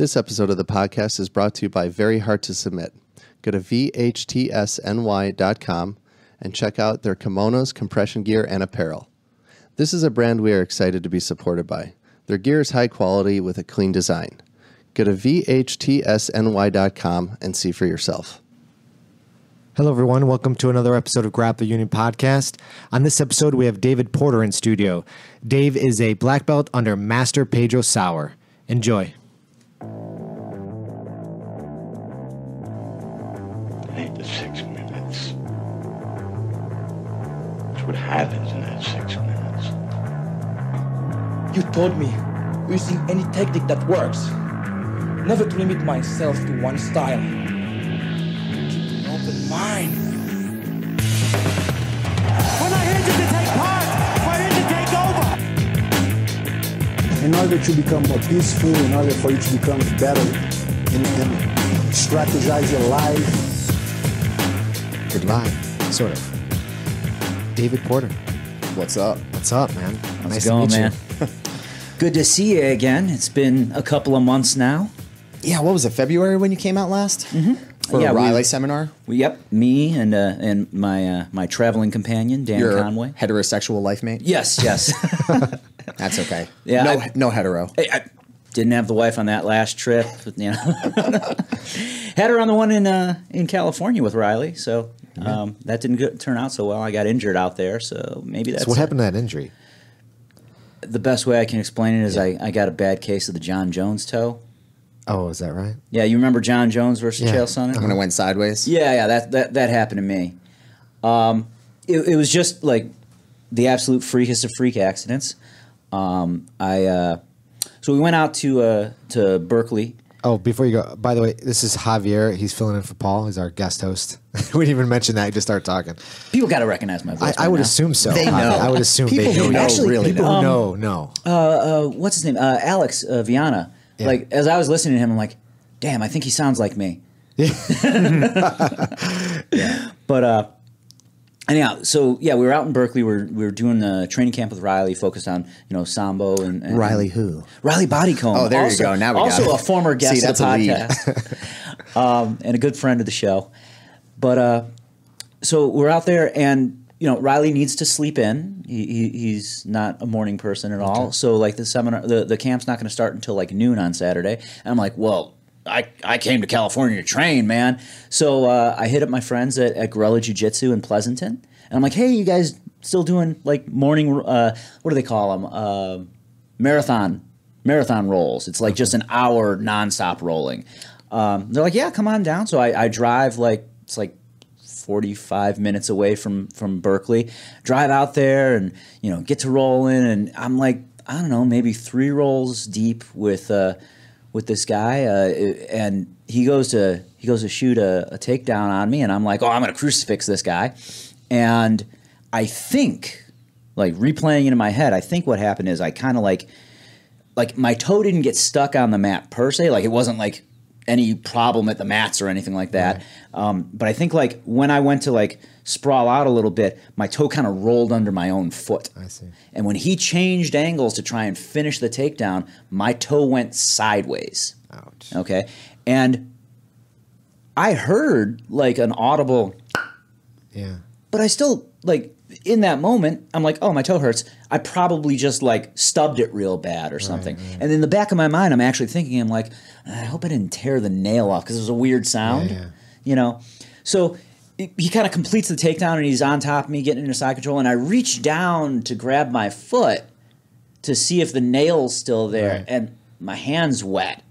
This episode of the podcast is brought to you by Very Hard to Submit. Go to VHTSNY.com and check out their kimonos, compression gear, and apparel. This is a brand we are excited to be supported by. Their gear is high quality with a clean design. Go to VHTSNY.com and see for yourself. Hello, everyone. Welcome to another episode of Grappler Union podcast. On this episode, we have David Porter in studio. Dave is a black belt under Master Pedro Sauer. Enjoy. To six minutes. That's what happens in that six minutes. You told me using any technique that works. Never to limit myself to one style. Keep an open mind. We're not here to take part. We're here to take over. in order to become more peaceful, in order for you to become better and, and strategize your life. Good live, sort of. David Porter. What's up? What's up, man? How's nice it going, to meet man? Good to see you again. It's been a couple of months now. Yeah, what was it? February when you came out last? Mm-hmm. For Yeah, a we- Reilly seminar. Well, yep, me and uh, and my uh, my traveling companion Dan Your Conway. heterosexual life mate. Yes, yes. That's okay. Yeah, no, I- no hetero. I, I didn't have the wife on that last trip. You know, had her on the one in uh, in California with Reilly. So um, that didn't go, turn out so well. I got injured out there. So maybe that's So what happened to that injury? The best way I can explain it is I, I got a bad case of the Jon Jones toe. Oh, is that right? Yeah, you remember Jon Jones versus Yeah. Chael Sonnen? When it went sideways. Yeah, yeah, that that, that happened to me. Um, it, it was just like the absolute freakest of freak accidents. Um, I uh, so we went out to uh, to Berkeley. Oh, before you go, by the way, this is Javier. He's filling in for Paul. He's our guest host. we didn't even mention that. He just started talking. People got to recognize my I, voice. I would now. assume so. They I- know. I, would assume People they who know Actually, really People know. who know, know. Uh, what's his name? Uh, Alex uh, Viana. Yeah. Like as I was listening to him, I'm like, damn, I think he sounds like me. Yeah. But uh, anyhow, so yeah, we were out in Berkeley. We were, we were doing the training camp with Reilly, focused on you know sambo and, and Reilly who? Reilly Bodycomb. Oh, there you go. Now we got also it. a former guest See, of the that's a lead. podcast, um, and a good friend of the show. But uh, so we're out there, and you know Reilly needs to sleep in. He, he, he's not a morning person at all. So like the seminar, the, the camp's not going to start until like noon on Saturday. And I'm like, well. I, I came to California to train, man. So uh, I hit up my friends at, at Gorilla Jiu Jitsu in Pleasanton. And I'm like, hey, you guys still doing like morning, uh, what do they call them? Uh, marathon marathon rolls. It's like just an hour nonstop rolling. Um, they're like, yeah, come on down. So I, I drive like it's like 45 minutes away from from Berkeley. Drive out there and you know get to rolling, and I'm like, I don't know, maybe three rolls deep with uh, with this guy, uh, and he goes to he goes to shoot a, a takedown on me, and I'm like, oh, I'm gonna crucifix this guy, and I think like replaying it in my head, I think what happened is I kind of like like my toe didn't get stuck on the mat per se. Like it wasn't like any problem at the mats or anything like that. Um, but I think like when I went to like sprawl out a little bit, my toe kind of rolled under my own foot. I see. And when he changed angles to try and finish the takedown, my toe went sideways. Ouch. Okay. And I heard like an audible Yeah. but I still like in that moment, I'm like, oh, my toe hurts. I probably just like stubbed it real bad or something. And in the back of my mind, I'm actually thinking, I'm like, I hope I didn't tear the nail off because it was a weird sound, Yeah, yeah. you know. So he- he kind of completes the takedown and he's on top of me, getting into side control, and I reach down to grab my foot to see if the nail's still there, Right. and my hand's wet.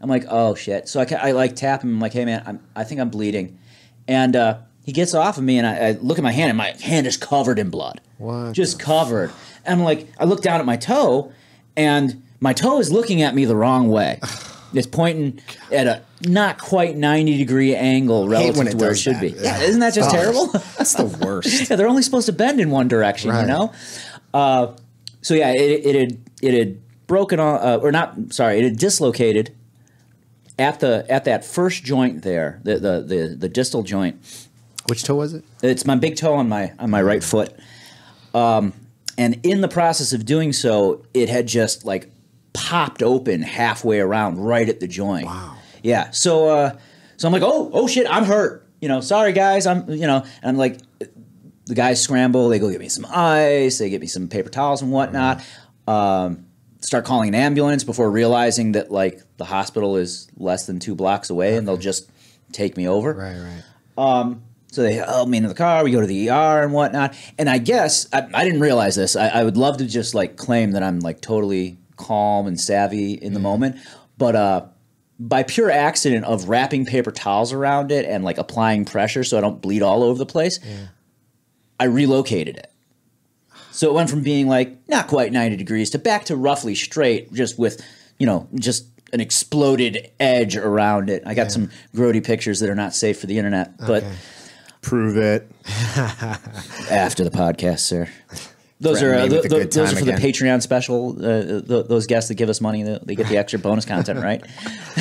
I'm like, oh shit. So I, I like tap him. I'm like, hey man, I'm, I think I'm bleeding, and uh, he gets off of me, and I, I look at my hand, and my hand is covered in blood, What just covered. And I'm like, I look down at my toe, and my toe is looking at me the wrong way. It's pointing at a not quite 90 degree angle relative to where it should that. be. Yeah, isn't that just Oh, terrible? That's the worst. yeah, they're only supposed to bend in one direction, you know. Uh, so yeah, it, it had it had broken on, uh, or not. Sorry, it had dislocated at the at that first joint there, the the the, the distal joint. Which toe was it? It's my big toe on my on my right foot. Um, and in the process of doing so, it had just like popped open halfway around, right at the joint. Wow. Yeah. So, uh, so I'm like, oh, oh shit, I'm hurt. You know, sorry guys, I'm, you know, and I'm like, the guys scramble. They go get me some ice. They get me some paper towels and whatnot. Um, start calling an ambulance before realizing that like the hospital is less than two blocks away, and they'll just take me over. Right, right. Um, so they help me into the car. We go to the ER and whatnot. And I guess I, I didn't realize this. I, I would love to just like claim that I'm like totally calm and savvy in the moment, but uh, by pure accident of wrapping paper towels around it and like applying pressure so I don't bleed all over the place, I relocated it. So it went from being like not quite 90 degrees to back to roughly straight, just with, you know, just an exploded edge around it. I got some grody pictures that are not safe for the internet, but Okay. Prove it. after the podcast, sir. Those are uh, th- th- those are for the. Patreon special. Uh, th- those guests that give us money, they, they get the extra bonus content, right?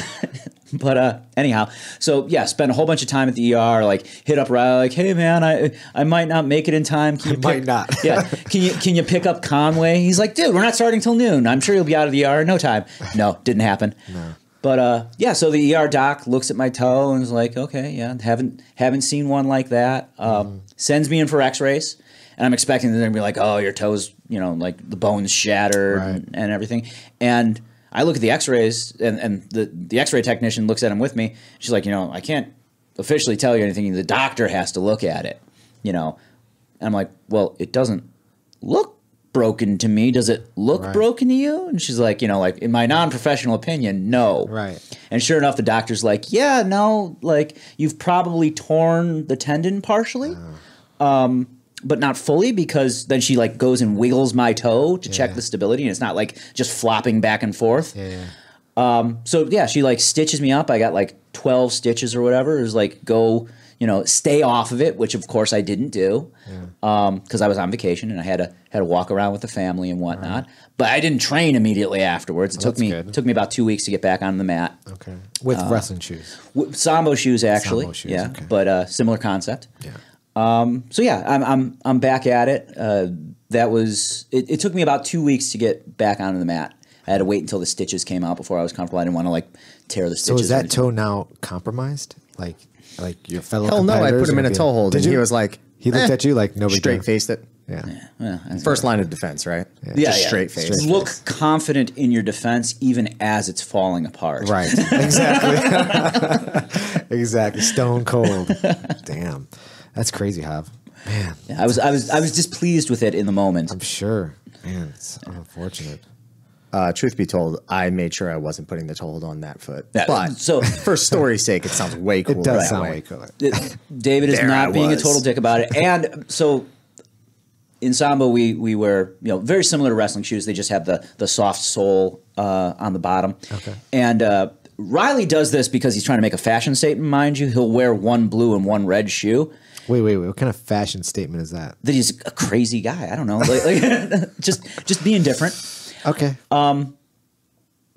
but uh, anyhow, so yeah, spent a whole bunch of time at the ER. Like hit up Reilly, like, hey man, I I might not make it in time. Can you might pick- not. yeah, can you can you pick up Conway? He's like, dude, we're not starting till noon. I'm sure you'll be out of the ER in no time. No, didn't happen. No. But uh, yeah, so the ER doc looks at my toe and is like, okay, yeah, haven't haven't seen one like that. Um, Sends me in for X-rays, and I'm expecting that they're gonna be like, oh, your toes, you know, like the bones shattered Right. and, and everything. And I look at the X-rays, and, and the the X-ray technician looks at them with me. She's like, you know, I can't officially tell you anything. The doctor has to look at it, you know. And I'm like, well, it doesn't look broken to me. Does it look Right. broken to you? And she's like, you know, like in my non-professional opinion, no. Right. And sure enough, the doctor's like, yeah, no, like you've probably torn the tendon partially. Um, but not fully because then she like goes and wiggles my toe to check the stability and it's not like just flopping back and forth. Yeah, yeah. So yeah, she like stitches me up. I got like 12 stitches or whatever. It was like go, you know, stay off of it, which of course I didn't do. Um, cuz I was on vacation and I had to had to walk around with the family and whatnot. But I didn't train immediately afterwards. It took me good. took me about 2 weeks to get back on the mat. Okay. With wrestling shoes. W- Sambo shoes actually. Sambo shoes, yeah, okay. but uh similar concept. Yeah. So yeah, I'm I'm I'm back at it. Uh, that was it, it. took me about two weeks to get back onto the mat. I had to wait until the stitches came out before I was comfortable. I didn't want to like tear the stitches. So stitches. is that toe now compromised? Like, like your fellow Hell no, I put him in a being- toe hold Did and you? he was like, he looked eh, at you like nobody straight faced it. Yeah. Yeah, that's- First line of defense, right? Yeah, Just yeah. straight face. Look confident in your defense, even as it's falling apart. Right. Exactly. exactly. Stone cold. Damn. That's crazy, Hav. Man, Yeah, I was I was I was displeased with it in the moment. I'm sure. Man, it's unfortunate. Uh, truth be told, I made sure I wasn't putting the toe hold on that foot. Yeah, but so- for story's sake, it sounds way cooler. It does that sound way. way cooler. It- David is not I being a total dick about it. And so in Sambo, we we wear you know very similar to wrestling shoes. They just have the the soft sole uh, on the bottom. Okay. And uh, Reilly does this because he's trying to make a fashion statement. Mind you, he'll wear one blue and one red shoe. Wait, wait, wait. What kind of fashion statement is that? That he's a crazy guy. I don't know, like, like, just just being different. Okay. Um,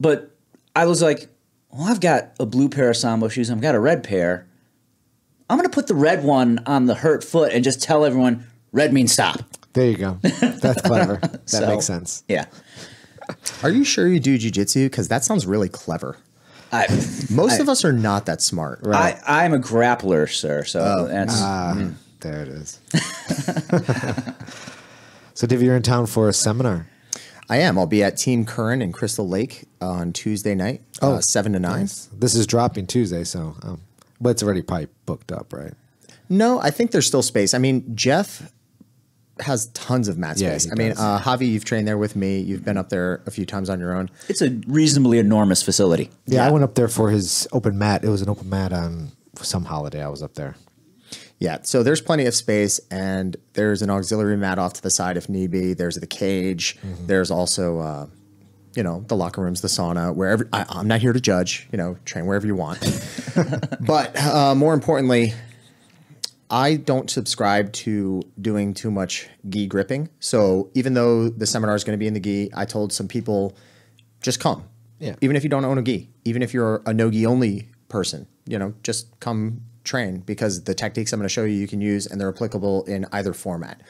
But I was like, well, I've got a blue pair of Sambo shoes. I've got a red pair. I'm gonna put the red one on the hurt foot and just tell everyone red means stop. there you go. That's clever. That So- makes sense. Yeah. Are you sure you do jujitsu? Because that sounds really clever. I, Most I- of us are not that smart. I, I'm a grappler, sir. So that's Ah, there it is. so, Div, you're in town for a seminar. I am. I'll be at Team Curran in Crystal Lake on Tuesday night, uh, seven to nine. This is dropping Tuesday, so, um, but it's already probably booked up, right? No, I think there's still space. I mean, Jeff has tons of mat space. he I mean, uh, Javi, you've trained there with me. You've been up there a few times on your own. it's a reasonably enormous facility. Yeah, Yeah. I went up there for his open mat. It was an open mat on some holiday. I was up there. Yeah, so there's plenty of space, and there's an auxiliary mat off to the side if need be. There's the cage. There's also, uh, you know, the locker rooms, the sauna, wherever. I, I'm not here to judge. You know, train wherever you want. but uh, more importantly, I don't subscribe to doing too much gi gripping. So even though the seminar is going to be in the gi, I told some people, just come. Yeah. Even if you don't own a gi, even if you're a no gi only person, you know, just come train because the techniques I'm going to show you you can use and they're applicable in either format.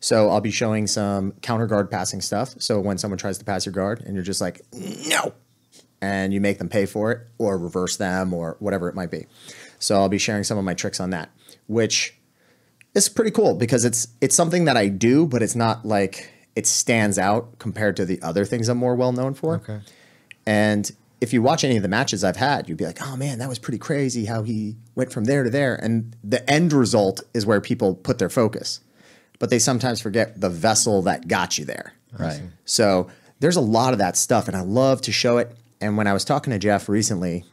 So I'll be showing some counter guard passing stuff. So when someone tries to pass your guard and you're just like, no, and you make them pay for it or reverse them or whatever it might be. So I'll be sharing some of my tricks on that, which is pretty cool because it's it's something that I do, but it's not like it stands out compared to the other things I'm more well known for. Okay. And if you watch any of the matches I've had, you'd be like, oh man, that was pretty crazy how he went from there to there. And the end result is where people put their focus. But they sometimes forget the vessel that got you there. Right. So there's a lot of that stuff, and I love to show it. And when I was talking to Jeff recently,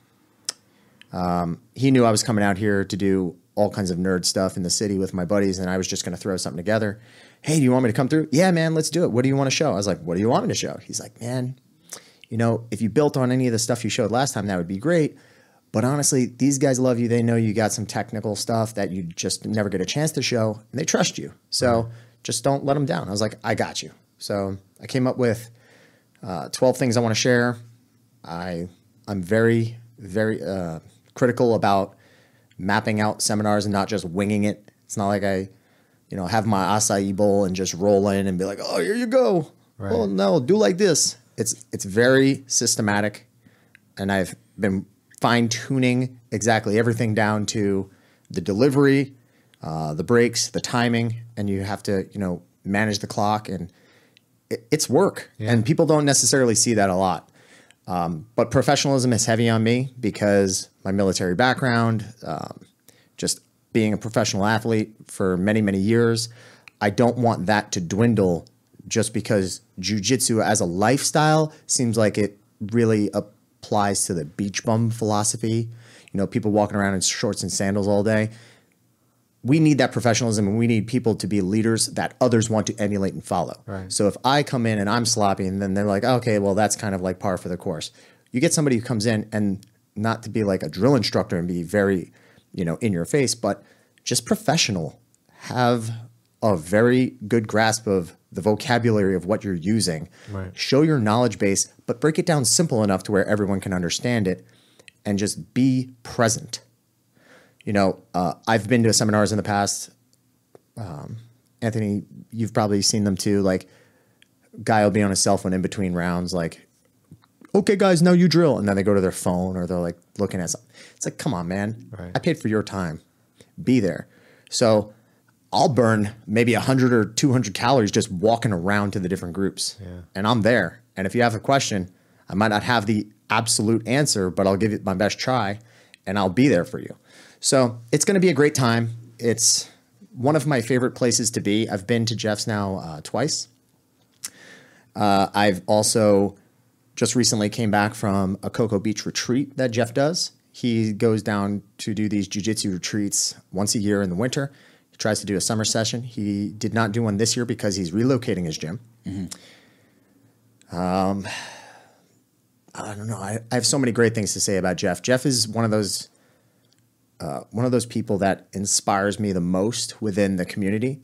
um, he knew I was coming out here to do all kinds of nerd stuff in the city with my buddies, and I was just going to throw something together. Hey, do you want me to come through? Yeah, man, let's do it. What do you want to show? I was like, what do you want me to show? He's like, man, you know, if you built on any of the stuff you showed last time, that would be great. But honestly, these guys love you. They know you got some technical stuff that you just never get a chance to show, and they trust you. So just don't let them down. I was like, I got you. So I came up with uh, 12 things I want to share. I I'm very very uh, critical about mapping out seminars and not just winging it. It's not like I, you know, have my acai bowl and just roll in and be like, oh, here you go. Oh no, do like this. It's it's very systematic, and I've been fine tuning exactly everything down to the delivery, uh, the breaks, the timing, and you have to you know manage the clock and it, it's work, and people don't necessarily see that a lot. Um, but professionalism is heavy on me because my military background, um, just being a professional athlete for many, many years, I don't want that to dwindle just because jujitsu as a lifestyle seems like it really applies to the beach bum philosophy. You know, people walking around in shorts and sandals all day we need that professionalism and we need people to be leaders that others want to emulate and follow. Right. So if I come in and I'm sloppy and then they're like, okay, well, that's kind of like par for the course. You get somebody who comes in and not to be like a drill instructor and be very, you know, in your face, but just professional, have a very good grasp of the vocabulary of what you're using. Right. Show your knowledge base, but break it down simple enough to where everyone can understand it and just be present you know, uh, I've been to seminars in the past. Um, Anthony, you've probably seen them too. Like, guy will be on his cell phone in between rounds, like, okay, guys, now you drill. And then they go to their phone or they're like looking at something. It's like, come on, man. Right. I paid for your time. Be there. So I'll burn maybe 100 or 200 calories just walking around to the different groups. Yeah. And I'm there. And if you have a question, I might not have the absolute answer, but I'll give it my best try and I'll be there for you. So it's going to be a great time. It's one of my favorite places to be. I've been to Jeff's now uh, twice. Uh, I've also just recently came back from a Cocoa Beach retreat that Jeff does. He goes down to do these jujitsu retreats once a year in the winter. He tries to do a summer session. He did not do one this year because he's relocating his gym. Um, I don't know. I, I have so many great things to say about Jeff. Jeff is one of those uh, one of those people that inspires me the most within the community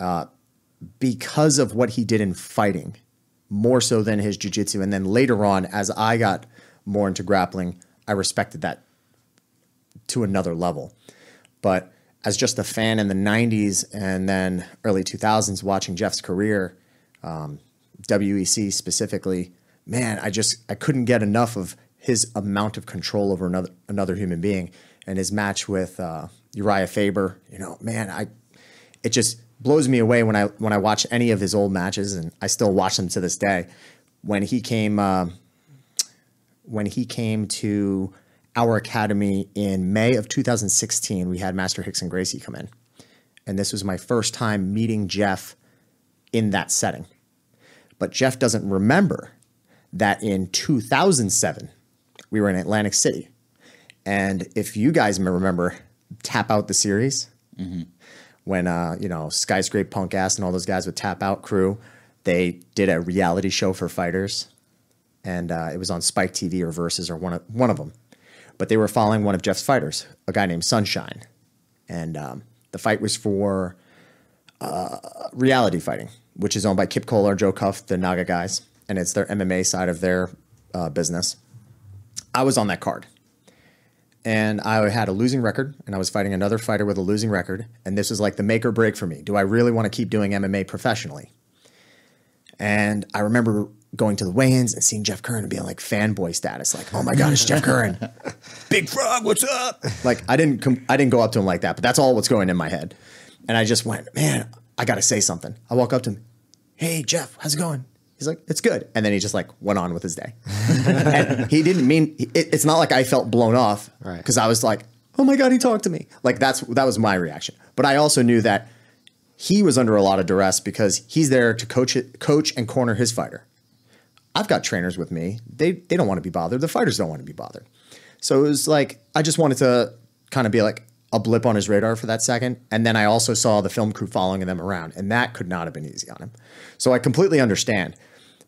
uh, because of what he did in fighting, more so than his jujitsu. And then later on, as I got more into grappling, I respected that to another level. But as just a fan in the 90s and then early 2000s, watching Jeff's career, um, WEC specifically, man, I just I couldn't get enough of his amount of control over another another human being and his match with uh, Urijah Faber. You know, man, I it just blows me away when I when I watch any of his old matches, and I still watch them to this day. When he came uh, when he came to our academy in May of 2016, we had Master Rickson Gracie come in, and this was my first time meeting Jeff in that setting. But Jeff doesn't remember that in 2007 we were in Atlantic City and if you guys may remember, tap out the series when uh, you know skyscraper punk ass and all those guys with tap out crew, they did a reality show for fighters, and uh, it was on Spike TV or Versus or one of one of them. But they were following one of Jeff's fighters, a guy named Sunshine, and um, the fight was for uh, reality fighting, which is owned by Kipp Kollar, Joe Cuff, the NAGA guys, and it's their MMA side of their uh, business. I was on that card and I had a losing record, and I was fighting another fighter with a losing record, and this was like the make or break for me. Do I really want to keep doing MMA professionally? And I remember going to the weigh-ins and seeing Jeff Curran and being like fanboy status, like, "Oh my god, it's Jeff Curran, Big Frog, what's up?" Like I didn't com- I didn't go up to him like that, but that's all what's going in my head. And I just went, "Man, I got to say something." I walk up to him, "Hey Jeff, how's it going?" He's like, "It's good," and then he just like went on with his day. and he didn't mean it, it's not like I felt blown off Right. because I was like, "Oh my god, he talked to me." Like that's that was my reaction. But I also knew that he was under a lot of duress because he's there to coach it, coach and corner his fighter. I've got trainers with me. They they don't want to be bothered. The fighters don't want to be bothered. So it was like I just wanted to kind of be like a blip on his radar for that second. And then I also saw the film crew following them around, and that could not have been easy on him. So I completely understand.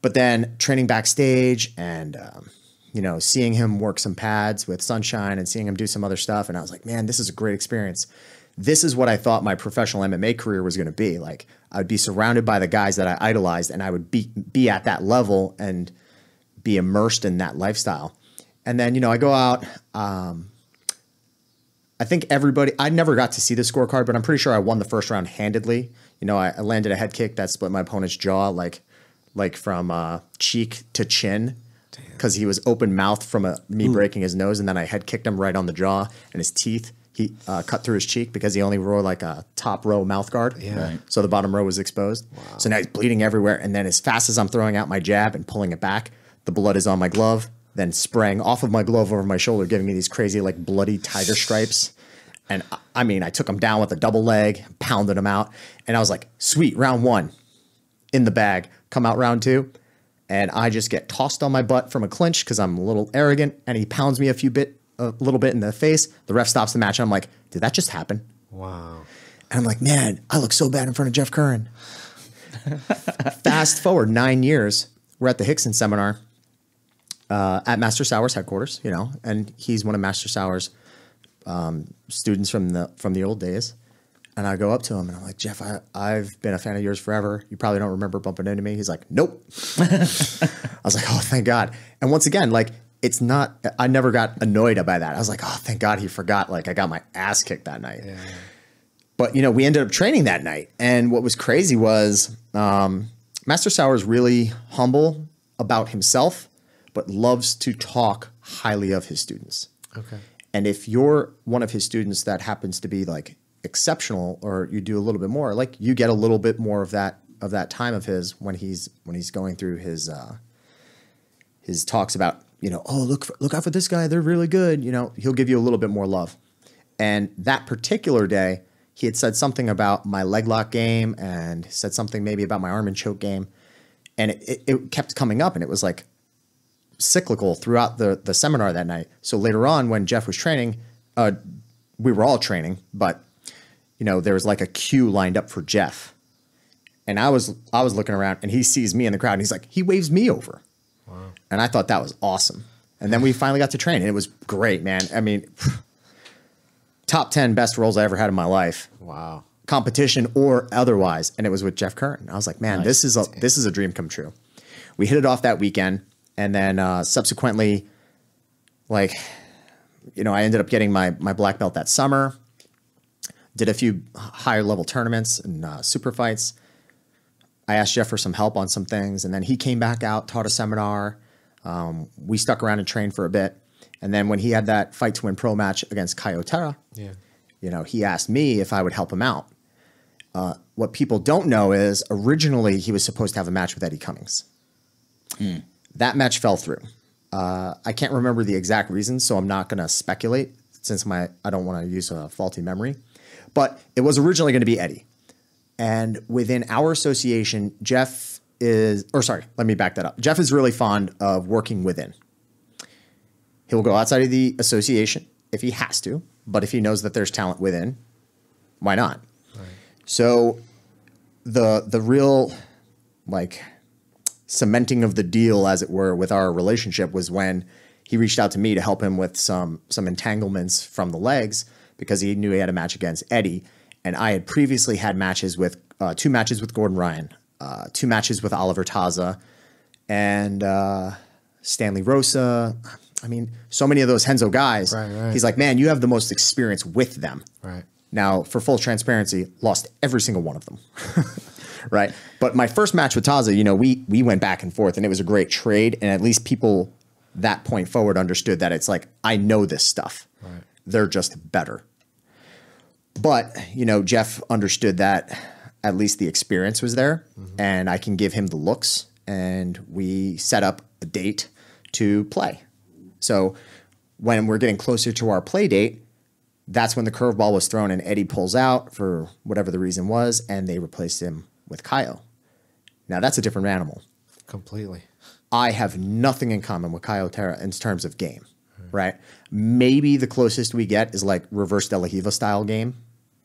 But then training backstage and um, you know seeing him work some pads with Sunshine and seeing him do some other stuff, and I was like, man, this is a great experience. This is what I thought my professional MMA career was going to be. Like I'd be surrounded by the guys that I idolized, and I would be be at that level and be immersed in that lifestyle. And then, you know, I go out. Um, I think everybody, I never got to see the scorecard, but I'm pretty sure I won the first round handedly. You know, I, I landed a head kick that split my opponent's jaw, like, like from uh, cheek to chin, because he was open mouthed from a, me breaking his nose, and then I head kicked him right on the jaw, and his teeth he uh, cut through his cheek because he only wore like a top row mouth guard. Yeah. Right. So the bottom row was exposed. So now he's bleeding everywhere. And then as fast as I'm throwing out my jab and pulling it back, the blood is on my glove, then spraying off of my glove over my shoulder, giving me these crazy like bloody tiger stripes. And I- I mean, I took him down with a double leg, pounded him out, and I was like, "Sweet, round one, in the bag." Come out round two, and I just get tossed on my butt from a clinch because I'm a little arrogant, and he pounds me a few bit, a little bit in the face. The ref stops the match, and I'm like, "Did that just happen?" Wow. And I'm like, man, I look so bad in front of Jeff Curran. Fast forward nine years, we're at the Rickson seminar uh, at Master Sauer's headquarters, you know, and he's one of Master Sauer's um, students from the from the old days. And I go up to him and I'm like, Jeff, I, I've been a fan of yours forever. You probably don't remember bumping into me. He's like, Nope. I was like, Oh, thank God. And once again, like, it's not, I never got annoyed by that. I was like, Oh, thank God he forgot. Like, I got my ass kicked that night. But you know, we ended up training that night, and what was crazy was um, Master Sauer is really humble about himself, but loves to talk highly of his students. Okay. And if you're one of his students that happens to be like exceptional, or you do a little bit more, like you get a little bit more of that of that time of his when he's when he's going through his uh, his talks about you know oh look for, look out for this guy. They're really good. You know he'll give you a little bit more love. And that particular day he had said something about my leg lock game and said something maybe about my arm and choke game. And it, it, it kept coming up and it was like cyclical throughout the the seminar that night. So later on when jeff was training uh, we were all training but you know there was like a queue lined up for jeff. And i was i was looking around and he sees me in the crowd and he's like he waves me over and I thought that was awesome. And then we finally got to train, and it was great, man. I mean, top 10 best roles I ever had in my life, Wow. competition or otherwise. And it was with Jeff Curran. I was like, man, this is a this is a dream come true. We hit it off that weekend, and then uh, subsequently, like, you know, I ended up getting my my black belt that summer. Did a few higher level tournaments and uh, super fights. I asked Jeff for some help on some things, and then he came back out, taught a seminar. Um, we stuck around and trained for a bit, and then when he had that fight to win pro match against Kaio Terra, Yeah. you know, he asked me if I would help him out. Uh, what people don't know is originally he was supposed to have a match with Eddie Cummings. That match fell through. Uh, I can't remember the exact reasons, so I'm not going to speculate since my I don't want to use a faulty memory. But it was originally going to be Eddie. And within our association, Jeff is, or sorry, let me back that up. Jeff is really fond of working within. He'll go outside of the association if he has to, but if he knows that there's talent within, why not? So the the real like cementing of the deal, as it were, with our relationship was when he reached out to me to help him with some some entanglements from the legs because he knew he had a match against Eddie, and I had previously had matches with uh, two matches with Gordon Ryan, uh, two matches with Oliver Taza, and uh, Stanley Rosa. I mean, so many of those Renzo guys. Right, right. He's like, man, you have the most experience with them. Right. Now, for full transparency, lost every single one of them. right. But my first match with Taza, you know, we we went back and forth and it was a great trade. And at least people that point forward understood that it's like, I know this stuff. Right. They're just better. But, you know, Jeff understood that at least the experience was there mm-hmm. and I can give him the looks. And we set up a date to play. So when we're getting closer to our play date, that's when the curveball was thrown and Eddie pulls out for whatever the reason was, and they replaced him with Kaio. Now that's a different animal. Completely. I have nothing in common with Kaio Terra in terms of game, right? Maybe the closest we get is like reverse De La Riva style game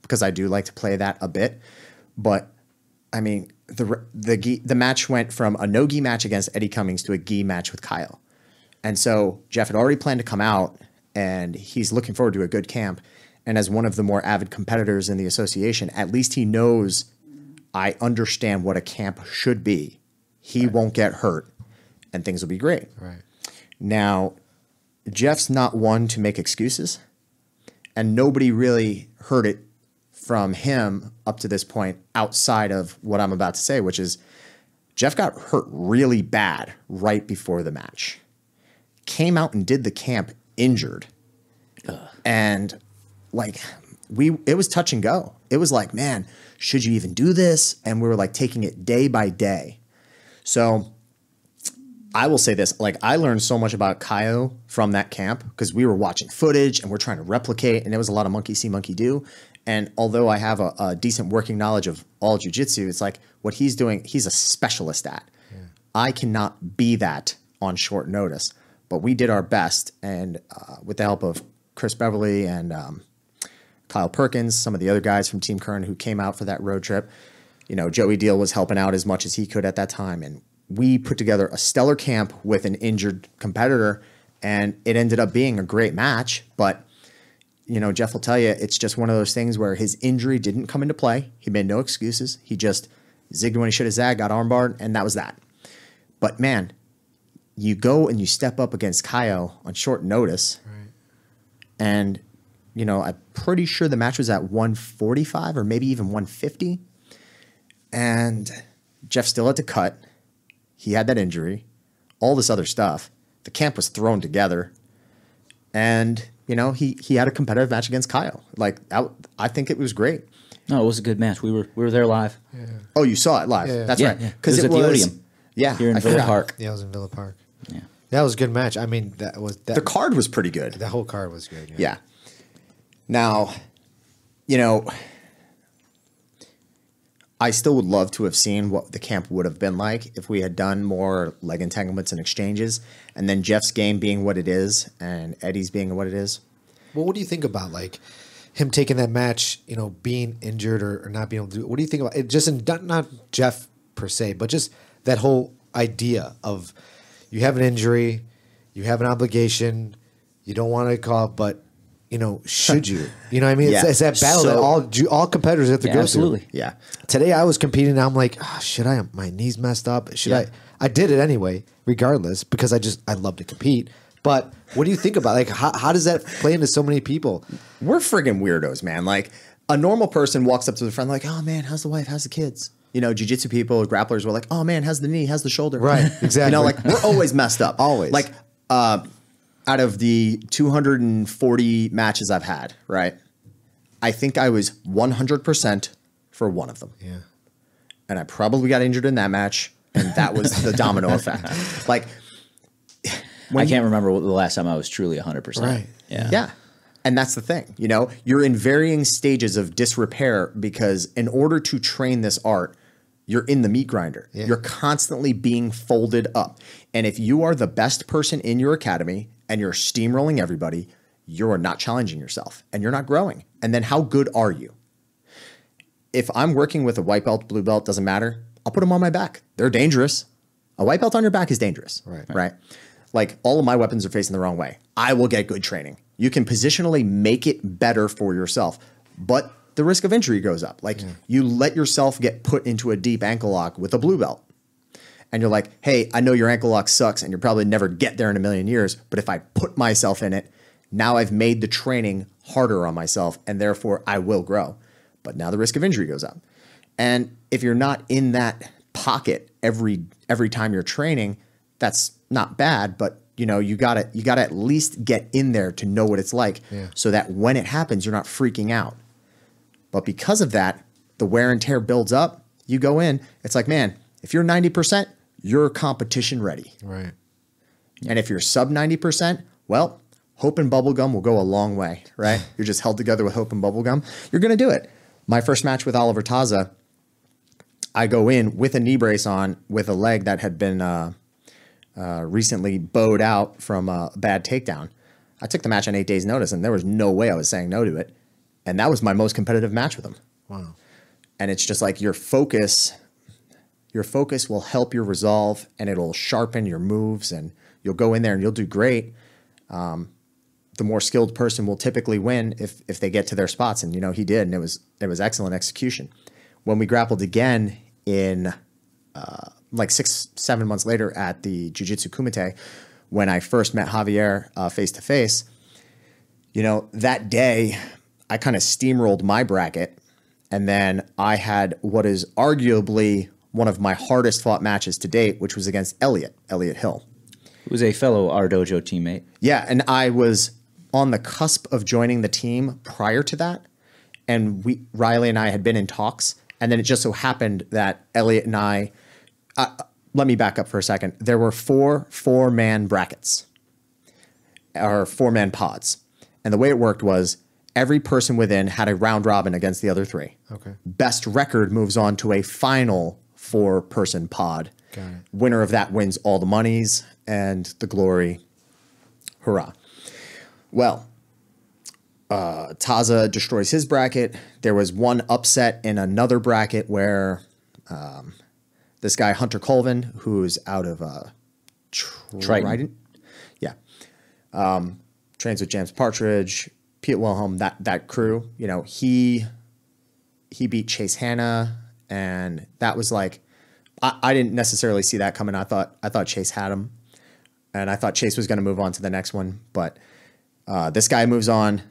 because I do like to play that a bit. But I mean, the the the match went from a no gi match against Eddie Cummings to a gi match with Kaio, and so Jeff had already planned to come out, and he's looking forward to a good camp. And as one of the more avid competitors in the association, at least he knows I understand what a camp should be. He won't get hurt, and things will be great. Right. Now, Jeff's not one to make excuses, and nobody really heard it from him up to this point outside of what I'm about to say, which is Jeff got hurt really bad right before the match. Came out and did the camp injured. And like we it was touch and go. It was like, man, should you even do this? And we were like taking it day by day. So I will say this: like I learned so much about Kaio from that camp because we were watching footage and we're trying to replicate, and it was a lot of monkey see, monkey do. And although I have a, a decent working knowledge of all jujitsu, it's like what he's doing, he's a specialist at. I cannot be that on short notice, but we did our best, and uh, with the help of Chris Beverly and um, Kyle Perkins, some of the other guys from Team Curran who came out for that road trip. You know, Joey Deal was helping out as much as he could at that time. And we put together a stellar camp with an injured competitor, and it ended up being a great match. But, you know, Jeff will tell you it's just one of those things where his injury didn't come into play. He made no excuses. He just zigged when he should have zagged, got armbarred, and that was that. But man, you go and you step up against Kaio on short notice. And, you know, I'm pretty sure the match was at 145 or maybe even 150. And Jeff still had to cut. He had that injury, all this other stuff. The camp was thrown together. And, you know, he he had a competitive match against Kaio. Like I, I think it was great. No, it was a good match. We were we were there live. Oh, you saw it live. Yeah. That's Yeah, right. yeah. It Because was it, at the was Odeum Yeah, here in I Villa forgot. Park. Yeah, I was in Villa Park. Yeah. That was a good match. I mean, that was that. The card was pretty good. the whole card was good. Yeah. Now, you know, I still would love to have seen what the camp would have been like if we had done more leg entanglements and exchanges, and then Jeff's game being what it is and Eddie's being what it is. Well, what do you think about like him taking that match? You know, being injured or, or not being able to do. What do you think about it? Just in not, not Jeff per se, but just that whole idea of you have an injury, you have an obligation, you don't want to call, but you know, should you? You know what I mean? Yeah. It's, it's that battle that all all competitors have to Yeah, go absolutely. through. Yeah. Today I was competing and I'm like, oh, should I? My knees messed up. Should Yeah. I? I did it anyway, regardless, because I just I love to compete. But what do you think about like how, how does that play into so many people? We're friggin' weirdos, man. Like a normal person walks up to the friend like, "Oh man, how's the wife? How's the kids?" You know, jujitsu people, grapplers were like, "Oh man, how's the knee? How's the shoulder?" Right, exactly. you know, like we're always messed up. Always. Like uh, out of the 240 matches I've had, right? I think I was 100% for one of them. Yeah. And I probably got injured in that match, and that was the domino effect. Like I can't remember the last time I was truly 100%. Right. Yeah. Yeah. And that's the thing, you know, you're in varying stages of disrepair because in order to train this art, you're in the meat grinder. Yeah. You're constantly being folded up. And if you are the best person in your academy and you're steamrolling everybody, you're not challenging yourself and you're not growing. And then how good are you? If I'm working with a white belt, blue belt, doesn't matter, I'll put them on my back. They're dangerous. A white belt on your back is dangerous. Right. Right. Like all of my weapons are facing the wrong way. I will get good training. You can positionally make it better for yourself, but the risk of injury goes up. Like you let yourself get put into a deep ankle lock with a blue belt. And you're like, hey, I know your ankle lock sucks and you'll probably never get there in a million years, but if I put myself in it, now I've made the training harder on myself and therefore I will grow. But now the risk of injury goes up. And if you're not in that pocket every every time you're training, that's not bad, but you know, you got to you got to at least get in there to know what it's like so that when it happens you're not freaking out. But because of that, the wear and tear builds up. You go in, it's like, man, if you're 90%, you're competition ready. Right. And if you're sub 90%, well, hope and bubblegum will go a long way, right? you're just held together with hope and bubblegum. You're going to do it. My first match with Oliver Taza, I go in with a knee brace on with a leg that had been uh, uh, recently bowed out from a bad takedown. I took the match on eight days' notice, and there was no way I was saying no to it. And that was my most competitive match with him. Wow. And it's just like your focus, your focus will help your resolve, and it'll sharpen your moves, and you'll go in there and you'll do great. Um, the more skilled person will typically win if if they get to their spots, and you know he did, and it was it was excellent execution. When we grappled again in uh, like six seven months later at the Jiu Jitsu Kumite, when I first met Javier face to face, you know that day I kind of steamrolled my bracket, and then I had what is arguably one of my hardest fought matches to date, which was against Elliot Elliot Hill. Who was a fellow our dojo teammate. Yeah, and I was on the cusp of joining the team prior to that, and we Reilly and I had been in talks, and then it just so happened that Elliot and I. Uh, let me back up for a second. There were four four man brackets, or four man pods, and the way it worked was every person within had a round robin against the other three. Okay. Best record moves on to a final four person pod. Got it. Winner of that wins all the monies and the glory. Hurrah. Well, uh, Taza destroys his bracket. There was one upset in another bracket where um, this guy, Hunter Colvin, who's out of uh, Triton. Yeah. Um, trains with James Partridge, Pete Wilhelm, that, that crew, you know, he he beat Chase Hanna, and that was like I, I didn't necessarily see that coming. I thought I thought Chase had him, and I thought Chase was going to move on to the next one, but uh, this guy moves on.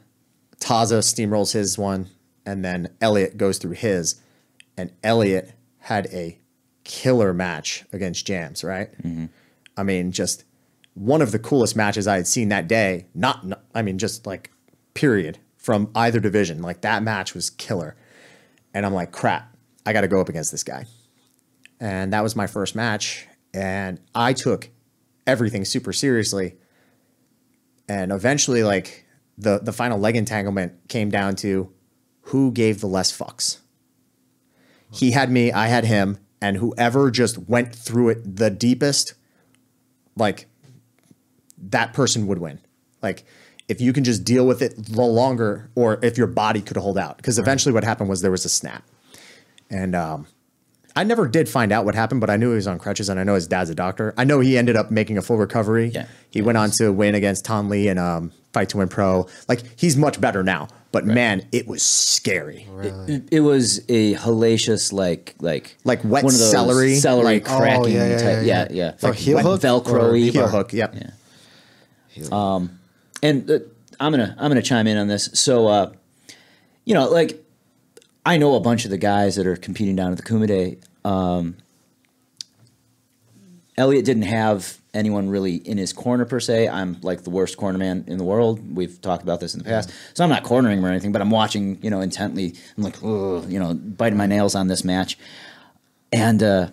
Taza steamrolls his one, and then Elliot goes through his, and Elliot had a killer match against Jams. Right? I mean, just one of the coolest matches I had seen that day. Not, not- I mean, just like period from either division. Like that match was killer. And I'm like, crap, I got to go up against this guy. And that was my first match. And I took everything super seriously. And eventually, like the, the final leg entanglement came down to who gave the less fucks. He had me, I had him, and whoever just went through it the deepest, like that person would win. Like if you can just deal with it the longer, or if your body could hold out. Because eventually, what happened was there was a snap, and um, I never did find out what happened, but I knew he was on crutches, and I know his dad's a doctor. I know he ended up making a full recovery. Yeah. he went on to win against Ton Lee and um, fight to win pro. Like he's much better now, but man, it was scary. It, it was a hellacious, like like Like wet celery, celery like- Oh, cracking yeah, yeah, type. yeah, Yeah, yeah. Oh, heel wet hook or Velcro-y. Heel hook, yep. Yeah. and uh, I'm gonna I'm gonna chime in on this. So, uh, you know, like I know a bunch of the guys that are competing down at the Kumite. Um, Elliot didn't have anyone really in his corner per se. I'm like the worst corner man in the world. We've talked about this in the past, so I'm not cornering him or anything, but I'm watching, you know, intently. I'm like, Ugh, you know, biting my nails on this match, and uh,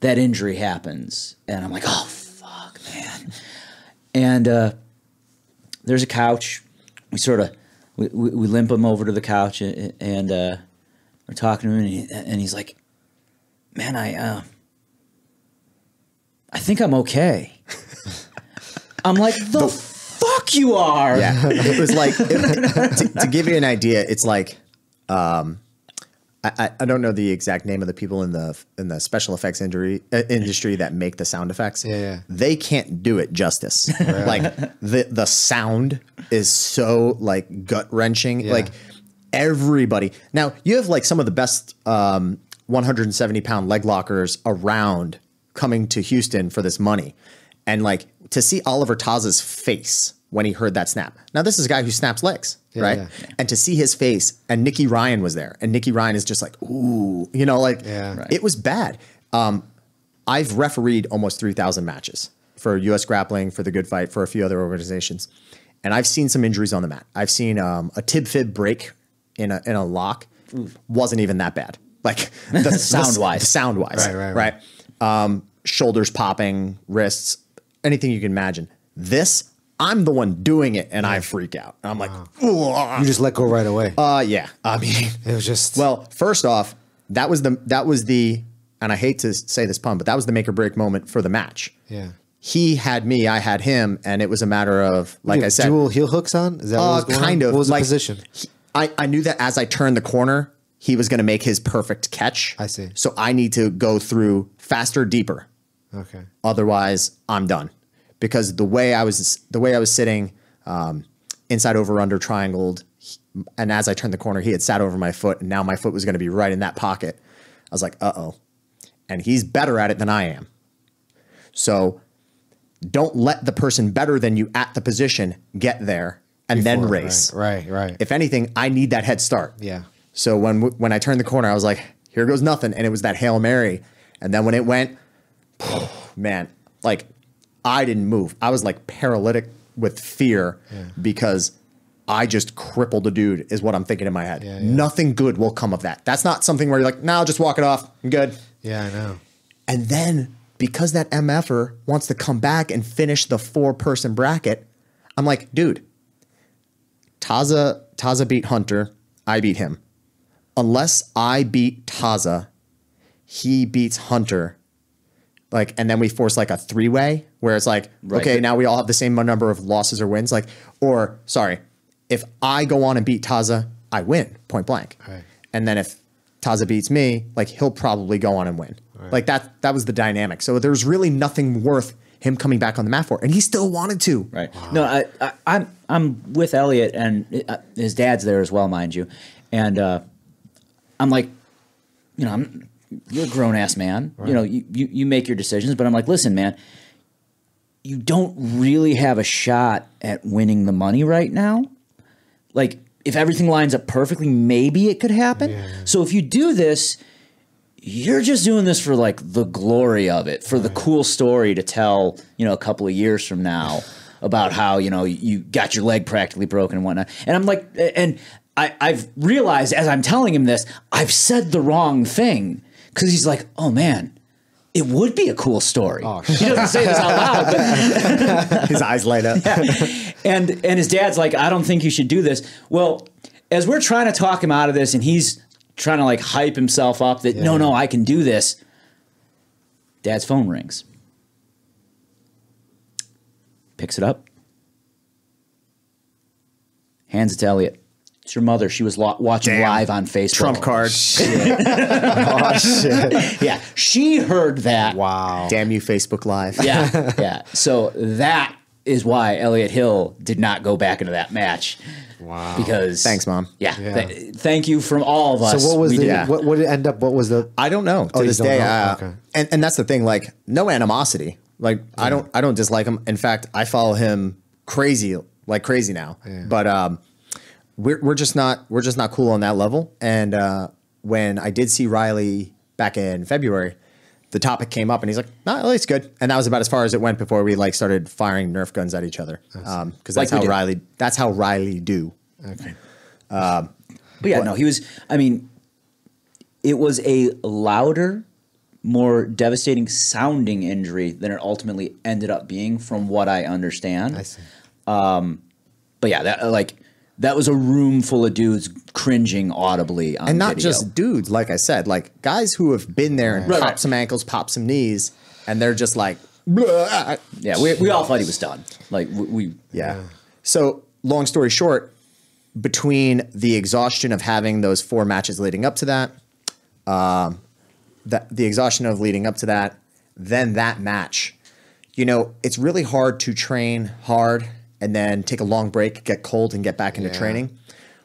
that injury happens, and I'm like, oh fuck, man. And uh, there's a couch. We sort of we, we, we limp him over to the couch, and, and uh, we're talking to him, and, he, and he's like, "Man, I uh, I think I'm okay." I'm like, "The fuck you are!" Yeah, it was like it- to, to give you an idea. It's like um, I, I- don't know the exact name of the people in the in the special effects injury, uh, industry that make the sound effects. Yeah, yeah. they can't do it justice. like the the sound is so like gut wrenching. Yeah. Like everybody. Now you have like some of the best um, 170 pound leg lockers around coming to Houston for this money. And like to see Oliver Taza's face when he heard that snap. Now, this is a guy who snaps legs, Yeah, right? yeah. And to see his face, and Nikki Ryan was there, and Nikki Ryan is just like, ooh, you know, like Yeah. Right. it was bad. Um, I've refereed almost 3,000 matches for US Grappling, for the Good Fight, for a few other organizations. And I've seen some injuries on the mat. I've seen um, a tib fib break in a, in a lock. Wasn't even that bad. Like the Sound-wise. sound wise, Right, right, right. right. Um, shoulders popping, wrists, anything you can imagine. This, I'm the one doing it, and I freak out. I'm like, You just let go right away. uh, yeah. I mean, it was just well, first off, that was the that was the, and I hate to say this pun, but that was the make or break moment for the match. yeah. He had me, I had him, and it was a matter of, like I said, dual heel hooks on. Is that what uh, was going kind on? of. What was like, the position? he- I, I knew that as I turned the corner, he was going to make his perfect catch. I see. So I need to go through faster, deeper. Okay. Otherwise, I'm done. Because the way I was, the way I was sitting, um, inside over under triangled, and as I turned the corner, he had sat over my foot, and now my foot was going to be right in that pocket. I was like, uh oh, and he's better at it than I am. So don't let the person better than you at the position get there and then race. Right, right, right. If anything, I need that head start. Yeah. So when when I turned the corner, I was like, "Here goes nothing," and it was that hail mary. And then when it went, man, like I didn't move. I was like paralytic with fear because I just crippled a dude. Is what I'm thinking in my head. Yeah, yeah. Nothing good will come of that. That's not something where you're like, "No, just walk it off. I'm good." yeah, I know. And then because that MFer wants to come back and finish the four person bracket, I'm like, dude, Taza Taza beat Hunter, I beat him. Unless I beat Taza, he beats Hunter. Like, and then we force like a three way where it's like, Right. okay, now we all have the same number of losses or wins. Like, or sorry, if I go on and beat Taza, I win point blank. Right. And then if Taza beats me, like he'll probably go on and win. Like that that was the dynamic. So there's really nothing worth him coming back on the mat for. And he still wanted to. Right. No, I, I, I'm I'm with Elliot and uh, his dad's there as well, mind you, and uh, I'm like, you know, I'm you're a grown ass man. You know, you, you you make your decisions, but I'm like, listen, man, you don't really have a shot at winning the money right now. Like, if everything lines up perfectly, maybe it could happen. So if you do this, you're just doing this for like the glory of it, for the cool story to tell, you know, a couple of years from now about how, you know, you got your leg practically broken and whatnot. And I'm like, and I, I've realized as I'm telling him this, I've said the wrong thing. Cause he's like, oh man, it would be a cool story. Oh, he doesn't say this out loud, but His eyes light up. and and his dad's like, I don't think you should do this. Well, as we're trying to talk him out of this, and he's trying to like hype himself up that no, no, I can do this. Dad's phone rings. Picks it up. Hands it to Elliot. It's your mother. She was lo- watching Damn. live on Facebook. Trump card. Oh shit! Yeah, she heard that. Wow. Damn you, Facebook Live. Yeah, yeah. So that is why Elliot Hill did not go back into that match. Wow. Because Thanks, Mom. Yeah. Yeah. th- thank you from all of us. So what was We the did- yeah. what? What did it end up? What was the? I don't know to Oh, this day. Uh, Okay. And and that's the thing. Like no animosity. Like I don't I don't dislike him. In fact, I follow him crazy like crazy now. But um, we're we're just not we're just not cool on that level. And uh, when I did see Reilly back in February, the topic came up, and he's like, "No, it's good." And that was about as far as it went before we like started firing Nerf guns at each other. Because um, that's Like how. Reilly that's how Reilly do. Okay. Um, but yeah, no, he was. I mean, it was a louder, more devastating sounding injury than it ultimately ended up being, from what I understand. I see. Um, but yeah, that like that was a room full of dudes cringing audibly on and not video. just dudes, like I said, like guys who have been there and Right, pop some ankles, pop some knees, and they're just like, "Bleh." yeah. We, we all thought he was done. Like we, we yeah. So, long story short, between the exhaustion of having those four matches leading up to that, um, the, the exhaustion of leading up to that, then that match, you know, it's really hard to train hard and then take a long break, get cold, and get back into Yeah. training.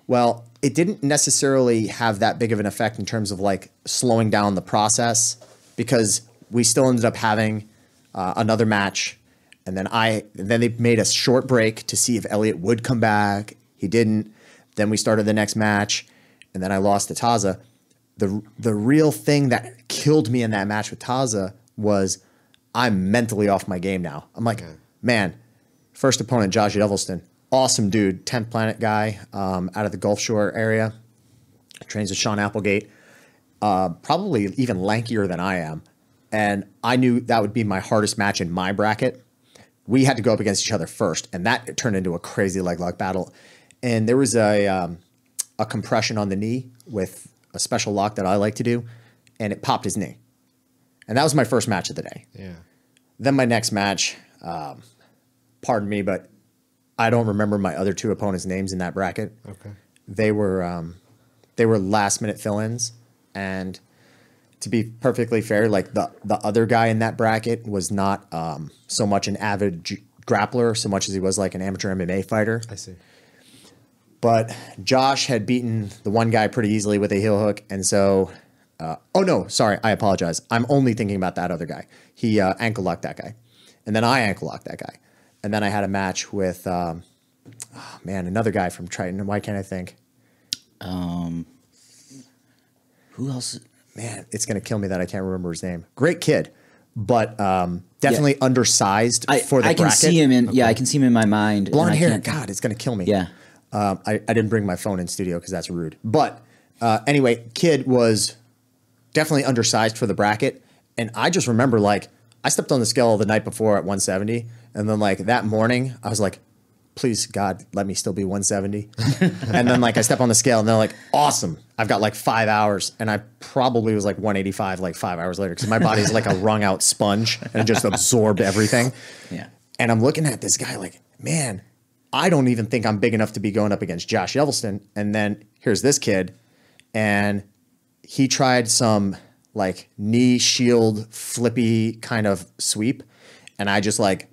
Well, it didn't necessarily have that big of an effect in terms of like slowing down the process because we still ended up having uh, another match, and then I then they made a short break to see if Elliot would come back. He didn't. Then we started the next match, and then I lost to Taza. the The real thing that killed me in that match with Taza was I'm mentally off my game now. I'm like, man, first opponent Josh Develston, awesome dude, 10th planet guy um, out of the Gulf Shore area, trains with Sean Applegate uh, probably even lankier than I am. And I knew that would be my hardest match in my bracket. We had to go up against each other first, and that turned into a crazy leg lock battle. And there was a um, a compression on the knee with a special lock that I like to do, and it popped his knee. And that was my first match of the day. Yeah. Then my next match, um, pardon me, but I don't remember my other two opponents' names in that bracket. Okay. They were um, they were last minute fill-ins, and to be perfectly fair, like the the other guy in that bracket was not um, so much an avid j- grappler so much as he was like an amateur MMA fighter. I see. But Josh had beaten the one guy pretty easily with a heel hook, and so. Uh, oh no, sorry, I apologize. I'm only thinking about that other guy. He uh, ankle locked that guy, and then I ankle locked that guy, and then I had a match with, um, oh, man, another guy from Triton. Why can't I think? Um, who else? Man, it's gonna kill me that I can't remember his name. Great kid, but um, definitely undersized I, for the I can bracket. see him in. Yeah, I can see him in my mind. blonde hair. God, it's gonna kill me. Yeah. Um, I, I didn't bring my phone in studio because that's rude. But uh, anyway, kid was definitely undersized for the bracket, and I just remember like I stepped on the scale the night before at 170, and then like that morning I was like, please God, let me still be 170. and then like I step on the scale, and they're like, awesome, I've got like five hours, and I probably was like 185 like five hours later because my body's like a wrung out sponge and it just absorbed everything. Yeah. And I'm looking at this guy like, man, I don't even think I'm big enough to be going up against Josh Yevelston. And then here's this kid, and he tried some like knee shield flippy kind of sweep, and I just like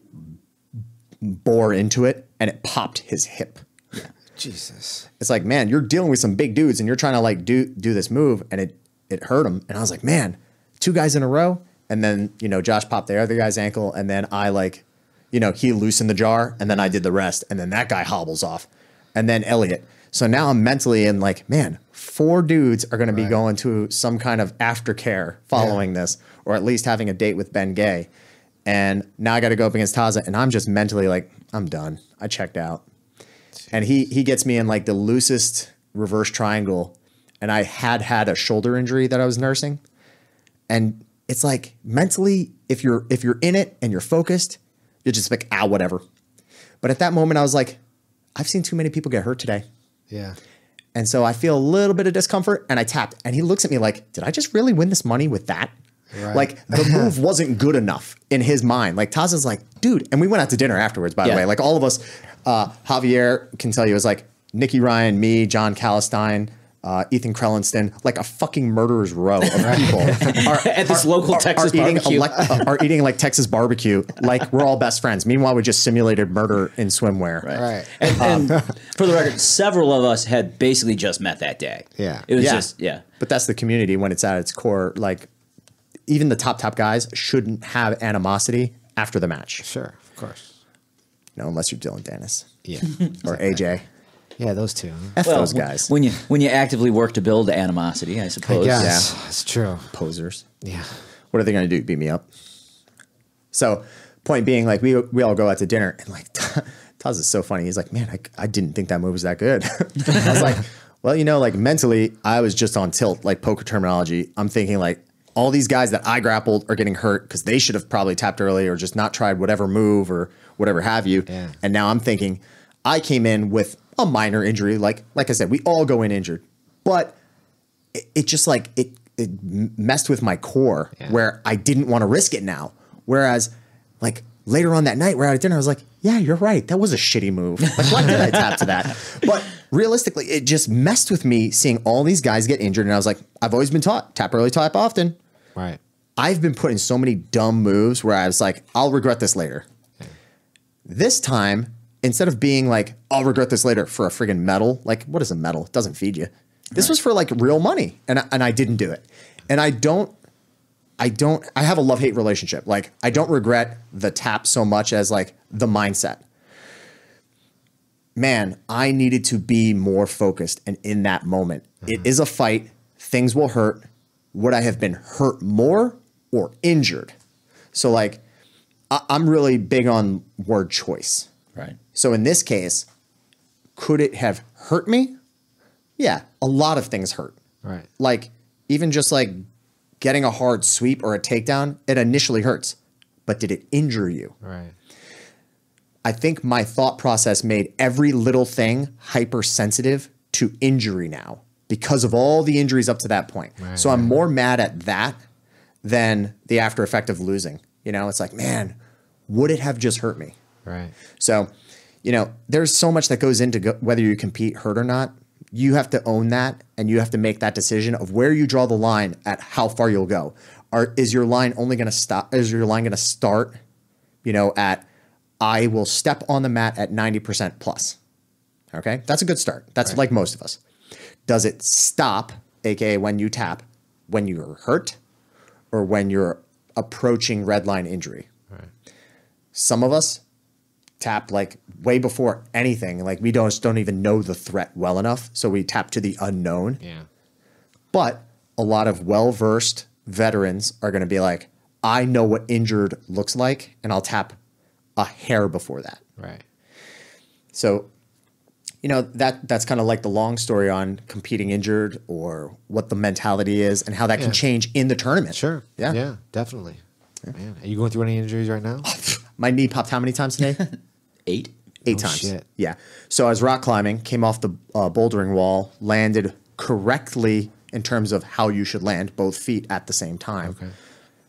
bore into it, and it popped his hip. Jesus. It's like, man, you're dealing with some big dudes, and you're trying to like do do this move, and it it hurt him. And I was like, man, two guys in a row, and then you know Josh popped the other guy's ankle, and then I like, you know, he loosened the jar, and then I did the rest, and then that guy hobbles off, and then Elliot. So now I'm mentally in like, man, four dudes are going to be going to some kind of aftercare following this, or at least having a date with Ben Gay. And now I got to go up against Taza, and I'm just mentally like, I'm done. I checked out. And he he gets me in like the loosest reverse triangle and i had had a shoulder injury that i was nursing. And it's like mentally if you're if you're in it and you're focused you're just like ah whatever. But at that moment i was like i've seen too many people get hurt today. Yeah. and so i feel a little bit of discomfort and i tapped. And he looks at me like did i just really win this money with that Right. like the move wasn't good enough in his mind. Like Taz is like, dude, and we went out to dinner afterwards, by Yeah. the way. Like all of us, uh, Javier can tell you, it was like Nicky Ryan, me, John Calestine, uh, Ethan Crelinsten, like a fucking murderer's row of people are, At this local Texas eating barbecue. elec- uh, are eating like Texas barbecue, like we're all best friends. Meanwhile, we just simulated murder in swimwear. Right. And, and for the record, several of us had basically just met that day. Yeah. It was Yeah. just yeah. But that's the community when it's at its core. Like even the top top guys shouldn't have animosity after the match. Sure. Of course. No, unless you're Dillon Danis Yeah. or AJ. yeah, those two. F Well, those guys. when you when you actively work to build animosity, I I suppose. guess. That's true. posers. Yeah. What are they going to do? Beat me up? So, point being, like we we all go out to dinner, and like Taz is so funny. He's like, "Man, I, I didn't think that move was that good." I was like, "Well, you know, like mentally, I was just on tilt, like poker terminology. I'm thinking like all these guys that I grappled are getting hurt because they should have probably tapped early or just not tried whatever move or whatever have you. Yeah. And now I'm thinking, I came in with a minor injury. Like like I said, we all go in injured, but it, it just like it it messed with my core Yeah. where I didn't want to risk it now. Whereas like later on that night we're out at dinner, I was like, yeah, you're right. That was a shitty move. Like why did I tap to that? But realistically, it just messed with me seeing all these guys get injured. And I was like, I've always been taught tap early, tap often. Right. I've been put in so many dumb moves where I was like, I'll regret this later. This time, instead of being like, I'll regret this later for a friggin' medal, like, what is a medal? It doesn't feed you. This was for like real money, and I, and I didn't do it. And I don't I don't I have a love hate relationship. Like I don't regret the tap so much as like the mindset. Man, I needed to be more focused and in that moment. It mm-hmm. is a fight. Things will hurt. Would I have been hurt more or injured? So like I, I'm really big on word choice. Right. So in this case, could it have hurt me? Yeah, a lot of things hurt. Right. Like even just like getting a hard sweep or a takedown, it initially hurts. But did it injure you? Right. I think my thought process made every little thing hypersensitive to injury now because of all the injuries up to that point. Right, so I'm more mad at that than the after effect of losing. You know, it's like, man, would it have just hurt me? Right. So, you know, there's so much that goes into go- whether you compete hurt or not. You have to own that and you have to make that decision of where you draw the line at how far you'll go. Are is your line only going to stop is your line going to start, you know, at I will step on the mat at 90% plus. Okay? That's a good start. That's like most of us. Does it stop, aka when you tap, when you're hurt or when you're approaching red line injury? Some of us tap like way before anything. Like we don't don't even know the threat well enough, so we tap to the unknown. Yeah. But a lot of well versed veterans are going to be like, I know what injured looks like, and I'll tap a hair before that. Right. So, you know that that's kind of like the long story on competing injured or what the mentality is and how that Yeah. can change in the tournament. Sure. Yeah. Yeah. Definitely. Man, are you going through any injuries right now? My knee popped how many times today? Eight. Eight Oh, times. shit. Yeah. So I was rock climbing, came off the uh, bouldering wall, landed correctly in terms of how you should land, both feet at the same time. Okay.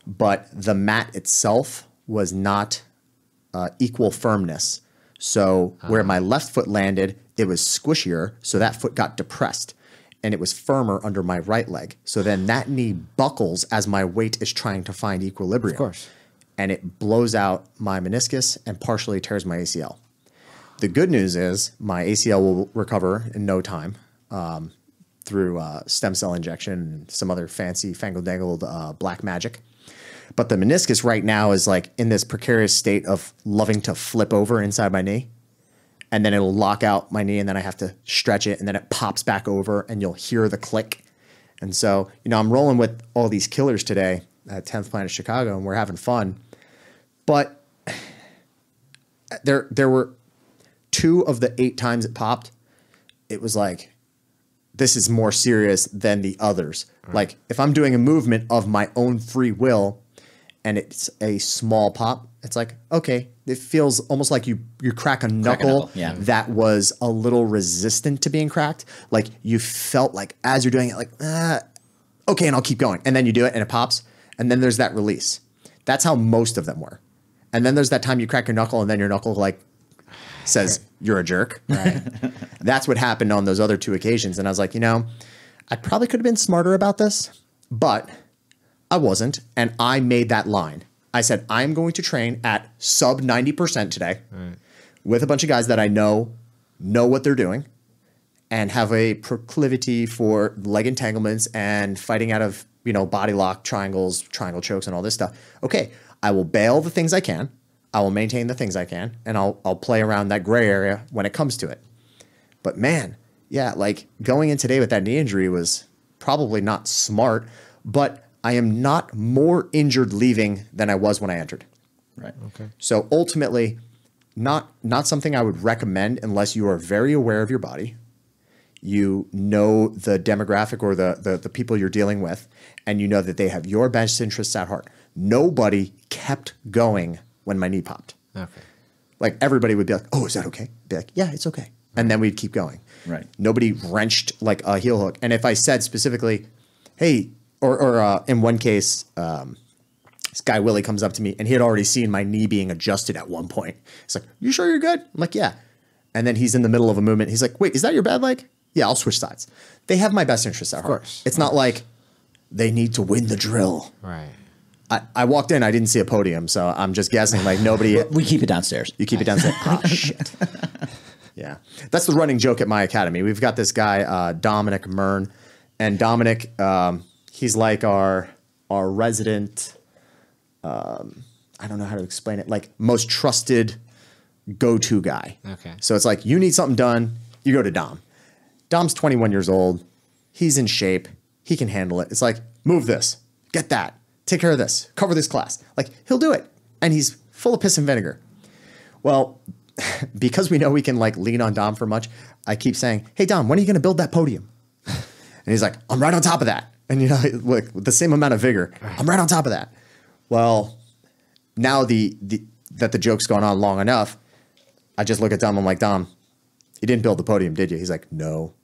But the mat itself was not uh, equal firmness. So where my left foot landed, it was squishier. So that foot got depressed and it was firmer under my right leg. So then that knee buckles as my weight is trying to find equilibrium. Of course. And it blows out my meniscus and partially tears my ACL. The good news is my ACL will recover in no time um, through uh, stem cell injection and some other fancy fangled dangled uh, black magic. But the meniscus right now is like in this precarious state of loving to flip over inside my knee. And then it'll lock out my knee, and then I have to stretch it, and then it pops back over, and you'll hear the click. And so, you know, I'm rolling with all these killers today at 10th Planet Chicago, and we're having fun. But there, there were two of the eight times it popped. It was like, this is more serious than the others. Like, if I'm doing a movement of my own free will, and it's a small pop, it's like okay, it feels almost like you you crack a knuckle, knuckle, yeah. that was a little resistant to being cracked. Like you felt like as you're doing it, like ah, okay, and I'll keep going, and then you do it and it pops, and then there's that release. That's how most of them were, and then there's that time you crack your knuckle, and then your knuckle like says you're a jerk. Right. That's what happened on those other two occasions, and I was like, you know, I probably could have been smarter about this, but I wasn't, and I made that line. I said, I'm going to train at sub 90% today with a bunch of guys that I know know what they're doing and have a proclivity for leg entanglements and fighting out of, you know, body lock triangles, triangle chokes, and all this stuff. Okay, I will bail the things I can. I will maintain the things I can, and I'll I'll play around that gray area when it comes to it. But man, yeah, like going in today with that knee injury was probably not smart, but I am not more injured leaving than I was when I entered. Right. Okay. So ultimately, not not something I would recommend unless you are very aware of your body. You know the demographic or the, the the people you're dealing with, and you know that they have your best interests at heart. Nobody kept going when my knee popped. Okay. Like everybody would be like, "Oh, is that okay?" Be like, "Yeah, it's okay," and then we'd keep going. Right. Nobody wrenched like a heel hook. And if I said specifically, "Hey," or or uh, in one case, um, this guy Willie comes up to me and he had already seen my knee being adjusted at one point. He's like, "You sure you're good?" I'm like, "Yeah." And then he's in the middle of a movement. He's like, "Wait, is that your bad leg?" Yeah, I'll switch sides. They have my best interests at heart. course. It's not like they need to win the drill. Right. I, I walked in, I didn't see a podium, so I'm just guessing like nobody. We keep it downstairs. You keep it downstairs. oh shit. yeah, that's the running joke at my academy. We've got this guy uh, Dominic Mern, and Dominic, um, he's like our our resident. Um, I don't know how to explain it. Like most trusted go-to guy. Okay. So it's like you need something done, you go to Dom. Dom's 21 years old. He's in shape. He can handle it. It's like move this, get that, take care of this, cover this class. Like he'll do it, and he's full of piss and vinegar. Well, because we know we can like lean on Dom for much, I keep saying, "Hey Dom, when are you going to build that podium?" And he's like, "I'm right on top of that." And you know, look with the same amount of vigor, I'm right on top of that. Well, now the, the that the joke's gone on long enough, I just look at Dom. I'm like, Dom, you didn't build the podium, did you? He's like, No.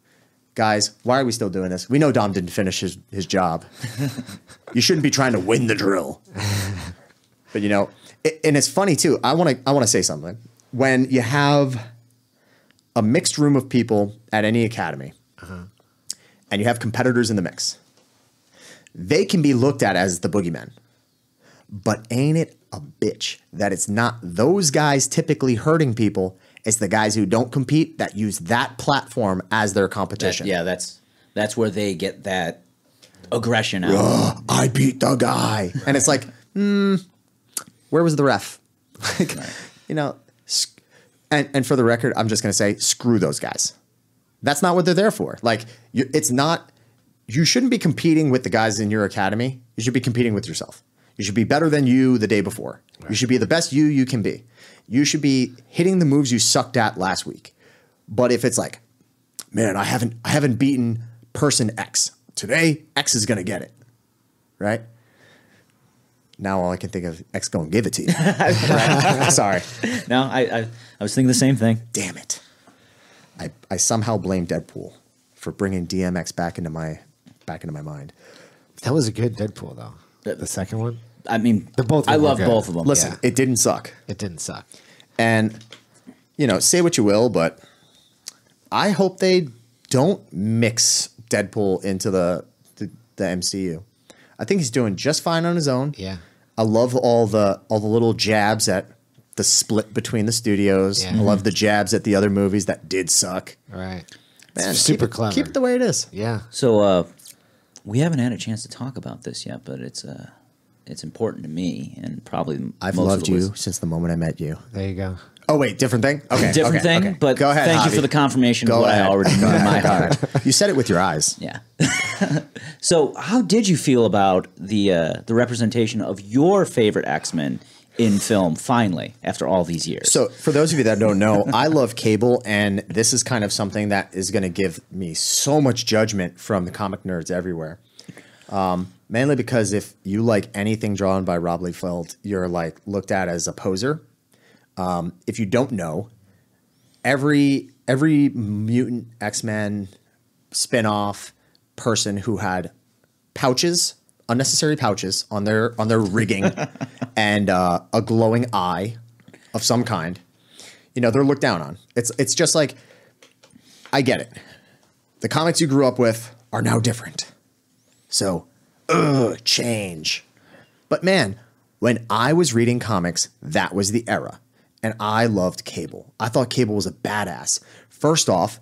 Guys, why are we still doing this? We know Dom didn't finish his, his job. you shouldn't be trying to win the drill. but you know, it, and it's funny too. I want to I want to say something. When you have a mixed room of people at any academy, uh-huh. and you have competitors in the mix, they can be looked at as the boogeyman. But ain't it a bitch that it's not those guys typically hurting people? It's the guys who don't compete that use that platform as their That- competition. yeah, that's that's where they get that aggression out. Ugh, I beat the guy. And it's like, hmm, where was the ref? Like, you know, and, and for the record, I'm just going to say, screw those guys. That's not what they're there for. Like, you, it's not, you shouldn't be competing with the guys in your academy. You should be competing with yourself. You should be better than you the day before. You should be the best you you can be. You should be hitting the moves you sucked at last week. But if it's like, man, I haven't I haven't beaten person X. Today, X is gonna get it. Right? Now all I can think of X going to give it to you. Sorry. No, I, I I was thinking the same thing. Damn it. I, I somehow blame Deadpool for bringing DMX back into my back into my mind. That was a good Deadpool though. The second one, I mean, They're both I love good. both of them. Listen, Yeah. it didn't suck. it didn't suck. And you know, say what you will, but I hope they don't mix Deadpool into the the, the MCU. I think he's doing just fine on his own. Yeah. I love all the all the little jabs at the split between the studios. Yeah. I love the jabs at the other movies that did suck. All right. Man, It's keep super it- clever. Keep it the way it is. yeah. So uh, we haven't had a chance to talk about this yet, but it's uh, it's important to me and probably I've most of loved the you lis- since the moment I met you. There you go. Oh wait, different thing. Okay, Different okay, thing, okay. but go ahead. thank you for the confirmation Go of what ahead. I already knew in my heart. You said it with your eyes. Yeah. so, how did you feel about the uh, the representation of your favorite X Men in film? Finally, after all these years. So, for those of you that don't know, I love cable, and this is kind of something that is going to give me so much judgment from the comic nerds everywhere. Um, mainly because if you like anything drawn by Rob Liefeld, you're like looked at as a poser. Um, if you don't know, every every mutant X Men spin-off person who had pouches, unnecessary pouches on their on their rigging, and uh, a glowing eye of some kind, you know, they're looked down on. It's it's just like I get it. The comics you grew up with are now different. So, ugh, change. But man, when I was reading comics, that was the era. And I loved Cable. I thought Cable was a badass. First off,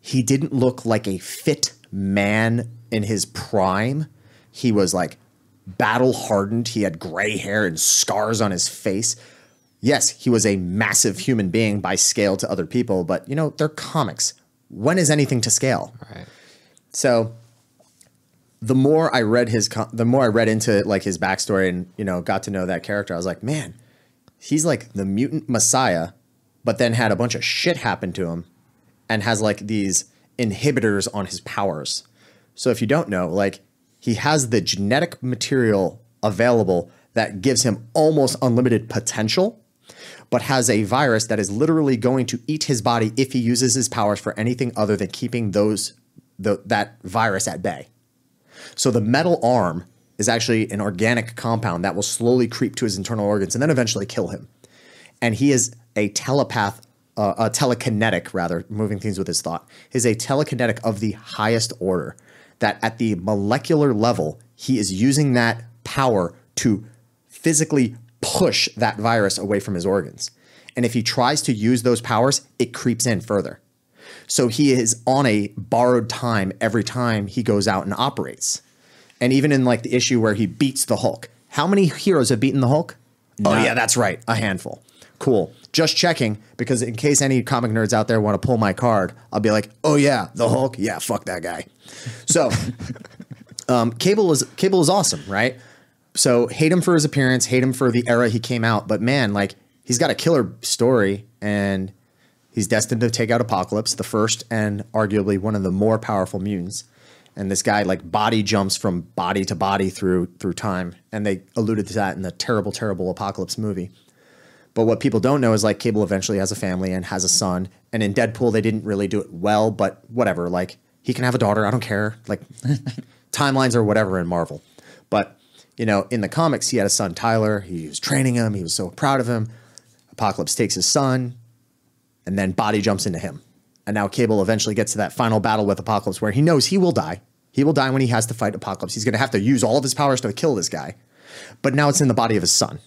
he didn't look like a fit man in his prime. He was like battle hardened. He had gray hair and scars on his face. Yes, he was a massive human being by scale to other people, but you know, they're comics. When is anything to scale? Right. So the more I read his, the more I read into like his backstory and you know got to know that character, I was like, man, he's like the mutant messiah, but then had a bunch of shit happen to him, and has like these inhibitors on his powers. So if you don't know, like he has the genetic material available that gives him almost unlimited potential, but has a virus that is literally going to eat his body if he uses his powers for anything other than keeping those the, that virus at bay. So the metal arm is actually an organic compound that will slowly creep to his internal organs and then eventually kill him. And he is a telepath, uh, a telekinetic rather, moving things with his thought. He's a telekinetic of the highest order. That at the molecular level, he is using that power to physically push that virus away from his organs. And if he tries to use those powers, it creeps in further. So he is on a borrowed time every time he goes out and operates. And even in like the issue where he beats the Hulk, how many heroes have beaten the Hulk? Oh yeah, that's right, a handful. Cool. Just checking because in case any comic nerds out there want to pull my card, I'll be like, oh yeah, the Hulk. Yeah, fuck that guy. So, um, Cable is Cable is awesome, right? So hate him for his appearance, hate him for the era he came out, but man, like he's got a killer story and he's destined to take out Apocalypse, the first and arguably one of the more powerful mutants. And this guy like body jumps from body to body through through time, and they alluded to that in the terrible, terrible Apocalypse movie. But what people don't know is like Cable eventually has a family and has a son. And in Deadpool, they didn't really do it well, but whatever. Like he can have a daughter. I don't care. Like timelines or whatever in Marvel. But you know, in the comics, he had a son, Tyler. He was training him. He was so proud of him. Apocalypse takes his son, and then Body jumps into him. And now Cable eventually gets to that final battle with Apocalypse where he knows he will die. He will die when he has to fight Apocalypse. He's going to have to use all of his powers to kill this guy. But now it's in the body of his son.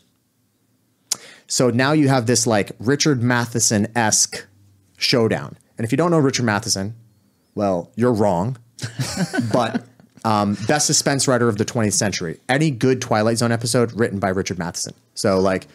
So now you have this like Richard Matheson esque showdown. And if you don't know Richard Matheson, well, you're wrong. but um, best suspense writer of the 20th century. Any good Twilight Zone episode written by Richard Matheson. So like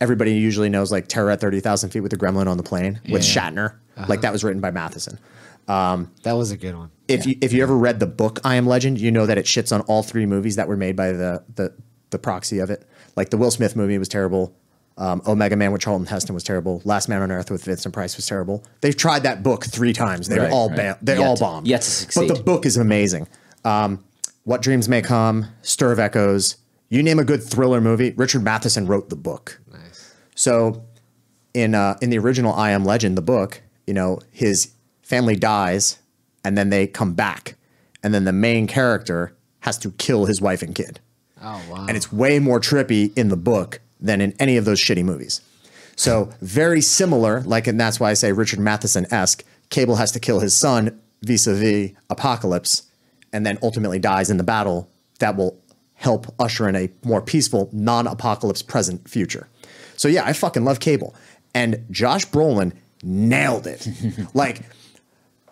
everybody usually knows like Terror at 30,000 feet with the gremlin on the plane with Yeah. Shatner. Like that was written by Matheson. That was a good one. If you if you ever read the book I Am Legend, you know that it shits on all three movies that were made by the the the proxy of it. Like the Will Smith movie was terrible. Um, Omega Man with Charlton Heston was terrible. Last Man on Earth with Vincent Price was terrible. They've tried that book three times. They Right, all right. they Yet all to- bombed. yet to succeed. But the book is amazing. Um, what Dreams May Come, Stir of Echoes. You name a good thriller movie. Richard Matheson wrote the book. Nice. So in uh, in the original I Am Legend, the book, you know, his family dies and then they come back. And then the main character has to kill his wife and kid. Oh wow. And it's way more trippy in the book than in any of those shitty movies. So very similar, like, and that's why I say Richard Matheson esque. Cable has to kill his son vis-a-vis Apocalypse, and then ultimately dies in the battle. That will help usher in a more peaceful, non-apocalypse present future. So yeah, I fucking love Cable, and Josh Brolin nailed it. like,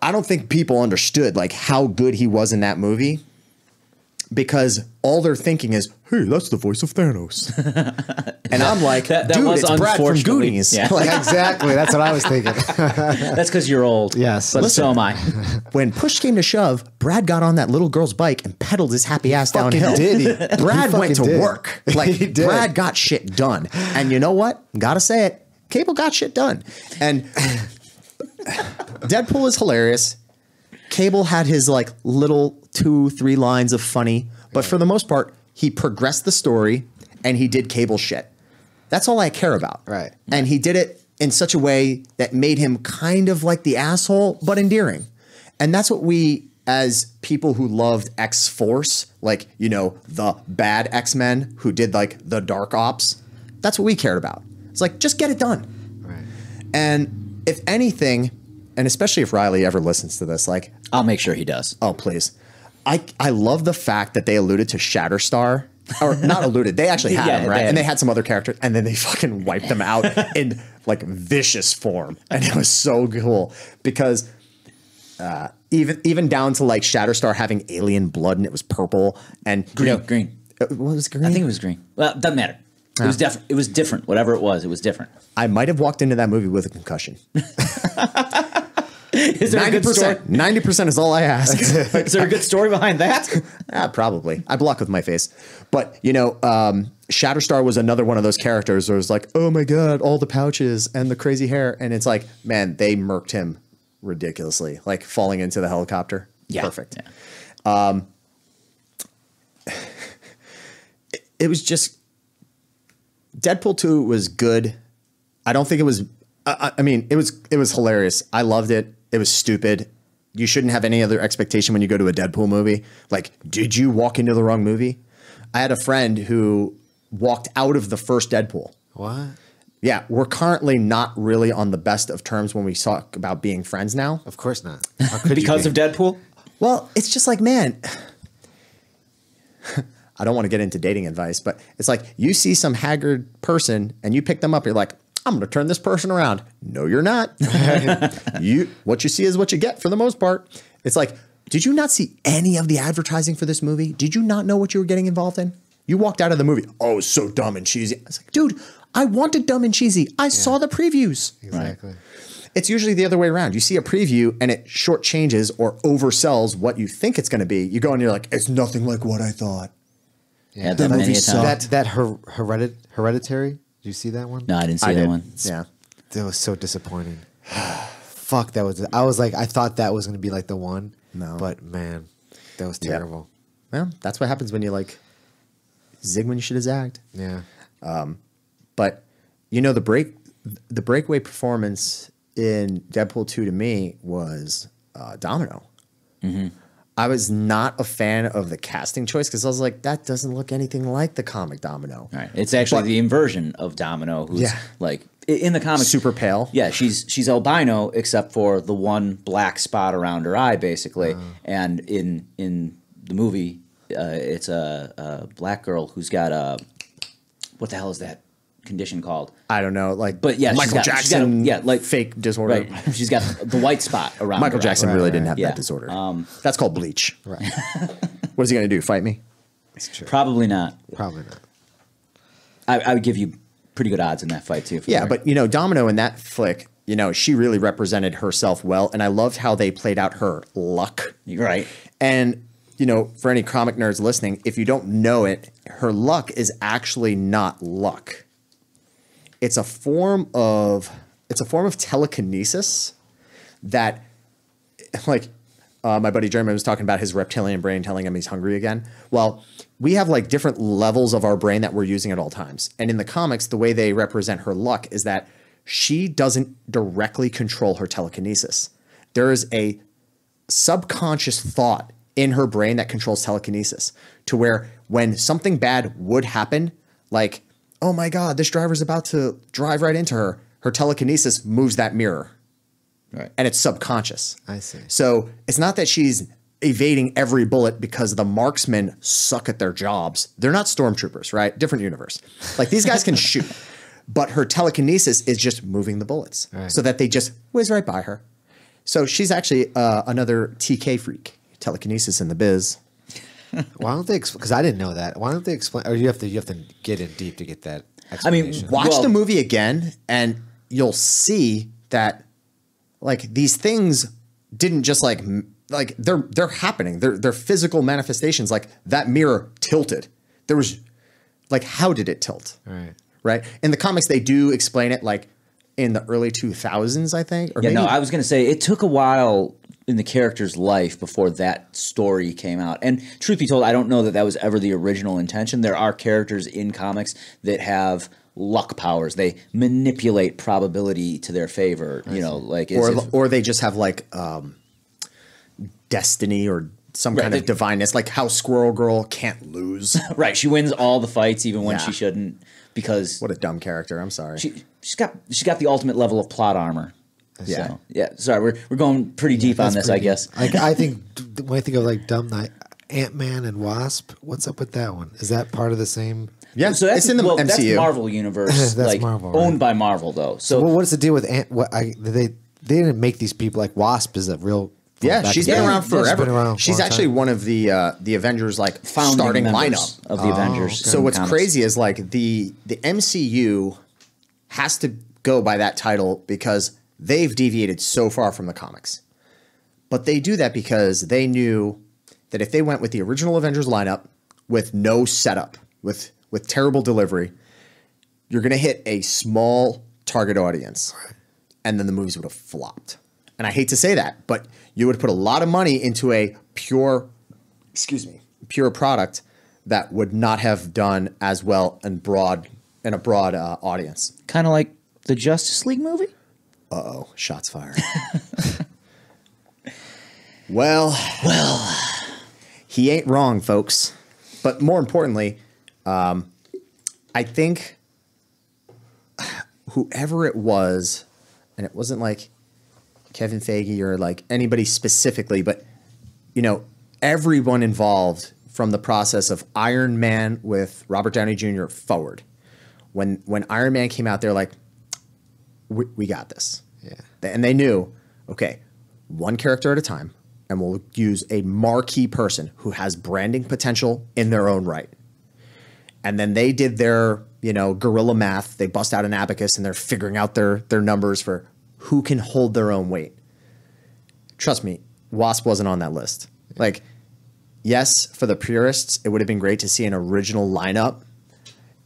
I don't think people understood like how good he was in that movie because all they're thinking is, "Hey, that's the voice of Thanos," and I'm like, That- that "Dude, was it's Brad from unfortunately- Goonies." yeah. Like, exactly. That's what I was thinking. That's because you're old. Yes. But Listen. so am I. when push came to shove, Brad got on that little girl's bike and pedaled his happy ass fucking downhill. did. He- Brad he went to did. work. Like He did. Brad got shit done. And you know what? Gotta say it. Cable got shit done. And Deadpool is hilarious. Cable had his like little two, three lines of funny, but for the most part, he progressed the story and he did cable shit. That's all I care about. Right. And he did it in such a way that made him kind of like the asshole, but endearing. And that's what we, as people who loved X Force, like, you know, the bad X Men who did like the dark ops, that's what we cared about. It's like, just get it done. right. And if anything, and especially if Reilly ever listens to this, like, I'll make sure he does. oh, please. I, I love the fact that they alluded to Shatterstar. Or not alluded, they actually had Yeah, him, right? they and they had some other characters, and then they fucking wiped them out in like vicious form. And it was so cool because uh, even even down to like Shatterstar having alien blood and it was purple and you Green, know- green. Uh, what was green? I think it was green. Well, it doesn't matter. It was different. It was different. Whatever it was, it was different. I might have walked into that movie with a concussion. Is there a Ninety good story? percent. Ninety percent is all I ask. Is there a good story behind that? Ah, probably. I block with my face. But, you know, um, Shatterstar was another one of those characters where it was like, oh my God, all the pouches and the crazy hair. And it's like, man, they murked him ridiculously, like falling into the helicopter. Yeah. Perfect. Yeah. It was just, Deadpool 2 was good. I don't think it was, I, I- I mean, it was, it was hilarious. I loved it. It was stupid. You shouldn't have any other expectation when you go to a Deadpool movie. Like, did you walk into the wrong movie? I had a friend who walked out of the first Deadpool. What? Yeah, we're currently not really on the best of terms when we talk about being friends now. Of course not. How could because you of? Deadpool? Well, it's just like, man, I don't want to get into dating advice, but it's like you see some haggard person and you pick them up, you're like, I'm going to turn this person around. No, you're not. you what you see is what you get for the most part. It's like Did you not see any of the advertising for this movie? Did you not know what you were getting involved in? You walked out of the movie. Oh, so dumb and cheesy. I was like, dude, I wanted dumb and cheesy. I saw the previews. Exactly. It's usually the other way around. You see a preview and it shortchanges or oversells what you think it's going to be. You go and you're like, it's nothing like what I thought. Yeah, The that movie sucked. That that her, heredit, hereditary. Did you see that one? No, I didn't see I that did. one. Yeah. That was so disappointing. Fuck, that was. I was like, I thought that was gonna be like the one. No. but man, that was Yeah. terrible. Well, that's what happens when you like zig when you should have zagged. Yeah. But you know the break, the breakaway performance in Deadpool two to me was uh, Domino. I was not a fan of the casting choice because I was like, that doesn't look anything like the comic Domino. Right. It's actually But- the inversion of Domino, who's Yeah. like in the comics Super pale. Yeah, she's she's albino except for the one black spot around her eye, basically. Uh. And in in the movie, uh, it's a, a black girl who's got a what the hell is that condition called? I don't know, like, But yeah, she's Michael got- she's got a- Jackson, yeah, like- fake disorder. Right. She's got the white spot around. Michael her eye. Jackson really didn't have Yeah. that disorder. Um, That's called bleach. Right. What is he going to do? Fight me? Probably not. Probably not. I, I would give you pretty good odds in that fight too. for Yeah, her. but you know, Domino in that flick, you know, she really represented herself well, and I loved how they played out her luck. you're right. And you know, for any comic nerds listening, if you don't know it, her luck is actually not luck. It's a form of it's a form of telekinesis that like uh, my buddy Jeremy was talking about his reptilian brain telling him he's hungry again. Well, we have like different levels of our brain that we're using at all times. And in the comics, the way they represent her luck is that she doesn't directly control her telekinesis. There is a subconscious thought in her brain that controls telekinesis to where when something bad would happen, like, oh my God, this driver's about to drive right into her, her telekinesis moves that mirror Right. and it's subconscious. I see. So it's not that she's evading every bullet because the marksmen suck at their jobs. They're not stormtroopers, right? Different universe. Like these guys can shoot, but her telekinesis is just moving the bullets Right. so that they just whiz right by her. So she's actually uh, another TK freak, telekinesis in the biz. Why don't they? explain? Because I didn't know that. Why don't they explain? Or you have to. You have to get in deep to get that. I mean, Watch Well- the movie again, and you'll see that like these things didn't just like like they're they're happening. They're they're physical manifestations. Like that mirror tilted. There was like how did it tilt? Right. Right. In the comics, they do explain it like in the early two thousands, I think. Or Yeah, no, I was going to say it took a while in the character's life before that story came out. And truth be told, I don't know that that was ever the original intention. There are characters in comics that have luck powers. They manipulate probability to their favor. You know, like or if- or they just have like um, destiny or some Right, kind they- of divineness, like how Squirrel Girl can't lose. right. She wins all the fights even when Yeah. she shouldn't because what a dumb character. I'm sorry. she she's got she's got the ultimate level of plot armor. Yeah. So, yeah. Sorry, we're we're going pretty deep on this, I guess. Like I think when I think of like dumb night, Ant Man and Wasp. What's up with that one? Is that part of the same? yeah, So that's it's in the well, MCU. That's Marvel universe, That's like Marvel, owned by Marvel, though. So Well, what is the deal with Ant? What I they they didn't make these people like Wasp is a real. Yeah, she's been around. Yeah, forever. She's been around. a she's actually time. one of the uh, the Avengers like founding starting lineup. of the Avengers. So what's comics. crazy is like the the MCU has to go by that title because they've deviated so far from the comics. But they do that because they knew that if they went with the original Avengers lineup with no setup, with with terrible delivery, you're going to hit a small target audience. And then the movies would have flopped. And I hate to say that, but you would put a lot of money into a pure excuse me, pure product that would not have done as well in broad in a broad uh, audience. kind of like the Justice League movie. Oh, shots fired. well, well, he ain't wrong, folks. But more importantly, um, I think whoever it was, and it wasn't like Kevin Feige or like anybody specifically, but you know, everyone involved from the process of Iron Man with Robert Downey Jr. forward. When when Iron Man came out, they're like, we, we got this. Yeah. And they knew, okay, one character at a time, and we'll use a marquee person who has branding potential in their own right. And then they did their, you know, guerrilla math. They bust out an abacus and they're figuring out their their numbers for who can hold their own weight. Trust me, Wasp wasn't on that list. Like, yes, for the purists, it would have been great to see an original lineup.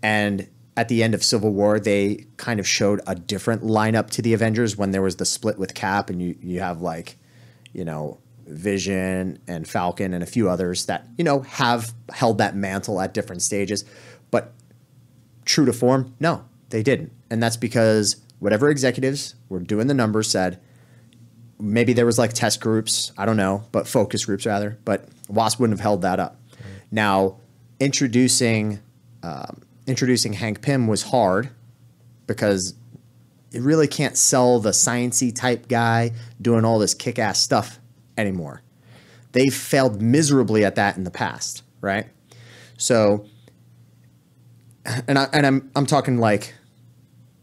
And at the end of Civil War, they kind of showed a different lineup to the Avengers when there was the split with Cap, and you you have like, you know, Vision and Falcon and a few others that you know have held that mantle at different stages, but true to form, no, they didn't, and that's because whatever executives were doing the numbers said. Maybe there was like test groups, I don't know, but focus groups rather. But Wasp wouldn't have held that up. Now, introducing um, introducing Hank Pym was hard because you really can't sell the sciency type guy doing all this kick ass stuff anymore. They've failed miserably at that in the past, right? So, and I and I'm I'm talking like,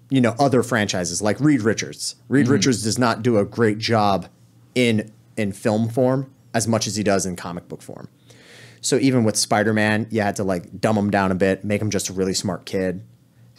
you know, other franchises like Reed Richards. Reed mm-hmm. Richards does not do a great job in in film form as much as he does in comic book form. So even with Spider Man, you had to like dumb him down a bit, make him just a really smart kid.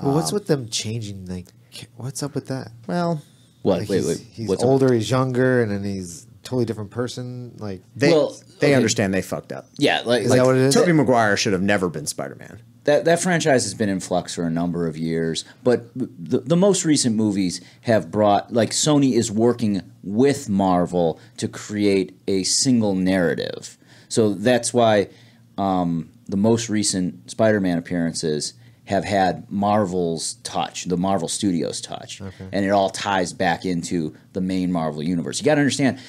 Well, what's um, with them changing? Like, what's up with that? Well, What? Like wait, he's, wait. he's what's up? older, he's younger, and then he's a totally different person. Like, they Well, they okay. understand they fucked up. Yeah, like, is like that what it is? Tobey Maguire should have never been Spider Man. that that franchise has been in flux for a number of years, but the, the most recent movies have brought like Sony is working with Marvel to create a single narrative. So that's why um, the most recent Spider-Man appearances have had Marvel's touch, the Marvel Studios touch, and it all ties back into the main Marvel universe. You got to understand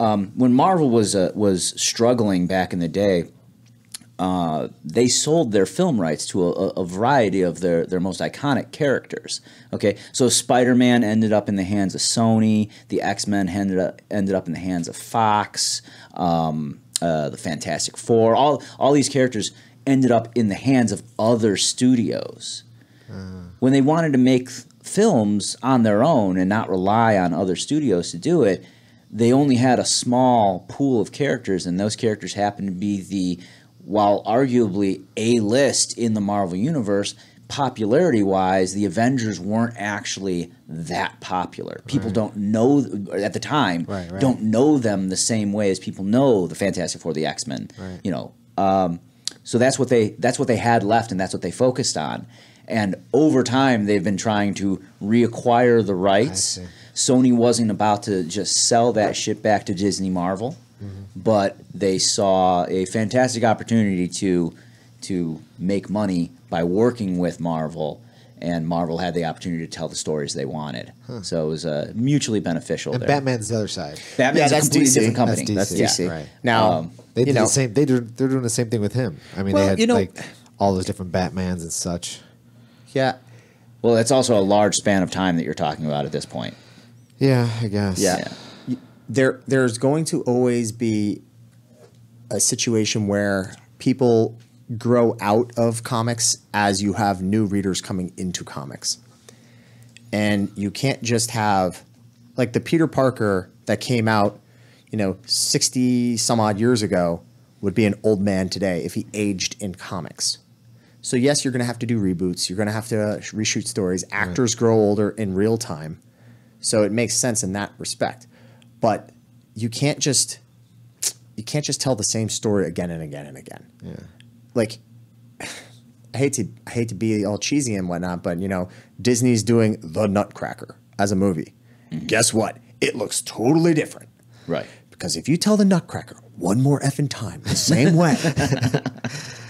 um, when Marvel was uh, was struggling back in the day uh, they sold their film rights to a, a variety of their, their most iconic characters. Okay, so Spider Man ended up in the hands of Sony. The X Men ended up ended up in the hands of Fox. Um, uh, the Fantastic Four. All all these characters ended up in the hands of other studios. When they wanted to make films on their own and not rely on other studios to do it, they only had a small pool of characters, and those characters happened to be the, while arguably a list in the Marvel universe, popularity wise, the Avengers weren't actually that popular. People don't know at the time Right, right. don't know them the same way as people know the Fantastic Four, the X Men. Right. You know, um, so that's what they that's what they had left, and that's what they focused on. And over time, they've been trying to reacquire the rights. Sony wasn't about to just sell that shit back to Disney Marvel, but they saw a fantastic opportunity to to make money by working with Marvel, and Marvel had the opportunity to tell the stories they wanted. So it was uh, mutually beneficial. and there. Batman's the other side. Batman's Yeah, a completely DC. different company. That's DC. That's DC. right. Now, Um, They you did know, the same. They do. They're doing the same thing with him. I mean, Well, they had you know- like all those different Batmans and such. yeah, Well, it's also a large span of time that you're talking about at this point. Yeah, I guess. Yeah. there there's going to always be a situation where people grow out of comics as you have new readers coming into comics. And you can't just have like the Peter Parker that came out, you know, 60 some odd years ago would be an old man today if he aged in comics. So yes, you're going to have to do reboots. You're going to have to reshoot stories. Actors grow older in real time. So it makes sense in that respect. But you can't just you can't just tell the same story again and again and again. Yeah. Like I hate to I hate to be all cheesy and whatnot, but you know, Disney's doing The Nutcracker as a movie. Guess what? It looks totally different. Right. Because if you tell the Nutcracker one more effing time the same way,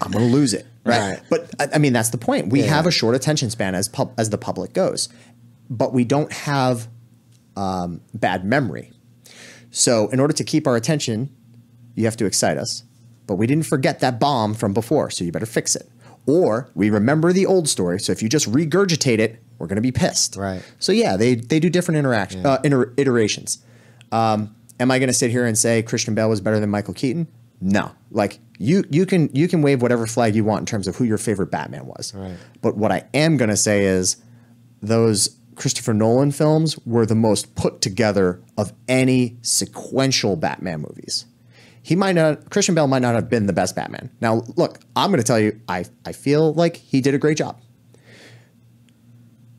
I'm going to lose it. Right. Right. But I, I mean, that's the point. We Yeah. have a short attention span as pub, as the public goes, but we don't have um, bad memory. So in order to keep our attention, you have to excite us. But we didn't forget that bomb from before, so you better fix it. Or we remember the old story. So if you just regurgitate it, we're going to be pissed. Right. So yeah, they they do different interaction uh, iter- iterations. Um, am I going to sit here and say Christian Bale was better than Michael Keaton? No. Like you you can you can wave whatever flag you want in terms of who your favorite Batman was. Right. But what I am going to say is those Christopher Nolan films were the most put together of any sequential Batman movies. He might not Christian Bale might not have been the best Batman. Now, look, I'm going to tell you, I I feel like he did a great job,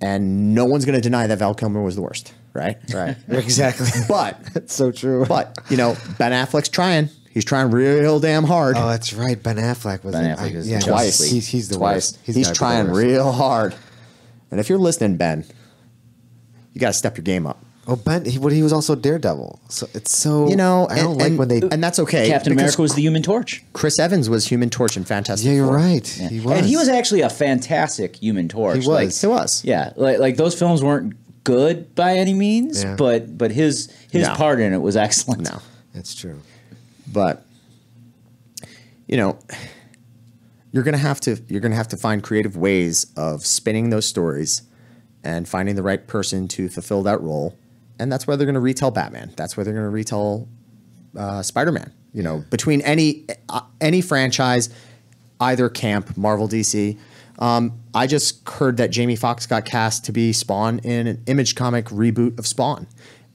and no one's going to deny that Val Kilmer was the worst, right? Right. exactly. But It's so true. but you know, Ben Affleck's trying. He's trying real damn hard. Oh, that's right. Ben Affleck was Ben? Affleck is yeah, twice. He's, he's the Twice. worst. He's, the trying real hard. And if you're listening, Ben, you got to step your game up. Oh, Ben. He, but he was also Daredevil. So it's so You know, I don't and, like and- when they. and that's okay. Captain because America was the Human Torch. Chris Evans was Human Torch and Fantastic. yeah, you're Four. right. He was. And he was actually a fantastic Human Torch. He Like, was. He was. Yeah, like like those films weren't good by any means, Yeah. but but his his No. part in it was excellent. No, That's true. but you know, you're gonna have to you're gonna have to find creative ways of spinning those stories and finding the right person to fulfill that role. And that's where they're gonna retell Batman. That's where they're gonna retell uh, Spider-Man. You know, between any uh, any franchise, either camp, Marvel, DC. Um, I just heard that Jamie Foxx got cast to be Spawn in an Image comic reboot of Spawn,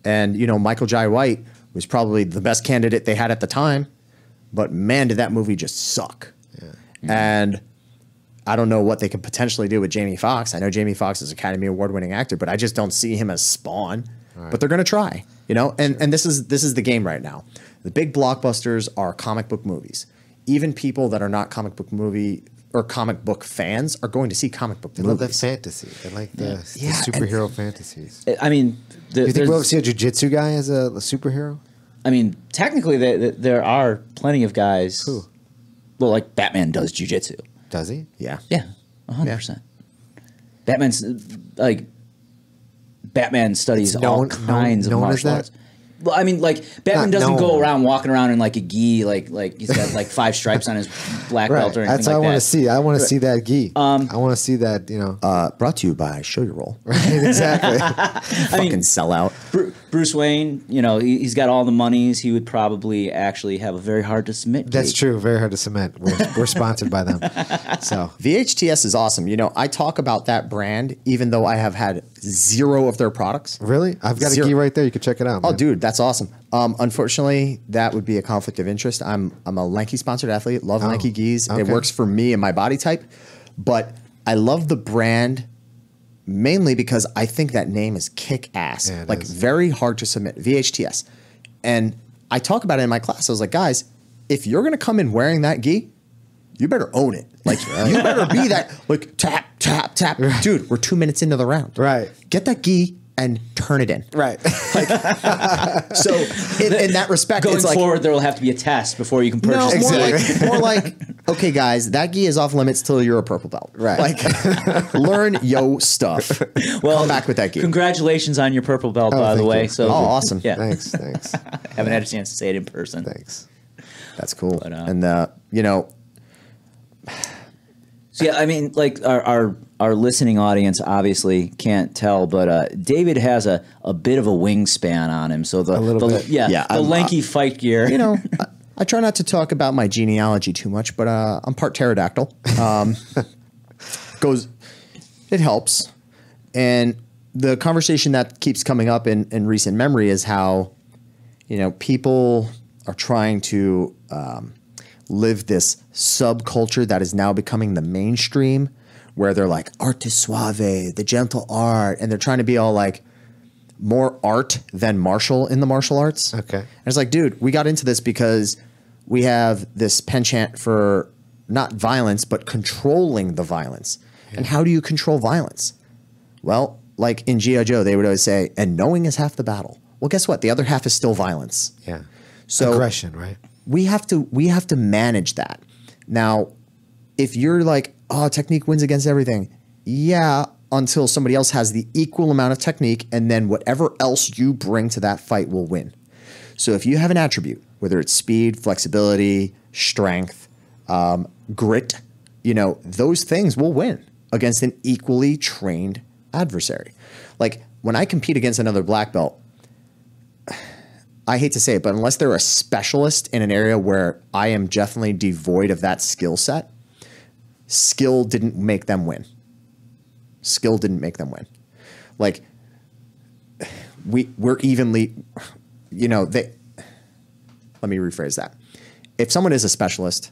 and you know Michael Jai White was probably the best candidate they had at the time, but man, did that movie just suck. And I don't know what they could potentially do with Jamie Foxx. I know Jamie Foxx is Academy Award winning actor, but I just don't see him as Spawn. But they're going to try, you know. And and this is this is the game right now. The big blockbusters are comic book movies. Even people that are not comic book movie or comic book fans are going to see comic book They love that fantasy. They like the, the Yeah, and- superhero fantasies. I mean, the, Do you think we'll ever see a jujitsu guy as a, a superhero? I mean, technically, there, there are plenty of guys. Who? Well, like Batman does jujitsu. Does he? yeah. Yeah, hundred percent. Batman's like Batman studies It's all kinds known- known of martial arts. Well, I mean, like Batman Not doesn't go around walking around in like a gi, like like he's got like five stripes on his black Right. belt or anything That's like what I want that. to see. I want to see that gi. Um, I want to see that. You know. Uh, brought to you by Shoyoroll. exactly. Fucking mean- sellout. Bru- Bruce Wayne, you know, he, he's got all the monies. He would probably actually have a very hard to submit. That's gig. true. Very hard to cement. We're, we're sponsored by them. So VHTS is awesome. You know, I talk about that brand even though I have had zero of their products. really, I've got Zero. a gi right there. You can check it out. Oh, dude, that's awesome. Um, unfortunately, that would be a conflict of interest. I'm I'm a lanky sponsored athlete. Love Oh, lanky geese. It works for me and my body type. But I love the brand mainly because I think that name is kick ass. Yeah, like is. very hard to submit. VHTS. And I talk about it in my class. I was like, guys, if you're gonna come in wearing that gi, you better own it. Like you better be that like tap tap tap, dude. We're two minutes into the round. Right. Get that gi and turn it in. Right. Like, So in, in that respect, Going it's like forward, there will have to be a test before you can no, purchase. more Exactly. like more like okay, guys, that gi is off limits till you're a purple belt. Right. Like learn yo stuff. Well, Come back with that gi. Congratulations on your purple belt, Oh, by the way. you. So, Oh, awesome. Yeah, thanks. Thanks. haven't had a chance to say it in person. Thanks. That's cool. But, uh, and uh, you know, So yeah, I mean, like our our, our listening audience obviously can't tell, but uh, David has a, a bit of a wingspan on him. So the, A little the- bit. yeah, Yeah, the I'm- lanky fight gear. you know, I, I try not to talk about my genealogy too much, but uh, I'm part pterodactyl. Um, goes, it helps, and the conversation that keeps coming up in, in recent memory is how, you know, people are trying to um, live this subculture that is now becoming the mainstream, where they're like arte suave, the gentle art, and they're trying to be all like more art than martial in the martial arts. Okay. And it's like, dude, we got into this because we have this penchant for not violence, but controlling the violence. And how do you control violence? Well, like in G.I. Joe, they would always say, and knowing is half the battle. Well, guess what? The other half is still violence. Yeah. So Aggression, right? We have to we have to manage that. Now, if you're like, oh, technique wins against everything, yeah, until somebody else has the equal amount of technique, and then whatever else you bring to that fight will win. So if you have an attribute, whether it's speed, flexibility, strength, um, grit, you know, those things will win against an equally trained adversary. Like when I compete against another black belt, I hate to say it, but unless they're a specialist in an area where I am definitely devoid of that skill set, skill didn't make them win. Skill didn't make them win. Like we we're evenly, you know, they let me rephrase that. if someone is a specialist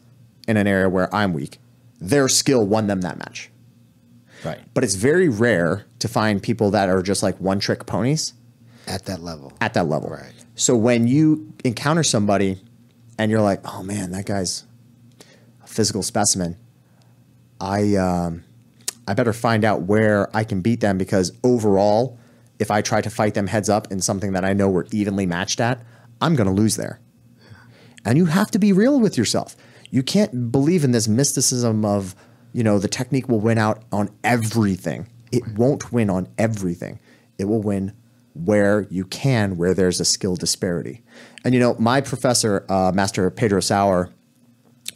in an area where I'm weak, their skill won them that match. Right. But it's very rare to find people that are just like one trick ponies At that level. at that level. Right. So when you encounter somebody and you're like, oh man, that guy's a physical specimen, I um, I better find out where I can beat them because overall, if I try to fight them heads up in something that I know we're evenly matched at, I'm going to lose there. And you have to be real with yourself. You can't believe in this mysticism of, you know, the technique will win out on everything. It won't win on everything. It will win where you can, where there's a skill disparity. And, you know, my professor, uh, Master Pedro Sauer,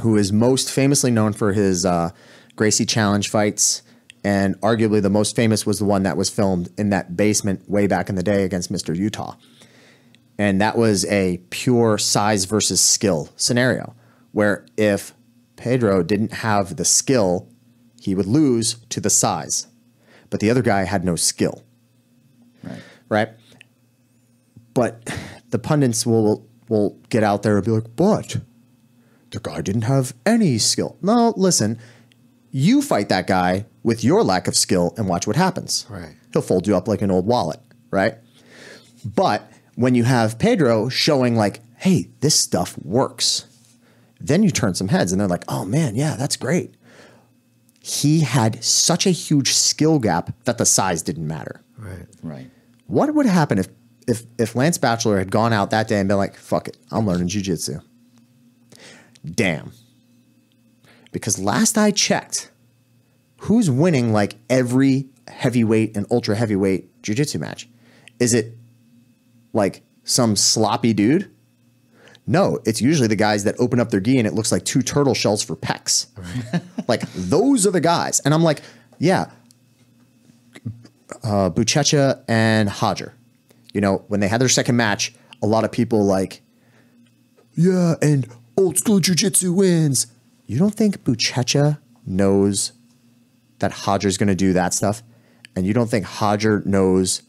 who is most famously known for his uh, Gracie Challenge fights, and arguably the most famous was the one that was filmed in that basement way back in the day against Mr. Utah. And that was a pure size versus skill scenario where if Pedro didn't have the skill, he would lose to the size. But the other guy had no skill. Right. Right? But the pundits will will get out there and be like, but the guy didn't have any skill. No, listen, you fight that guy with your lack of skill and watch what happens. Right. He'll fold you up like an old wallet, right? But when you have Pedro showing like, hey, this stuff works, then you turn some heads and they're like, oh man, yeah, that's great. He had such a huge skill gap that the size didn't matter. Right. Right. What would happen if if if Lance Bachelor had gone out that day and been like, fuck it, I'm learning jujitsu? Damn. Because last I checked, who's winning like every heavyweight and ultra heavyweight jujitsu match? Is it like some sloppy dude? No, it's usually the guys that open up their gi and it looks like two turtle shells for pecs. like those are the guys. And I'm like, yeah, uh, Buchecha and Roger. You know, when they had their second match, a lot of people like, yeah, and old school jujitsu wins. You don't think Buchecha knows that Roger's going to do that stuff? And you don't think Hodger knows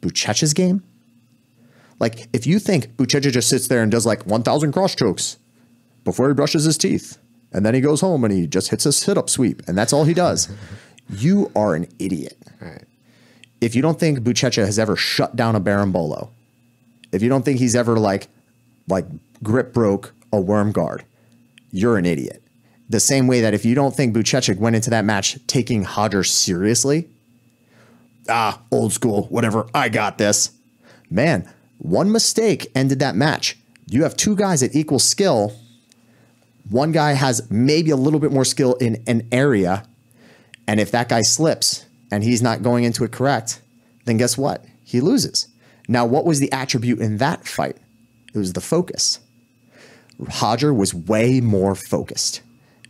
Buchecha's game? Like, if you think Buchecha just sits there and does like 1,000 cross chokes before he brushes his teeth, and then he goes home and he just hits a sit up sweep, and that's all he does, you are an idiot Right. If you don't think Buchecha has ever shut down a Berimbolo, if you don't think he's ever like like grip broke a worm guard, you're an idiot. The same way that if you don't think Buchecha went into that match taking Roger seriously, ah, old school, whatever, I got this. Man, one mistake ended that match. You have two guys at equal skill. One guy has maybe a little bit more skill in an area, and if that guy slips and he's not going into it correct, then guess what? He loses. Now, what was the attribute in that fight? It was the focus. Roger was way more focused.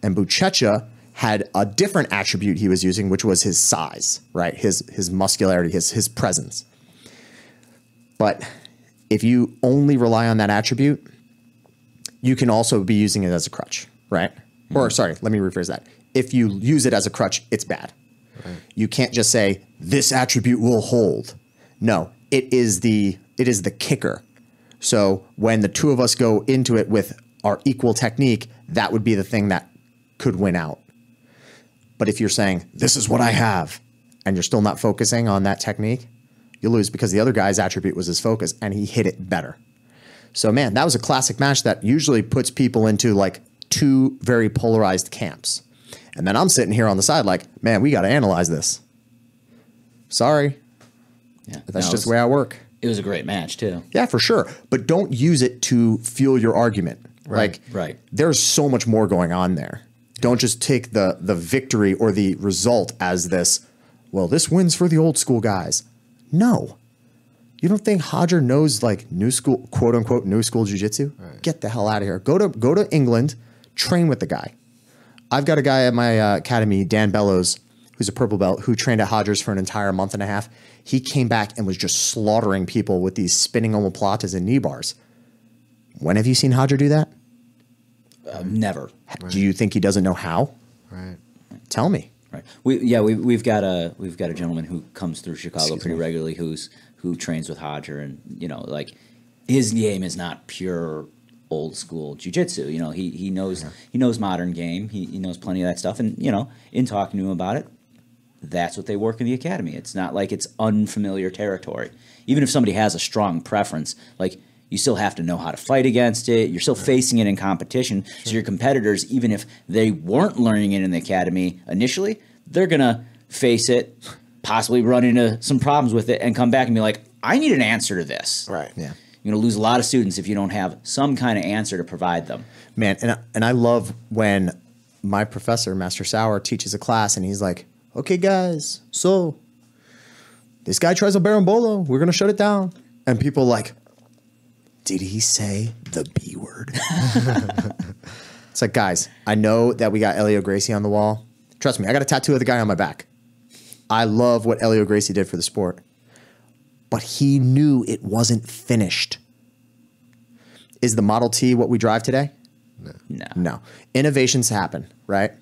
And Buchecha had a different attribute he was using, which was his size, right? His his muscularity, his his presence. But if you only rely on that attribute, you can also be using it as a crutch, right? Or hmm. sorry, let me rephrase that. If you use it as a crutch, it's bad. You can't just say this attribute will hold. No, it is the it is the kicker. So when the two of us go into it with our equal technique, that would be the thing that could win out. But if you're saying this is what I have and you're still not focusing on that technique, you lose because the other guy's attribute was his focus and he hit it better. So man, that was a classic match that usually puts people into like two very polarized camps. And then I'm sitting here on the side like, man, we got to analyze this. Sorry, Yeah. that's No, just it the way I work. It was a great match too. Yeah, for sure. But don't use it to fuel your argument. Like, right. There's so much more going on there. Don't just take the the victory or the result as this. Well, this wins for the old school guys. No, you don't think Roger knows like new school, quote unquote, new school jujitsu? Get the hell out of here. Go to go to England, train with the guy. I've got a guy at my uh, academy, Dan Bellows, who's a purple belt, who trained at Roger's for an entire month and a half. He came back and was just slaughtering people with these spinning omoplatas and knee bars. When have you seen Roger do that? Uh, never. Do you think he doesn't know how? Right. Tell me. Right. We yeah we we've got a we've got a gentleman who comes through Chicago pretty regularly who's who trains with Roger and you know like his game is not pure old school jujitsu. You know, he he knows he knows modern game. He he knows plenty of that stuff. And you know, in talking to him about it, that's what they work in the academy. It's not like it's unfamiliar territory. Even if somebody has a strong preference, like you still have to know how to fight against it. You're still facing it in competition. So your competitors, even if they weren't learning it in the academy initially, they're gonna face it, possibly run into some problems with it, and come back and be like, "I need an answer to this." Right. Yeah. You're gonna lose a lot of students if you don't have some kind of answer to provide them. Man, and I, and I love when my professor, Master Sauer, teaches a class and he's like, "Okay, guys, so this guy tries a Berimbolo. We're gonna shut it down." And people like, "Did he say the B word?" it's like, guys, I know that we got Helio Gracie on the wall. Trust me, I got a tattoo of the guy on my back. I love what Helio Gracie did for the sport, but he knew it wasn't finished. Is the Model T what we drive today? No. No. Innovations happen, right?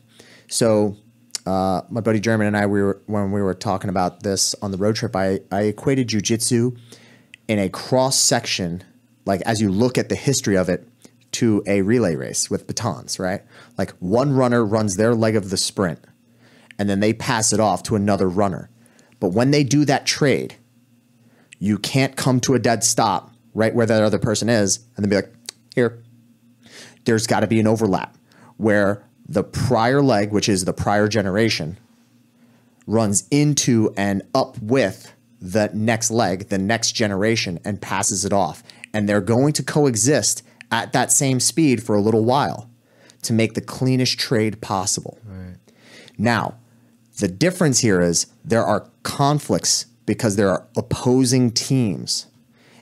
So, uh, my buddy German and I, we were when we were talking about this on the road trip. I I equated jujitsu in a cross section, like as you look at the history of it, to a relay race with batons, right? Like one runner runs their leg of the sprint, and then they pass it off to another runner. But when they do that trade, you can't come to a dead stop right where that other person is, and then be like, "Here, there's got to be an overlap where the prior leg, which is the prior generation, runs into and up with the next leg, the next generation, and passes it off. And they're going to coexist at that same speed for a little while to make the cleanest trade possible. Now, the difference here is there are conflicts because there are opposing teams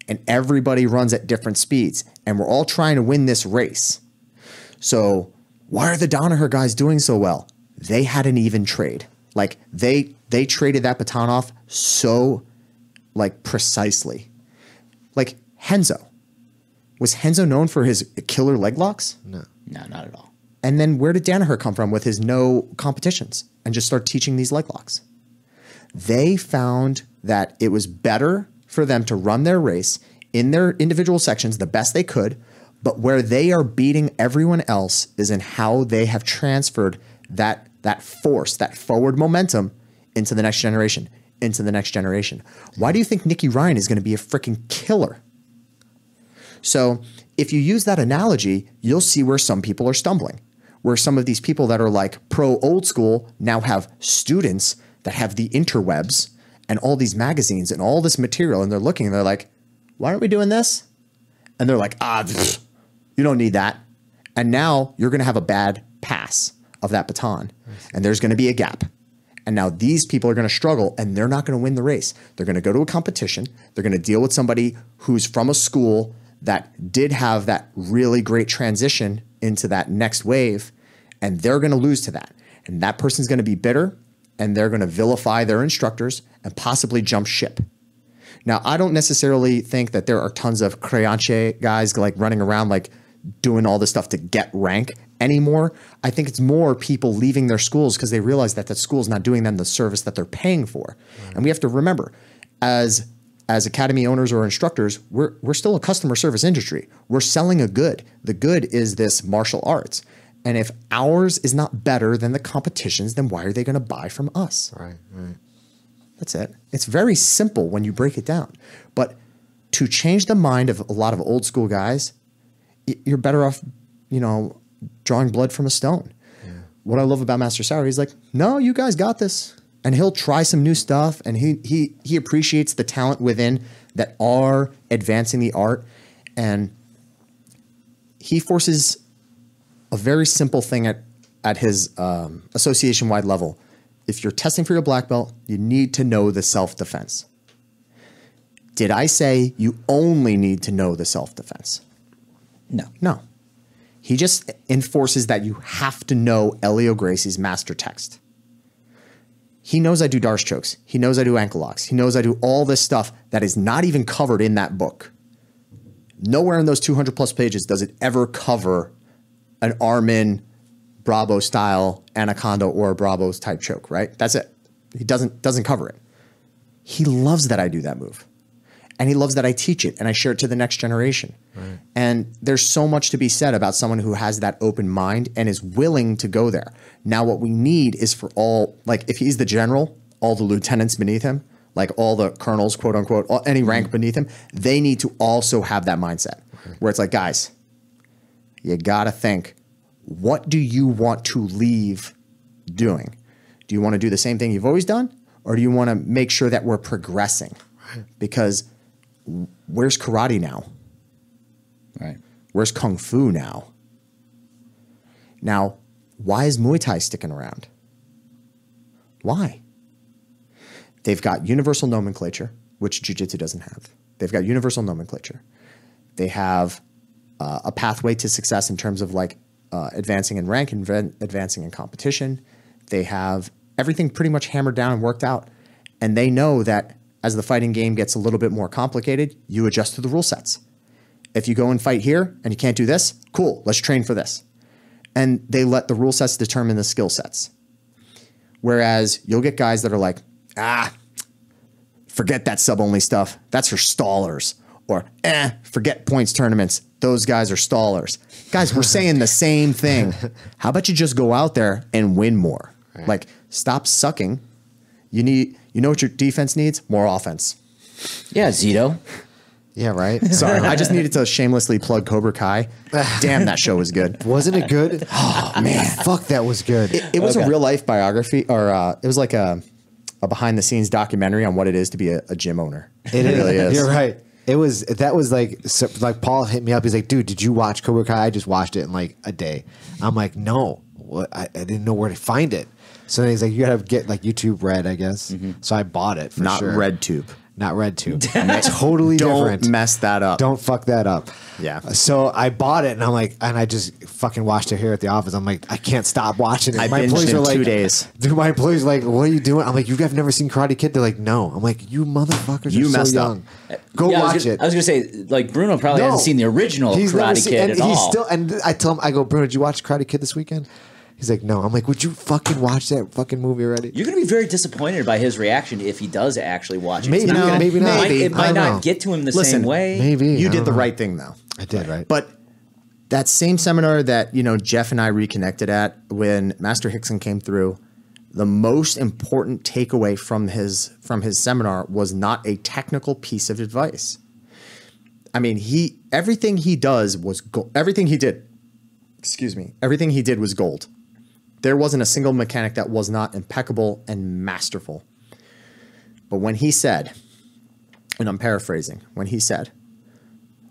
and everybody runs at different speeds and we're all trying to win this race. So, why are the Danaher guys doing so well? They had an even trade. Like they they traded that baton off so like precisely. Like Renzo. Was Renzo known for his killer leg locks? No. No, not at all. And then where did Danaher come from with his no competitions and just start teaching these leg locks? They found that it was better for them to run their race in their individual sections the best they could, but where they are beating everyone else is in how they have transferred that that force, that forward momentum into the next generation, into the next generation. Why do you think Nicky Ryan is going to be a freaking killer? So if you use that analogy, you'll see where some people are stumbling. Where some of these people that are like pro old school now have students that have the interwebs and all these magazines and all this material, and they're looking and they're like, why aren't we doing this? And they're like, ah, pfft, you don't need that. And now you're going to have a bad pass of that baton, and there's going to be a gap. And now these people are going to struggle and they're not going to win the race. They're going to go to a competition. They're going to deal with somebody who's from a school that did have that really great transition into that next wave, and they're going to lose to that. And that person's going to be bitter and they're going to vilify their instructors and possibly jump ship. Now, I don't necessarily think that there are tons of Creonte guys like running around like doing all this stuff to get rank anymore. I think it's more people leaving their schools because they realize that the school's not doing them the service that they're paying for. And we have to remember, as as academy owners or instructors, we're we're still a customer service industry. We're selling a good. The good is this martial arts. And if ours is not better than the competitions, then why are they going to buy from us? Right. Right. That's it. It's very simple when you break it down. But to change the mind of a lot of old school guys, you're better off, you know, drawing blood from a stone. What I love about Master Sauer, he's like, no, you guys got this. And he'll try some new stuff and he he he appreciates the talent within that are advancing the art. And he forces a very simple thing at at his um, association wide level. If you're testing for your black belt, you need to know the self defense. Did I say you only need to know the self defense? No. No. He just enforces that you have to know Helio Gracie's master text. He knows I do D'Arce chokes. He knows I do ankle locks. He knows I do all this stuff that is not even covered in that book. Nowhere in those 200 plus pages does it ever cover an Armin Bravo style anaconda or Bravo's type choke, right? That's it. He doesn't doesn't cover it. He loves that I do that move. and he loves that I teach it and I share it to the next generation. And there's so much to be said about someone who has that open mind and is willing to go there. Now, what we need is for all, like, if he's the general, all the lieutenants beneath him, like all the colonels, quote unquote, all, any rank mm-hmm. beneath him, they need to also have that mindset where it's like, guys, you got to think, what do you want to leave doing? Do you want to do the same thing you've always done? Or do you want to make sure that we're progressing? Because where's karate now? Right. Where's kung fu now? Now, why is Muay Thai sticking around? Why? They've got universal nomenclature, which Jiu Jitsu doesn't have. They've got universal nomenclature. They have uh, a pathway to success in terms of like uh, advancing in rank and advancing in competition. They have everything pretty much hammered down and worked out. And they know that as the fighting game gets a little bit more complicated, you adjust to the rule sets. If you go and fight here and you can't do this, cool, let's train for this. And they let the rule sets determine the skill sets. Whereas you'll get guys that are like, ah, forget that sub only stuff. That's for stallers. Or, eh, forget points tournaments. Those guys are stallers. Guys, we're saying the same thing. How about you just go out there and win more? Like, stop sucking. You need, you know what your defense needs? More offense. Yeah, Zito. Yeah, right. Sorry, I just needed to shamelessly plug Cobra Kai. Damn, that show was good. Wasn't it good? Oh man, fuck, that was good. It, it was a real life biography, or uh, it was like a, a behind the scenes documentary on what it is to be a, a gym owner. It really is. You're right. It was that was like so, like Paul hit me up. He's like, "Dude, did you watch Cobra Kai? I just watched it in like a day." I'm like, "No, what? I, I didn't know where to find it." So then he's like, "You gotta get like YouTube Red, I guess." Mm-hmm. So I bought it. For Not sure. red tube. Not red tube. totally Don't different. mess that up. Don't fuck that up. Yeah. So I bought it and I'm like, and I just fucking watched it here at the office. I'm like, I can't stop watching it. I my binged employees in are like, two days. Dude, my employees are like, what are you doing? I'm like, you have never seen Karate Kid? They're like, no. I'm like, you motherfuckers You are messed so up. young. Go Yeah, I was watch gonna- it. I was gonna say, like Bruno probably hasn't seen the original He's never Karate seen- Kid and at he's all. Still, and I tell him, I go, Bruno, did you watch Karate Kid this weekend? He's like, no. I'm like, would you fucking watch that fucking movie already? You're gonna be very disappointed by his reaction if he does actually watch it. Maybe, It's not gonna- maybe not. It might, it Maybe. I might don't not know. get to him the Listen, same way. Maybe You I did don't the know. right thing though. I did right. But that same seminar that you know Jeff and I reconnected at when Master Rickson came through, the most important takeaway from his from his seminar was not a technical piece of advice. I mean, he everything he does was gold. Everything he did, excuse me, everything he did was gold. There wasn't a single mechanic that was not impeccable and masterful. But when he said, and I'm paraphrasing, when he said,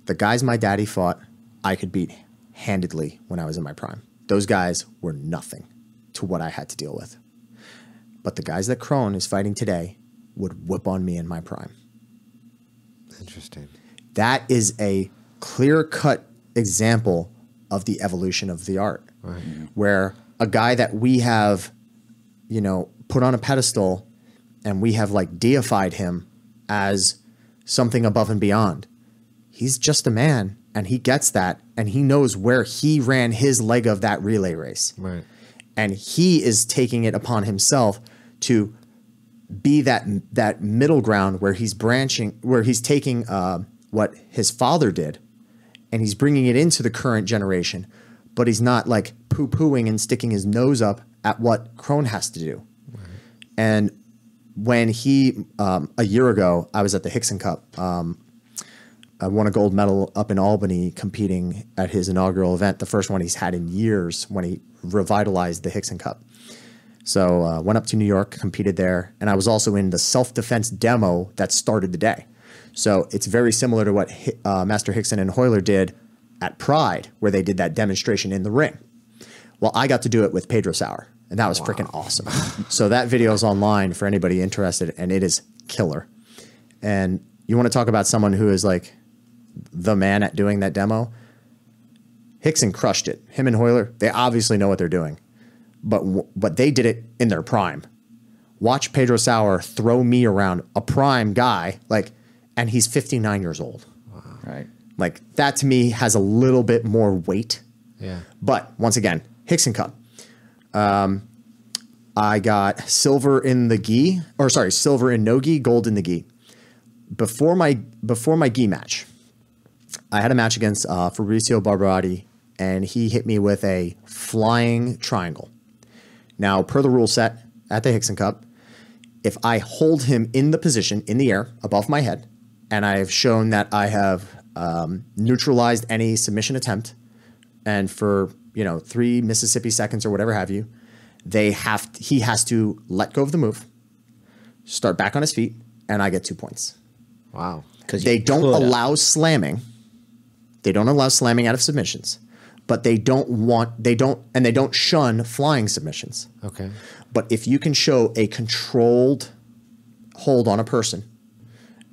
the guys my daddy fought, I could beat handedly when I was in my prime. Those guys were nothing to what I had to deal with. But the guys that Kron is fighting today would whip on me in my prime. Interesting. That is a clear cut example of the evolution of the art. Where a guy that we have, you know, put on a pedestal and we have like deified him as something above and beyond. He's just a man and he gets that and he knows where he ran his leg of that relay race. Right. And he is taking it upon himself to be that that middle ground where he's branching, where he's taking uh, what his father did, and he's bringing it into the current generation, but he's not like poo pooing and sticking his nose up at what Kron has to do. And when he um, a year ago, I was at the Rickson Cup. Um, I won a gold medal up in Albany competing at his inaugural event, the first one he's had in years when he revitalized the Rickson Cup. So uh, went up to New York, competed there, and I was also in the self defense demo that started the day. So it's very similar to what uh, Master Rickson and Royler did at Pride, where they did that demonstration in the ring. Well, I got to do it with Pedro Sauer, and that was freaking awesome. so that video is online for anybody interested, and it is killer. And you want to talk about someone who is like the man at doing that demo? Rickson crushed it. Him and Royler, they obviously know what they're doing, but but they did it in their prime. Watch Pedro Sauer throw me around a prime guy, like, and he's 59 years old. Right. Like that to me has a little bit more weight. Yeah. But once again, Rickson Cup. Um, I got silver in the gi, or sorry, silver in no gi, gold in the gi. before my before my gi match, I had a match against uh, Fabrizio Barbarati, and he hit me with a flying triangle. Now, per the rule set at the Rickson Cup, if I hold him in the position in the air above my head, and I have shown that I have um, neutralized any submission attempt, and for you know three Mississippi seconds or whatever have you, they have he has to let go of the move, start back on his feet, and I get two points. Wow. Because They don't allow slamming. They don't allow slamming out of submissions, but they don't want they don't and they don't shun flying submissions. Okay. But if you can show a controlled hold on a person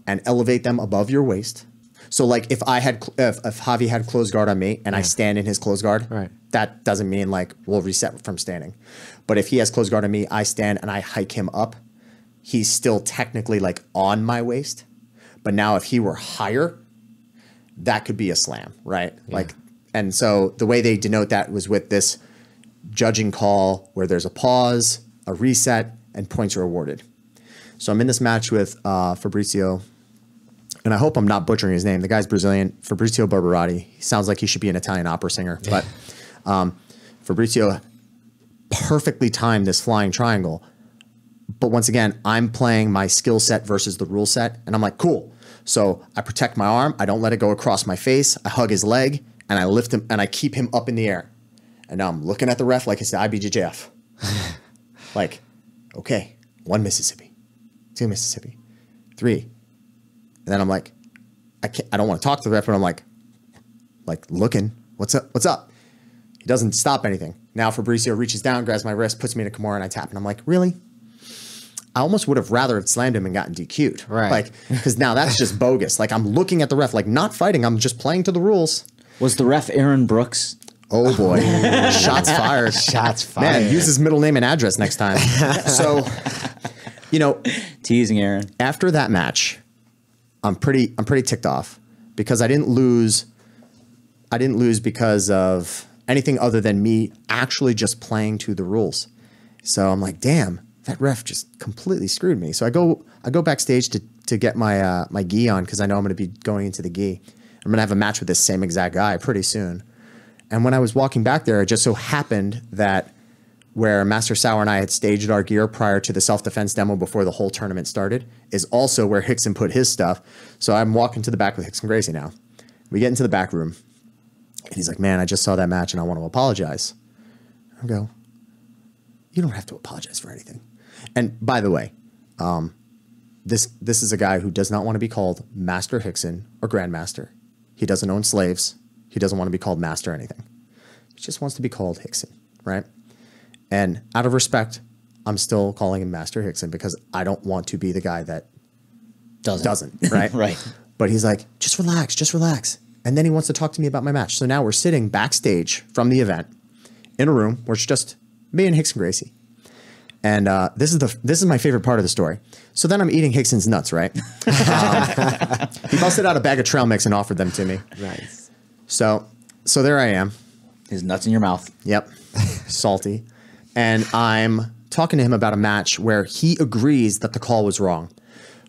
and elevate them above your waist, so like if I had if, if Javi had closed guard on me and I stand in his closed guard, Right. that doesn't mean like we'll reset from standing. But if he has closed guard on me, I stand and I hike him up, he's still technically like on my waist. But now if he were higher, that could be a slam, right? Like and so the way they denote that was with this judging call where there's a pause, a reset, and points are awarded. So I'm in this match with uh, Fabrizio, and I hope I'm not butchering his name. The guy's Brazilian, Fabrizio Barbarati. He sounds like he should be an Italian opera singer, but um, Fabrizio perfectly timed this flying triangle. But once again, I'm playing my skill set versus the rule set, and I'm like, cool. So I protect my arm, I don't let it go across my face, I hug his leg, and I lift him and I keep him up in the air. And now I'm looking at the ref like it's the IBJJF. like, okay, one Mississippi, two Mississippi, three. And then I'm like, I can't, I don't want to talk to the ref, but I'm like, like looking, what's up? What's up? He doesn't stop anything. Now Fabrizio reaches down, grabs my wrist, puts me in a Kimura, and I tap. And I'm like, really? I almost would have rather have slammed him and gotten DQ'd. Right. Like, because now that's just bogus. Like, I'm looking at the ref, like, not fighting. I'm just playing to the rules. Was the ref Aaron Brooks? Oh boy. Shots fired. Shots fired. Man, use his middle name and address next time. so, you know, Teasing Aaron. after that match, I'm pretty I'm pretty ticked off because I didn't lose I didn't lose because of anything other than me actually just playing to the rules. So I'm like, damn, that ref just completely screwed me. So I go I go backstage to to get my uh, my gi on because I know I'm going to be going into the gi. I'm going to have a match with this same exact guy pretty soon. And when I was walking back there, it just so happened that where Master Sauer and I had staged our gear prior to the self defense demo before the whole tournament started, is also where Rickson put his stuff. So I'm walking to the back with Rickson Gracie now. We get into the back room, and he's like, Man, I just saw that match and I want to apologize. I go, You don't have to apologize for anything. And by the way, um, this this is a guy who does not want to be called Master Rickson or Grandmaster. He doesn't own slaves. He doesn't want to be called Master anything. He just wants to be called Rickson, right? And out of respect, I'm still calling him Master Rickson because I don't want to be the guy that Doesn't. doesn't, right? Right. But he's like, just relax, just relax. And then he wants to talk to me about my match. So now we're sitting backstage from the event in a room where it's just me and Rickson Gracie. And uh, this is the this is my favorite part of the story. So then I'm eating Rickson's nuts, right? Um, he busted out a bag of trail mix and offered them to me. Nice. So so there I am. His nuts in your mouth. Yep. Salty. And I'm talking to him about a match where he agrees that the call was wrong.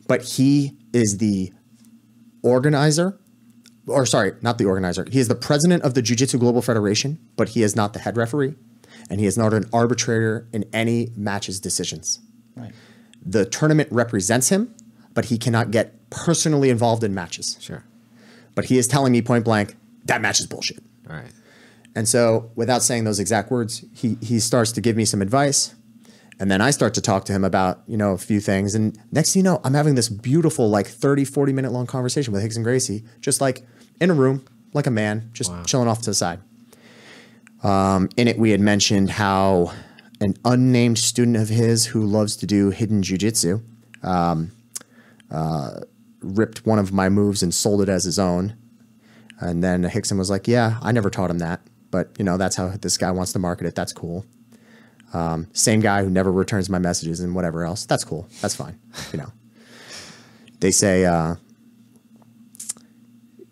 But he is the organizer, or sorry, not the organizer. He is the president of the Jiu Jitsu Global Federation, but he is not the head referee. And he is not an arbitrator in any matches decisions. Right. The tournament represents him, but he cannot get personally involved in matches. Sure. But he is telling me point blank, that match is bullshit. All right. And so, without saying those exact words, he he starts to give me some advice, and then I start to talk to him about you know a few things. And next thing you know, I'm having this beautiful like 30, 40 minute long conversation with Rickson Gracie, just like in a room, like a man, just chilling off to the side. Um, in it, we had mentioned how an unnamed student of his who loves to do hidden jujitsu um, uh, ripped one of my moves and sold it as his own. And then Rickson was like, "Yeah, I never taught him that, but you know that's how this guy wants to market it. That's cool." Um, same guy who never returns my messages and whatever else. That's cool. That's fine. You know, they say, uh,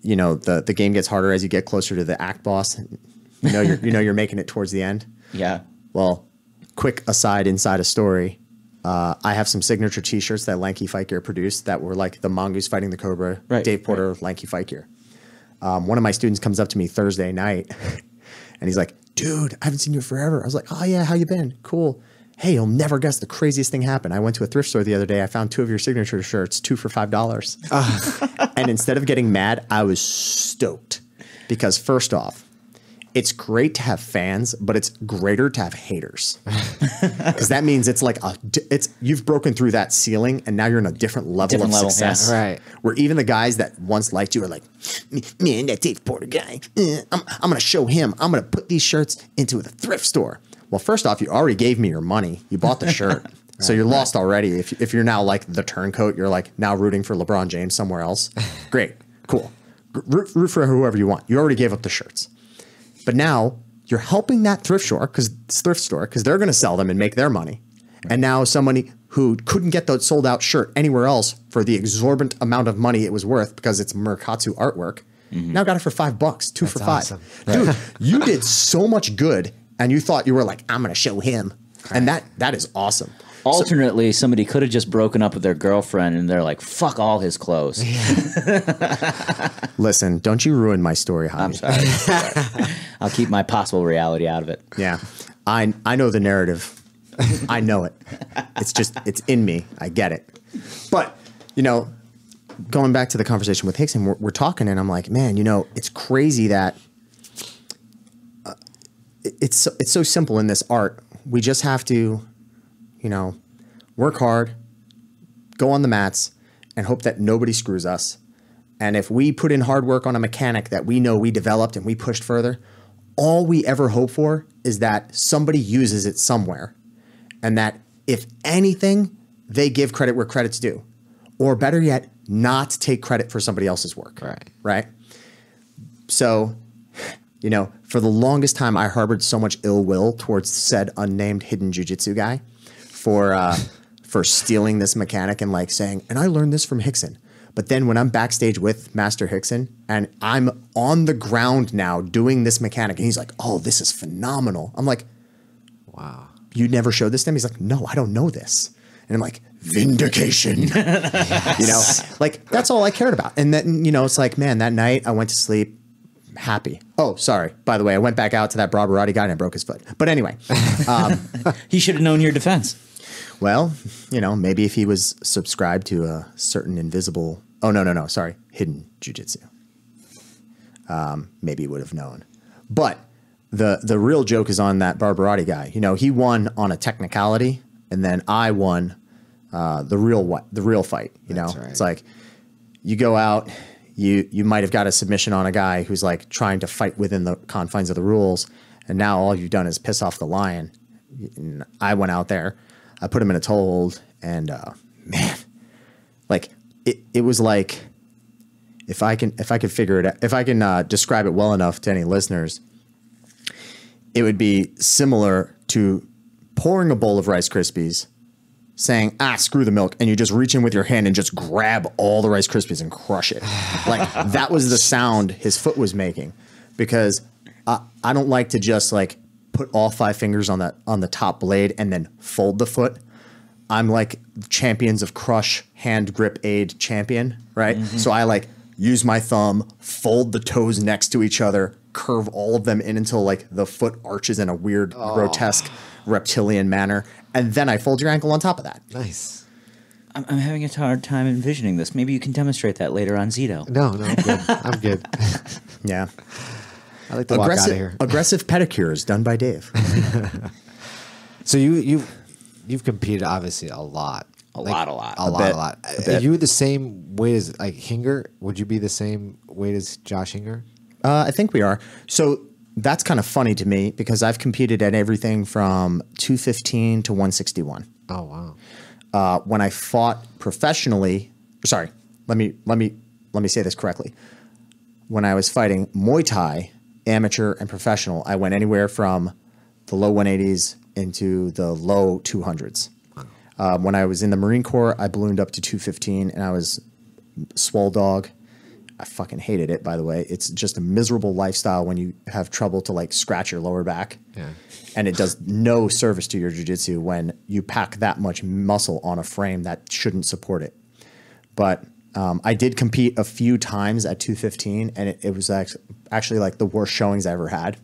you know, the the game gets harder as you get closer to the act boss. You know, you're, you know you're making it towards the end. Yeah. Well, quick aside inside a story. Uh, I have some signature T-shirts that Lanky Fight Gear produced that were like the mongoose fighting the cobra, Right, Dave Porter, Lanky Fight Gear. Um, one of my students comes up to me Thursday night, and he's like, "Dude, I haven't seen you forever." I was like, "Oh yeah, how you been? Cool." Hey, you'll never guess the craziest thing happened. I went to a thrift store the other day. I found two of your signature shirts, two for five dollars. Ah. and instead of getting mad, I was stoked because first off, it's great to have fans, but it's greater to have haters because that means it's like a it's you've broken through that ceiling and now you're in a different level Different of level, yeah. success. Right. Where even the guys that once liked you are like, man, that Dave Porter guy, eh, I'm I'm gonna show him. I'm gonna put these shirts into the thrift store. Well, first off, you already gave me your money. You bought the shirt. So you're lost already. If, if you're now like the turncoat, you're like now rooting for LeBron James somewhere else. Great, cool. Root, root for whoever you want. You already gave up the shirts. But now you're helping that thrift store because thrift store because they're going to sell them and make their money. And now somebody who couldn't get the sold out shirt anywhere else for the exorbitant amount of money it was worth because it's Meerkatsu artwork, mm-hmm. now got it for five bucks, two for five. awesome. Dude, you did so much good, and you thought you were like, I'm going to show him, and that that is awesome. Alternately, somebody could have just broken up with their girlfriend and they're like, fuck all his clothes. Listen, don't you ruin my story, Javi. I'm sorry. I'll keep my possible reality out of it. Yeah, I I know the narrative. I know it. It's just it's in me. I get it. But you know, going back to the conversation with Rickson, we're, we're talking, and I'm like, man, you know, it's crazy that uh, it- it's so, it's so simple in this art. We just have to, you know, work hard, go on the mats, and hope that nobody screws us. And if we put in hard work on a mechanic that we know we developed and we pushed further, all we ever hope for is that somebody uses it somewhere. And that if anything, they give credit where credit's due. Or better yet, not take credit for somebody else's work. Right. Right. So, you know, for the longest time, I harbored so much ill will towards said unnamed hidden jujitsu guy for uh, for stealing this mechanic and like saying, and I learned this from Rickson. But then when I'm backstage with Master Rickson and I'm on the ground now doing this mechanic, and he's like, "Oh, this is phenomenal." I'm like, Wow. "You never showed this to him?" He's like, "No, I don't know this." And I'm like, "Vindication." you know, like that's all I cared about. And then you know, it's like, man, that night I went to sleep happy. Oh, sorry. By the way, I went back out to that Barbarotti guy and I broke his foot. But anyway, He should have known your defense. Well, you know, maybe if he was subscribed to a certain invisible, oh no, no, no, sorry, hidden jujitsu, um, maybe he would have known. But the the real joke is on that Barbarotti guy. You know, he won on a technicality, and then I won uh, the real the real fight. You know, right. it's like you go out, you you might have got a submission on a guy who's like trying to fight within the confines of the rules, and now all you've done is piss off the lion. And I went out there, I put him in a toe hold, and uh, man, like it, it was like if I can if I could figure it out, if I can uh, describe it well enough to any listeners, it would be similar to pouring a bowl of Rice Krispies, saying ah screw the milk, and you just reach in with your hand and just grab all the Rice Krispies and crush it. like that was the sound his foot was making, because I, I don't like to just like put all five fingers on the on the top blade and then fold the foot. I'm like champions of crush hand grip aid champion, right? Mm-hmm. So I like use my thumb, fold the toes next to each other, curve all of them in until like the foot arches in a weird, ah. grotesque reptilian manner, and then I fold your ankle on top of that. Nice. I'm, I'm having a hard time envisioning this. Maybe you can demonstrate that later on Zito. No, no, I'm good. I'm good. Yeah. I like to walk out of Aggressive, here. aggressive pedicures done by Dave. So you you you've competed obviously a lot. A lot, a lot. A, A lot, bit, a lot. a Are bit. you the same weight as like Hinger? Would you be the same weight as Josh Hinger? Uh, I think we are. So that's kind of funny to me because I've competed at everything from 215 to 161. Oh wow. uh, when I fought professionally. Sorry, let me let me let me say this correctly. When I was fighting Muay Thai, amateur and professional, I went anywhere from the low 180s into the low 200s. Um, when I was in the Marine Corps, I ballooned up to 215, and I was swole dog. I fucking hated it. By the way, it's just a miserable lifestyle when you have trouble to like scratch your lower back, Yeah. and it does no service to your jujitsu when you pack that much muscle on a frame that shouldn't support it. But um, I did compete a few times at 215, and it, it was actually like the worst showings I ever had.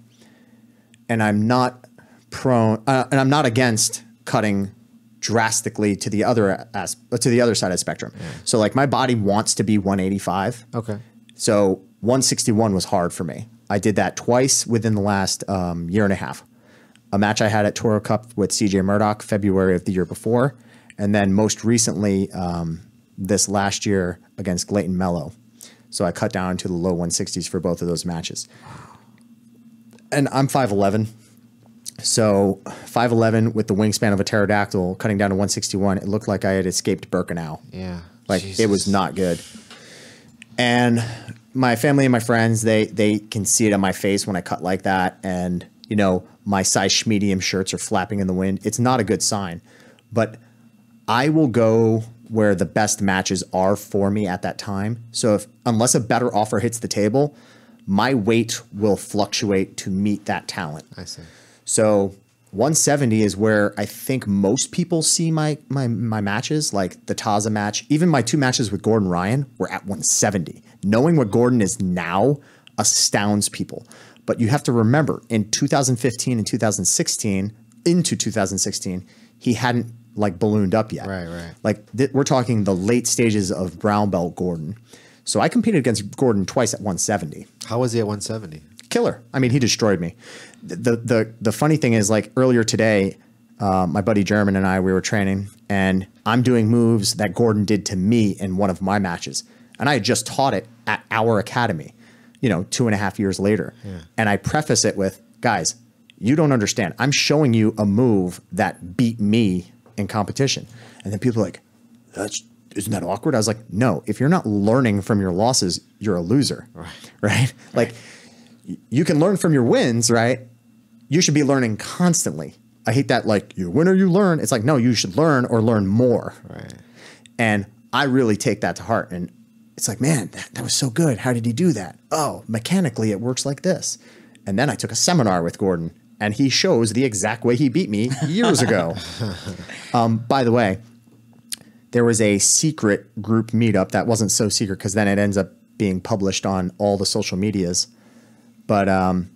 And I'm not prone, uh, and I'm not against cutting drastically to the other as, to the other side of the spectrum. So like my body wants to be 185. Okay. So 161 was hard for me. I did that twice within the last um, year and a half. A match I had at Toro Cup with CJ Murdoch February of the year before, and then most recently um, this last year against Glayton Mello. So I cut down to the low 160s for both of those matches. And I'm 5'11. So 5'11 with the wingspan of a pterodactyl cutting down to 161, it looked like I had escaped Birkenau. Yeah. Like it was not good. And my family and my friends, they they can see it on my face when I cut like that. And, you know, my size medium shirts are flapping in the wind. It's not a good sign. But I will go where the best matches are for me at that time. So if unless a better offer hits the table, my weight will fluctuate to meet that talent. I see. So 170 is where I think most people see my my my matches, like the Taza match. Even my two matches with Gordon Ryan were at 170. Knowing what Gordon is now astounds people. But you have to remember, in 2015 and 2016, into 2016, he hadn't like ballooned up yet. Right, right. Like we're talking the late stages of brown belt Gordon. So I competed against Gordon twice at 170 How was he at 170? killer. I mean, he destroyed me. The the the funny thing is, like earlier today, uh, my buddy German and I we were training, and I'm doing moves that Gordon did to me in one of my matches, and I had just taught it at our academy, you know, two and a half years later, yeah. and I preface it with, guys, you don't understand. I'm showing you a move that beat me in competition, and then people are like, that's. Isn't that awkward? I was like, no. If you're not learning from your losses, you're a loser, right? Like, you can learn from your wins, right? You should be learning constantly. I hate that, like, you win or you learn. It's like, no, you should learn or learn more. Right. And I really take that to heart. And it's like, man, that, that was so good. How did he do that? Oh, mechanically, it works like this. And then I took a seminar with Gordon, and he shows the exact way he beat me years ago. um, by the way, there was a secret group meetup that wasn't so secret because then it ends up being published on all the social medias. But um,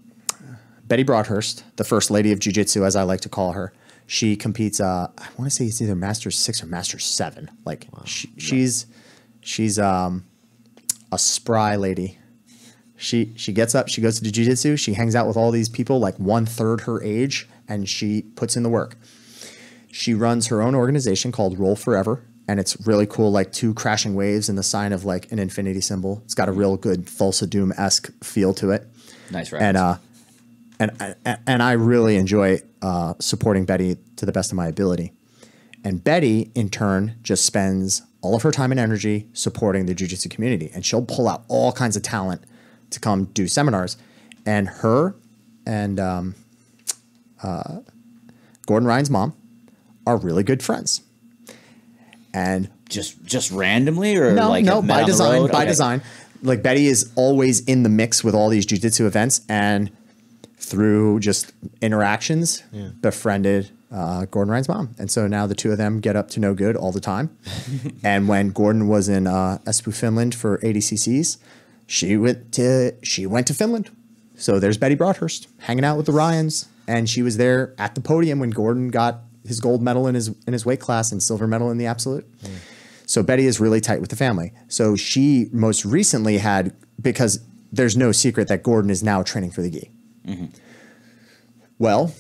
Betty Broadhurst, the first lady of jiu-jitsu, as I like to call her, she competes. Uh, I want to say it's either Masters six or Masters seven. Like she, she's she's um, a spry lady. She she gets up, she goes to jiu-jitsu, she hangs out with all these people like one third her age, and she puts in the work. She runs her own organization called Roll Forever, and it's really cool, like two crashing waves and the sign of like an infinity symbol. It's got a real good Thulsa Doom esque feel to it. Nice right? And uh, and and- and I really enjoy uh, supporting Betty to the best of my ability. And Betty, in turn, just spends all of her time and energy supporting the jiu-jitsu community, and she'll pull out all kinds of talent to come do seminars. And her and um, uh, Gordon Ryan's mom are really good friends. And just just randomly or no, like no, by design, by Okay. design. Like Betty is always in the mix with all these jujitsu events, and through just interactions, befriended uh, Gordon Ryan's mom, and so now the two of them get up to no good all the time. and when Gordon was in uh, Espoo, Finland for ADCCs, she went to she went to Finland. So there's Betty Broadhurst hanging out with the Ryans, and she was there at the podium when Gordon got his gold medal in his in his weight class and silver medal in the absolute. So Betty is really tight with the family. So she most recently had because there's no secret that Gordon is now training for the gi. Well,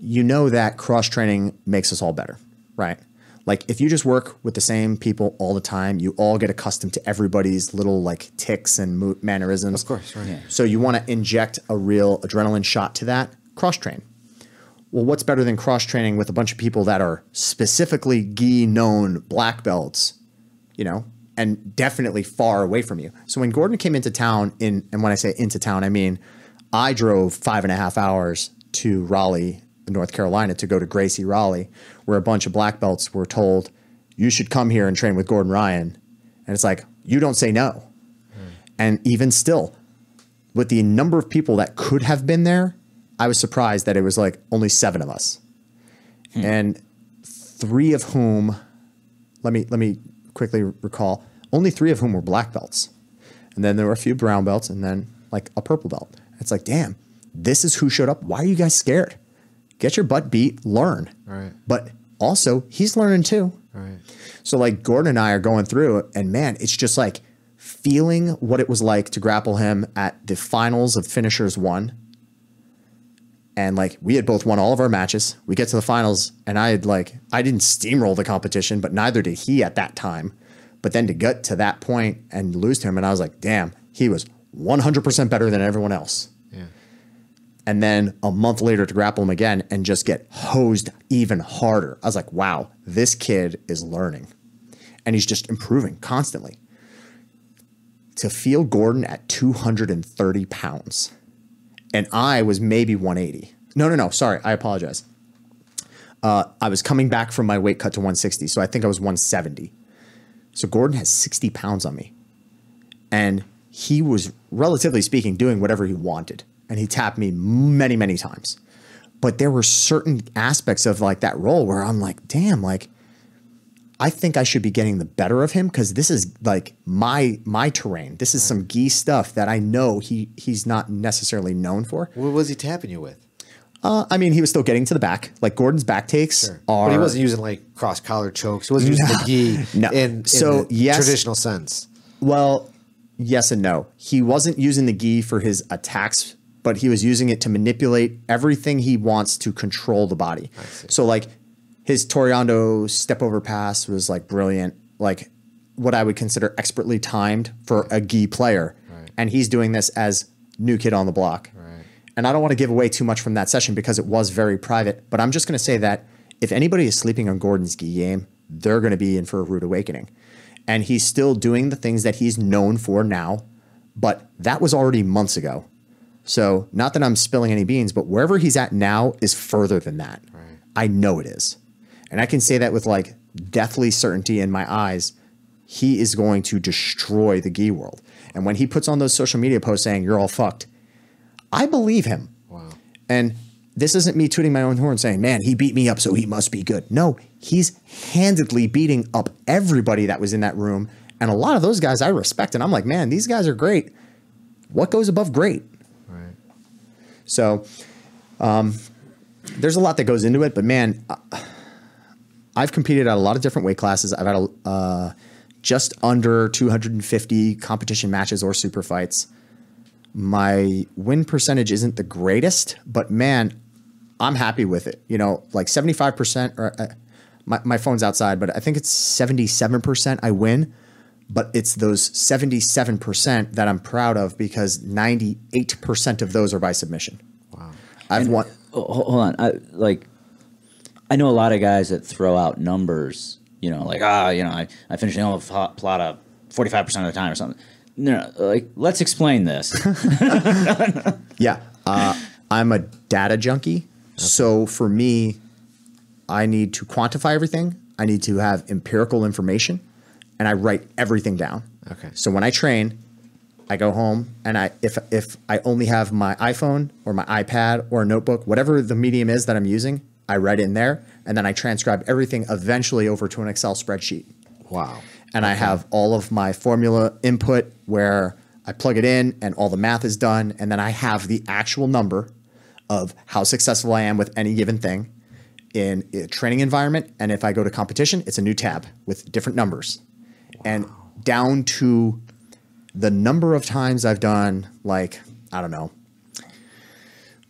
you know that cross training makes us all better, right? Like if you just work with the same people all the time, you all get accustomed to everybody's little like ticks and mannerisms. Of course, right. Yeah. So you want to inject a real adrenaline shot to that. Cross train. Well, what's better than cross training with a bunch of people that are specifically gi known black belts, you know, and definitely far away from you? So when Gordon came into town, in and when I say into town, I mean I drove five and a half hours to Raleigh, North Carolina, to go to Gracie Raleigh, where a bunch of black belts were told, "You should come here and train with Gordon Ryan," and it's like you don't say no. Hmm. And even still, with the number of people that could have been there, I was surprised that it was like only seven of us. Hmm. And three of whom, let me let me quickly recall, only three of whom were black belts. And then there were a few brown belts and then like a purple belt. It's like, damn, this is who showed up. Why are you guys scared? Get your butt beat, learn. Right. But also, he's learning too. Right. So like Gordon and I are going through and man, it's just like feeling what it was like to grapple him at the finals of finishers one. And like we had both won all of our matches. We get to the finals, and I had like I didn't steamroll the competition, but neither did he at that time. But then to get to that point and lose to him, and I was like, damn, he was 100% better than everyone else. And then a month later to grapple him again and just get hosed even harder. I was like, wow, this kid is learning. And he's just improving constantly. To feel Gordon at 230 pounds, and I was maybe 180. No, no, no. Sorry, I apologize. Uh, I was coming back from my weight cut to 160, so I think I was 170. So Gordon has 60 pounds on me. And he was, relatively speaking, doing whatever he wanted. And he tapped me many, many times. But there were certain aspects of like that role where I'm like, damn, like, I think I should be getting the better of him because this is like my my terrain. This is some gi stuff that I know he he's not necessarily known for. What was he tapping you with? Uh, I mean, he was still getting to the back. Like Gordon's back takes are. But he wasn't using like cross collar chokes. He wasn't using the gi No. in, in So, the yes. traditional sense. Well, yes and no. He wasn't using the gi for his attacks, but he was using it to manipulate everything he wants to control the body. So like his Toreando step over pass was like brilliant, like what I would consider expertly timed for a gi player. And he's doing this as new kid on the block. And I don't want to give away too much from that session because it was very private, but I'm just going to say that if anybody is sleeping on Gordon's gi game, they're going to be in for a rude awakening. And he's still doing the things that he's known for now, but that was already months ago. So, not that I'm spilling any beans, but wherever he's at now is further than that. I know it is. And I can say that with like deathly certainty in my eyes. He is going to destroy the gi world. And when he puts on those social media posts saying, You're all fucked, I believe him. Wow. And this isn't me tooting my own horn saying, man, he beat me up, so he must be good. No, he's handedly beating up everybody that was in that room. And a lot of those guys I respect. And I'm like, man, these guys are great. What goes above great? So um, there's a lot that goes into it. But man, I've competed at a lot of different weight classes. I've had a, uh, just under 250 competition matches or super fights my win percentage isn't the greatest, but man, I'm happy with it. You know, like 75% or uh, my, my phone's outside, but I think it's 77% I win, but it's those 77% that I'm proud of because 98% of those are by submission. Wow. I've won. Oh, hold on. I, like, I know a lot of guys that throw out numbers. You know, like ah, you know, I I finished the plot plot forty five percent of the time or something. No, no, like let's explain this. Yeah. Uh, I'm a data junkie. So for me, I need to quantify everything. I need to have empirical information and I write everything down. Okay. So when I train, I go home and I if if I only have my iPhone or my iPad or a notebook, whatever the medium is that I'm using, I write in there and then I transcribe everything eventually over to an Excel spreadsheet Wow. and I have all of my formula input where I plug it in and all the math is done. And then I have the actual number of how successful I am with any given thing in a training environment. And if I go to competition, it's a new tab with different numbers. And down to the number of times I've done, like, I don't know,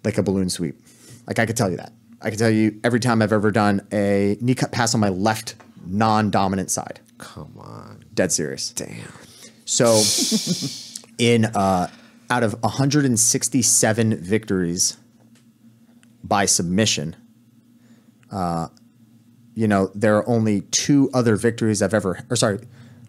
like a balloon sweep. Like, I could tell you that. I could tell you every time I've ever done a knee cut pass on my left non dominant side Come on. dead serious. Damn. So, in uh, out of 167 victories by submission, uh, you know there are only two other victories I've ever. Or sorry,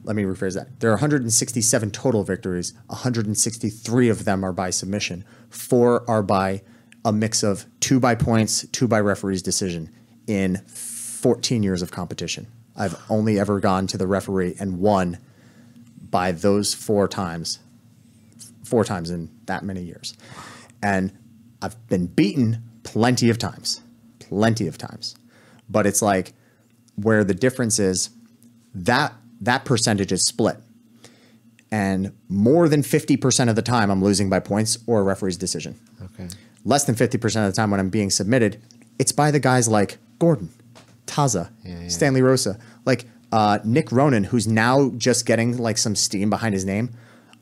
let me rephrase that. There are 167 total victories. 163 of them are by submission. Four are by a mix of two by points, two by referee's decision. In 14 years of competition, I've only ever gone to the referee and won by those four times four times in that many years. And I've been beaten plenty of times, plenty of times. But it's like where the difference is that that percentage is split. And more than 50% of the time, I'm losing by points or a referee's decision. Okay. Less than 50% of the time when I'm being submitted, it's by the guys like Gordon, Taza, Yeah, yeah. Stanley Rosa, like uh, Nick Ronan, who's now just getting like some steam behind his name.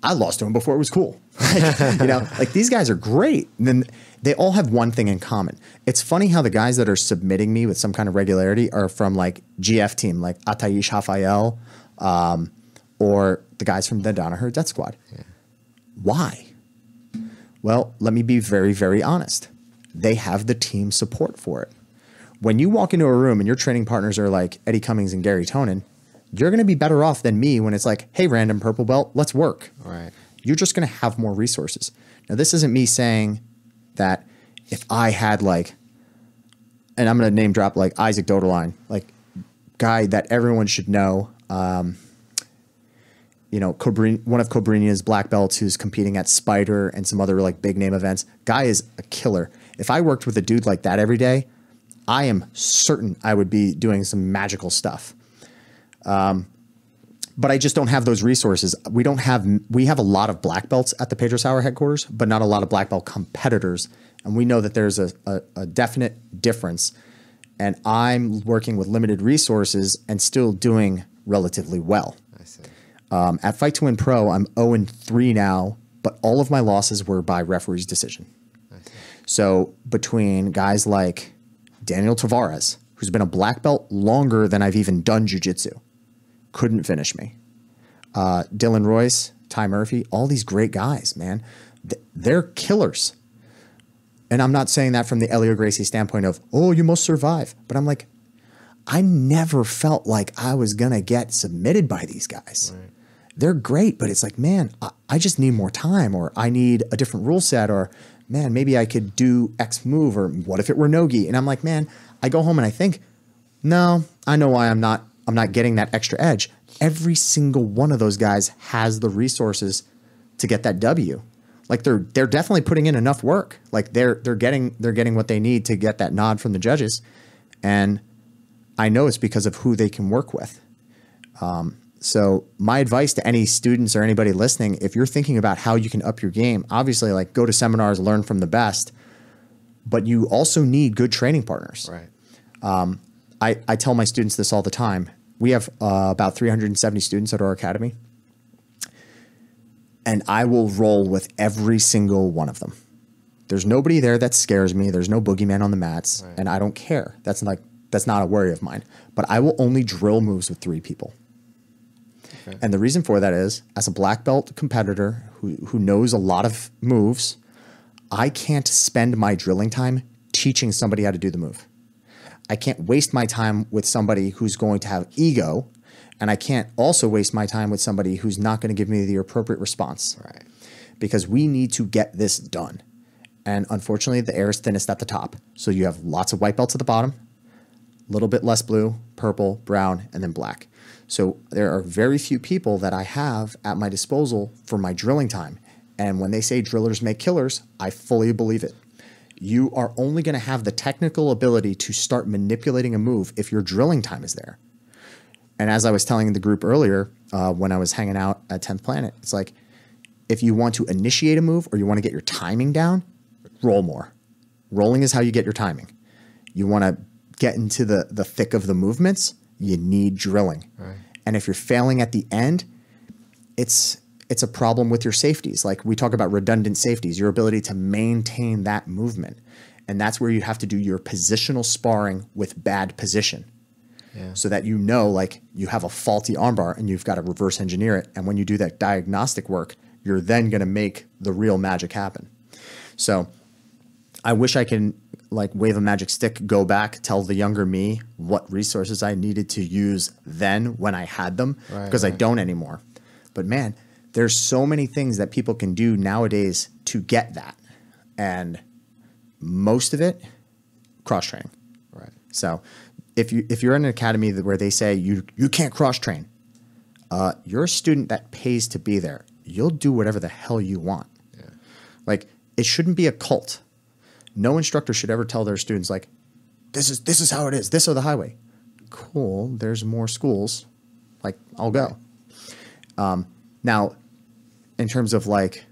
I lost to him before it was cool. you know, like these guys are great. And then they all have one thing in common. It's funny how the guys that are submitting me with some kind of regularity are from like GF team, like Ataish Hafael, um, or the guys from the Danaher Death Squad. Why? Well, let me be very, very honest. They have the team support for it. When you walk into a room and your training partners are like Eddie Cummings and Garry Tonon, you're going to be better off than me when it's like, hey, random purple belt, let's work. Right. You're just going to have more resources. Now, this isn't me saying that if I had like, and I'm going to name drop like Isaac Doederlein, like guy that everyone should know. Um, you know, Cobrin, one of Cobrinha's black belts who's competing at Spider and some other like big name events. Guy is a killer. If I worked with a dude like that every day, I am certain I would be doing some magical stuff. Um, but I just don't have those resources. We don't have we have a lot of black belts at the Pedro Sauer headquarters, but not a lot of black belt competitors. And we know that there's a, a, a definite difference. And I'm working with limited resources and still doing relatively well. I see. Um, at Fight to Win Pro, I'm 0 and 3 now, but all of my losses were by referee's decision. So between guys like Daniel Tavares, who's been a black belt longer than I've even done jujitsu, couldn't finish me. Uh, Dylan Royce, Ty Murphy, all these great guys, man, Th- they're killers. And I'm not saying that from the Helio Gracie standpoint of, oh, you must survive. But I'm like, I never felt like I was going to get submitted by these guys. They're great, but it's like, man, I, I just need more time, or I need a different rule set, or man, maybe I could do X move, or what if it were Nogi? And I'm like, man, I go home and I think, no, I know why I'm not I'm not getting that extra edge. Every single one of those guys has the resources to get that W. Like they're they're definitely putting in enough work. Like they're they're getting they're getting what they need to get that nod from the judges. And I know it's because of who they can work with. Um, so my advice to any students or anybody listening, if you're thinking about how you can up your game, obviously like go to seminars, learn from the best, but you also need good training partners. Right. I, I tell my students this all the time. We have uh, about 370 students at our academy, and I will roll with every single one of them. There's nobody there that scares me. There's no boogeyman on the mats, and I don't care. That's like that's not a worry of mine. But I will only drill moves with three people. And the reason for that is, as a black belt competitor who, who knows a lot of moves, I can't spend my drilling time teaching somebody how to do the move. I can't waste my time with somebody who's going to have ego, and I can't also waste my time with somebody who's not going to give me the appropriate response. Right. Because we need to get this done. And unfortunately, the air is thinnest at the top. So you have lots of white belts at the bottom, a little bit less blue, purple, brown, and then black. So there are very few people that I have at my disposal for my drilling time. And when they say drillers make killers, I fully believe it. You are only going to have the technical ability to start manipulating a move if your drilling time is there. And as I was telling the group earlier, uh, when I was hanging out at 10th Planet, it's like if you want to initiate a move or you want to get your timing down, roll more. Rolling is how you get your timing. You want to get into the, the thick of the movements, you need drilling. And if you're failing at the end, it's it's a problem with your safeties. Like we talk about redundant safeties, your ability to maintain that movement. And that's where you have to do your positional sparring with bad position. So that you know like you have a faulty armbar and you've got to reverse engineer it. And when you do that diagnostic work, you're then going to make the real magic happen. So I wish I can like wave a magic stick, go back, tell the younger me what resources I needed to use then when I had them Right, because I don't anymore. But man, there's so many things that people can do nowadays to get that. And most of it cross training. Right. So if you if you're in an academy where they say you you can't cross train, uh, you're a student that pays to be there. You'll do whatever the hell you want. Yeah. Like it shouldn't be a cult. No instructor should ever tell their students like, "This is this is how it is. This or the highway." Cool. There's more schools. Like I'll go. Um, now, in terms of like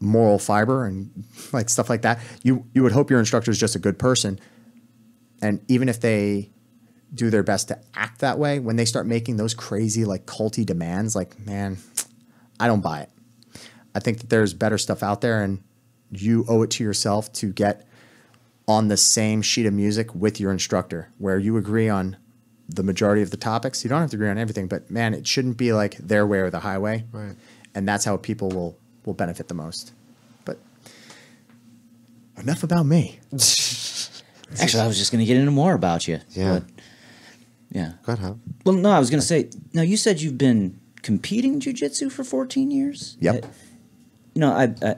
moral fiber and like stuff like that, you you would hope your instructor is just a good person, and even if they do their best to act that way, when they start making those crazy like culty demands, like man, I don't buy it. I think that there's better stuff out there, and you owe it to yourself to get on the same sheet of music with your instructor, where you agree on the majority of the topics. You don't have to agree on everything, but man, it shouldn't be like their way or the highway. Right. And that's how people will will benefit the most. But enough about me. Actually, I was just going to get into more about you. Yeah. but- yeah. Go ahead, Hub. Well, no, I was going to say. Now you said you've been competing jujitsu for 14 years. Yep. Uh, you know, I, I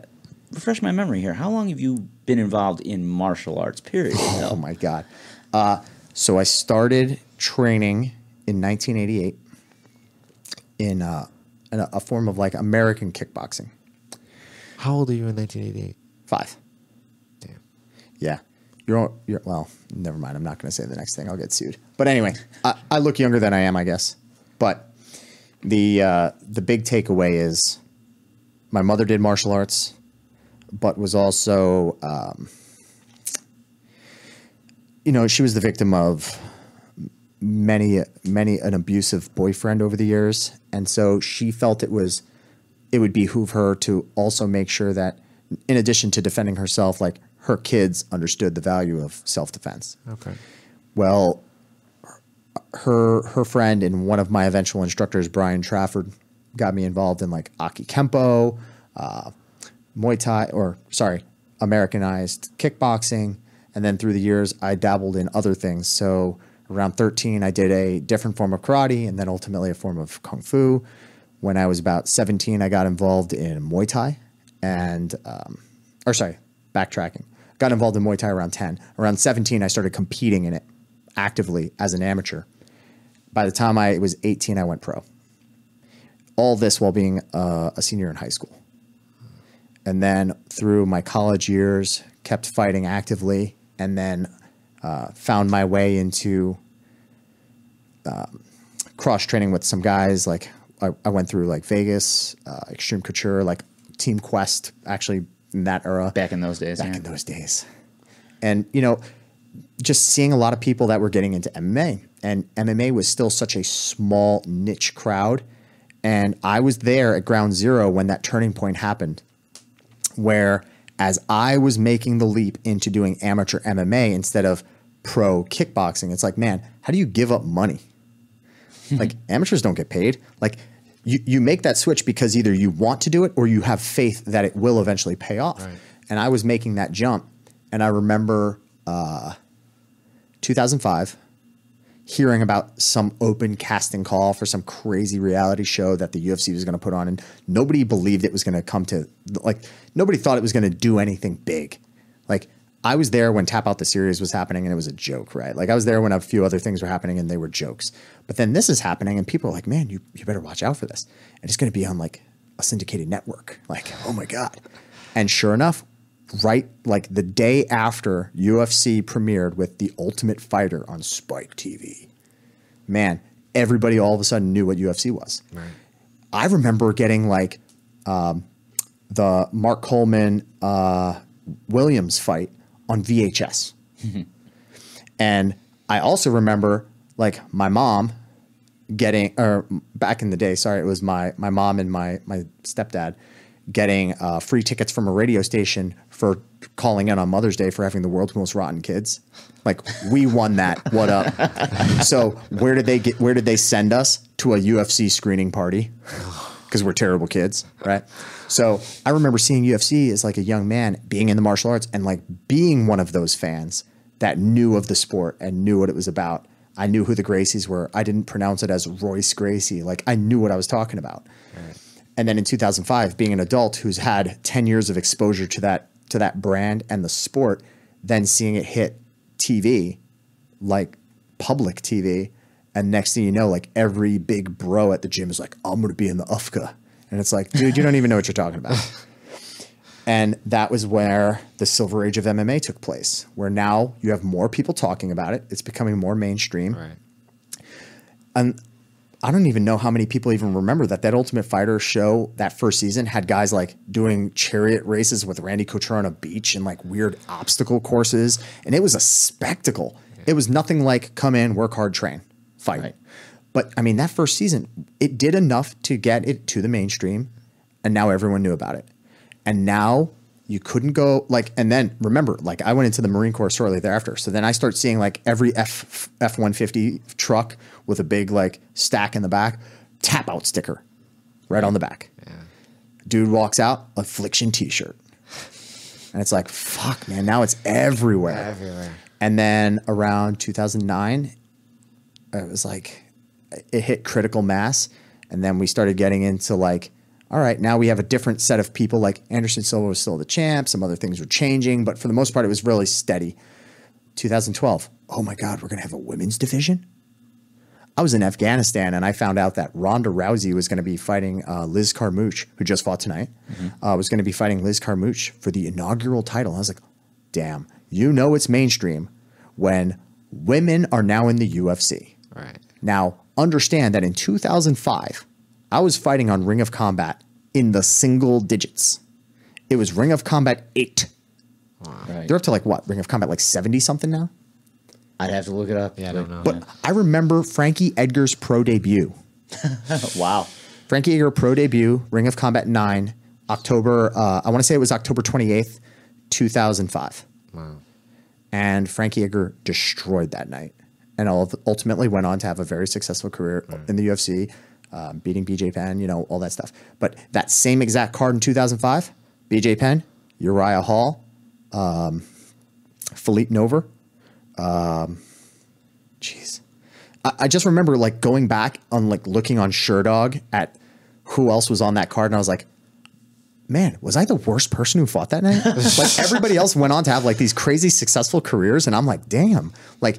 refresh my memory here. How long have you been involved in martial arts? Period. Oh though? my god. Uh, so I started training in 1988 in, uh, in a, a form of like American kickboxing. How old are you in 1988? Five. Damn. Yeah. You're, you're well, never mind. I'm not going to say the next thing. I'll get sued. But anyway, I, I look younger than I am, I guess. But the uh, the big takeaway is my mother did martial arts, but was also, um, you know, she was the victim of many many an abusive boyfriend over the years, and so she felt it was it would behoove her to also make sure that in addition to defending herself like her kids understood the value of self-defense Okay. well her her friend and one of my eventual instructors brian trafford got me involved in like aki kempo uh, muay thai or sorry americanized kickboxing. And then through the years i dabbled in other things. So around 13 i did a different form of karate and then ultimately a form of kung fu. When i was about 17 i got involved in muay thai and um, or sorry backtracking. Got involved in muay thai around 10 around 17 i started competing in it actively as an amateur. By the time i was 18 i went pro. All this while being uh, a senior in high school and then through my college years kept fighting actively and then uh, found my way into um, cross training with some guys like I, I went through like vegas uh, extreme couture like team quest actually in that era Back in those days. back yeah. in those days. And you know, just seeing a lot of people that were getting into MMA, and MMA was still such a small niche crowd. And I was there at ground zero when that turning point happened, where as I was making the leap into doing amateur MMA instead of pro kickboxing, it's like, man, how do you give up money? like amateurs don't get paid. Like you, you make that switch because either you want to do it or you have faith that it will eventually pay off. Right. And I was making that jump. And I remember uh, 2005 hearing about some open casting call for some crazy reality show that the UFC was going to put on. And nobody believed it was going to come to, like, nobody thought it was going to do anything big. Like, I was there when Tap Out the Series was happening and it was a joke, right? Like I was there when a few other things were happening and they were jokes. But then this is happening and people are like, man, you, you better watch out for this. And it's going to be on like a syndicated network. Like, oh my God. And sure enough, right like the day after UFC premiered with The Ultimate Fighter on Spike TV, man, everybody all of a sudden knew what UFC was. Right. I remember getting like um, the Mark Coleman uh, Williams fight on VHS. and I also remember like my mom getting or back in the day, sorry, it was my my mom and my my stepdad getting uh, free tickets from a radio station for calling in on Mother's Day for having the world's most rotten kids. Like we won that. What up? so where did they get? Where did they send us to a UFC screening party? Because we're terrible kids, right? So I remember seeing UFC as like a young man being in the martial arts and like being one of those fans that knew of the sport and knew what it was about. I knew who the Gracies were. I didn't pronounce it as Royce Gracie. Like I knew what I was talking about. And then in 2005, being an adult who's had 10 years of exposure to that to that brand and the sport, then seeing it hit TV, like public TV, and next thing you know, like every big bro at the gym is like, "I'm going to be in the UFCA," and it's like, dude, you don't even know what you're talking about. And that was where the silver age of MMA took place, where now you have more people talking about it. It's becoming more mainstream. Right. And I don't even know how many people even remember that that Ultimate Fighter show that first season had guys like doing chariot races with Randy Couture on a beach and like weird obstacle courses, and it was a spectacle. It was nothing like come in, work hard, train, fight. Right. But I mean, that first season, it did enough to get it to the mainstream, and now everyone knew about it. And now you couldn't go like, and then remember, like I went into the Marine Corps shortly thereafter. So then I start seeing like every F F one fifty truck with a big like stack in the back, tap out sticker, right on the back. Yeah. Dude walks out, affliction t shirt. And it's like, fuck, man, now it's everywhere. Everywhere. And then around 2009, it was like, it hit critical mass. And then we started getting into like, all right, now we have a different set of people. Like Anderson Silva was still the champ. Some other things were changing, but for the most part, it was really steady. 2012, oh my God, we're going to have a women's division? I was in Afghanistan and I found out that Ronda Rousey was going to be fighting uh, Liz Carmouche, who just fought tonight, uh, was going to be fighting Liz Carmouche for the inaugural title. I was like, damn, you know it's mainstream when women are now in the UFC. Right. Now, understand that in 2005, I was fighting on Ring of Combat in the single digits. It was Ring of Combat 8. Right. They're up to like what? Ring of Combat like 70 something now? I'd have to look it up. Yeah, I don't know. But I remember Frankie Edgar's pro debut. wow. Frankie Edgar pro debut, Ring of Combat 9, October, uh, I want to say it was October 28th, 2005. Wow. And Frankie Edgar destroyed that night and ul- ultimately went on to have a very successful career in the UFC, um, beating BJ Penn, you know, all that stuff. But that same exact card in 2005, BJ Penn, Uriah Hall, um, Philippe Nover, um, jeez. I, I just remember like going back on like looking on Sherdog at who else was on that card, and I was like, man, was I the worst person who fought that night? like everybody else went on to have like these crazy successful careers, and I'm like, damn, like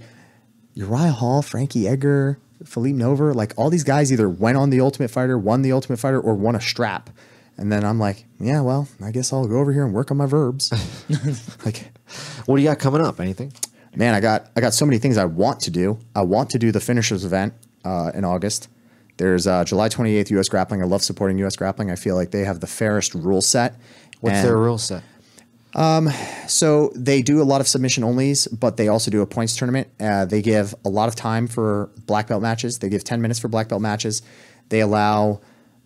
Uriah Hall, Frankie Edgar, Philippe Nover, like all these guys either went on the Ultimate Fighter, won the Ultimate Fighter, or won a strap. And then I'm like, yeah, well, I guess I'll go over here and work on my verbs. like, What do you got coming up? Anything? man, I got I got so many things I want to do. I want to do the finishers event uh, in August. There's uh, July 28th, U.S. Grappling. I love supporting U.S. Grappling. I feel like they have the fairest rule set. What's And their rule set? So they do a lot of submission onlys, but they also do a points tournament. Uh, they give a lot of time for black belt matches. They give 10 minutes for black belt matches. They allow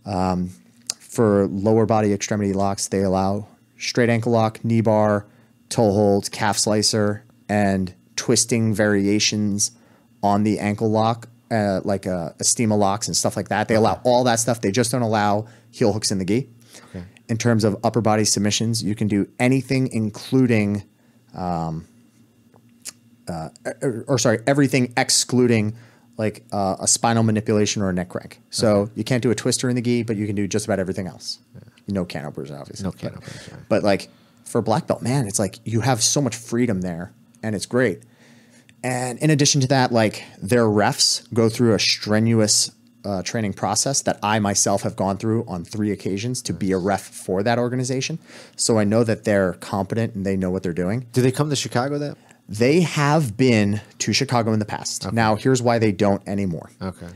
um, for lower body extremity locks. They allow straight ankle lock, knee bar, toe hold, calf slicer, and twisting variations on the ankle lock, uh, like uh, estima locks and stuff like that. They allow all that stuff. They just don't allow heel hooks in the gi. In terms of upper body submissions, you can do anything, including, um, uh, or, or sorry, everything excluding like uh, a spinal manipulation or a neck crank. So you can't do a twister in the gi, but you can do just about everything else. No can openers, obviously. No but- can openers, yeah. But like for black belt, man, it's like you have so much freedom there, and it's great. And in addition to that, like their refs go through a strenuous uh, training process that I myself have gone through on three occasions to be a ref for that organization. So I know that they're competent and they know what they're doing. Do they come to Chicago? That They have been to Chicago in the past. Now, here's why they don't anymore. okay.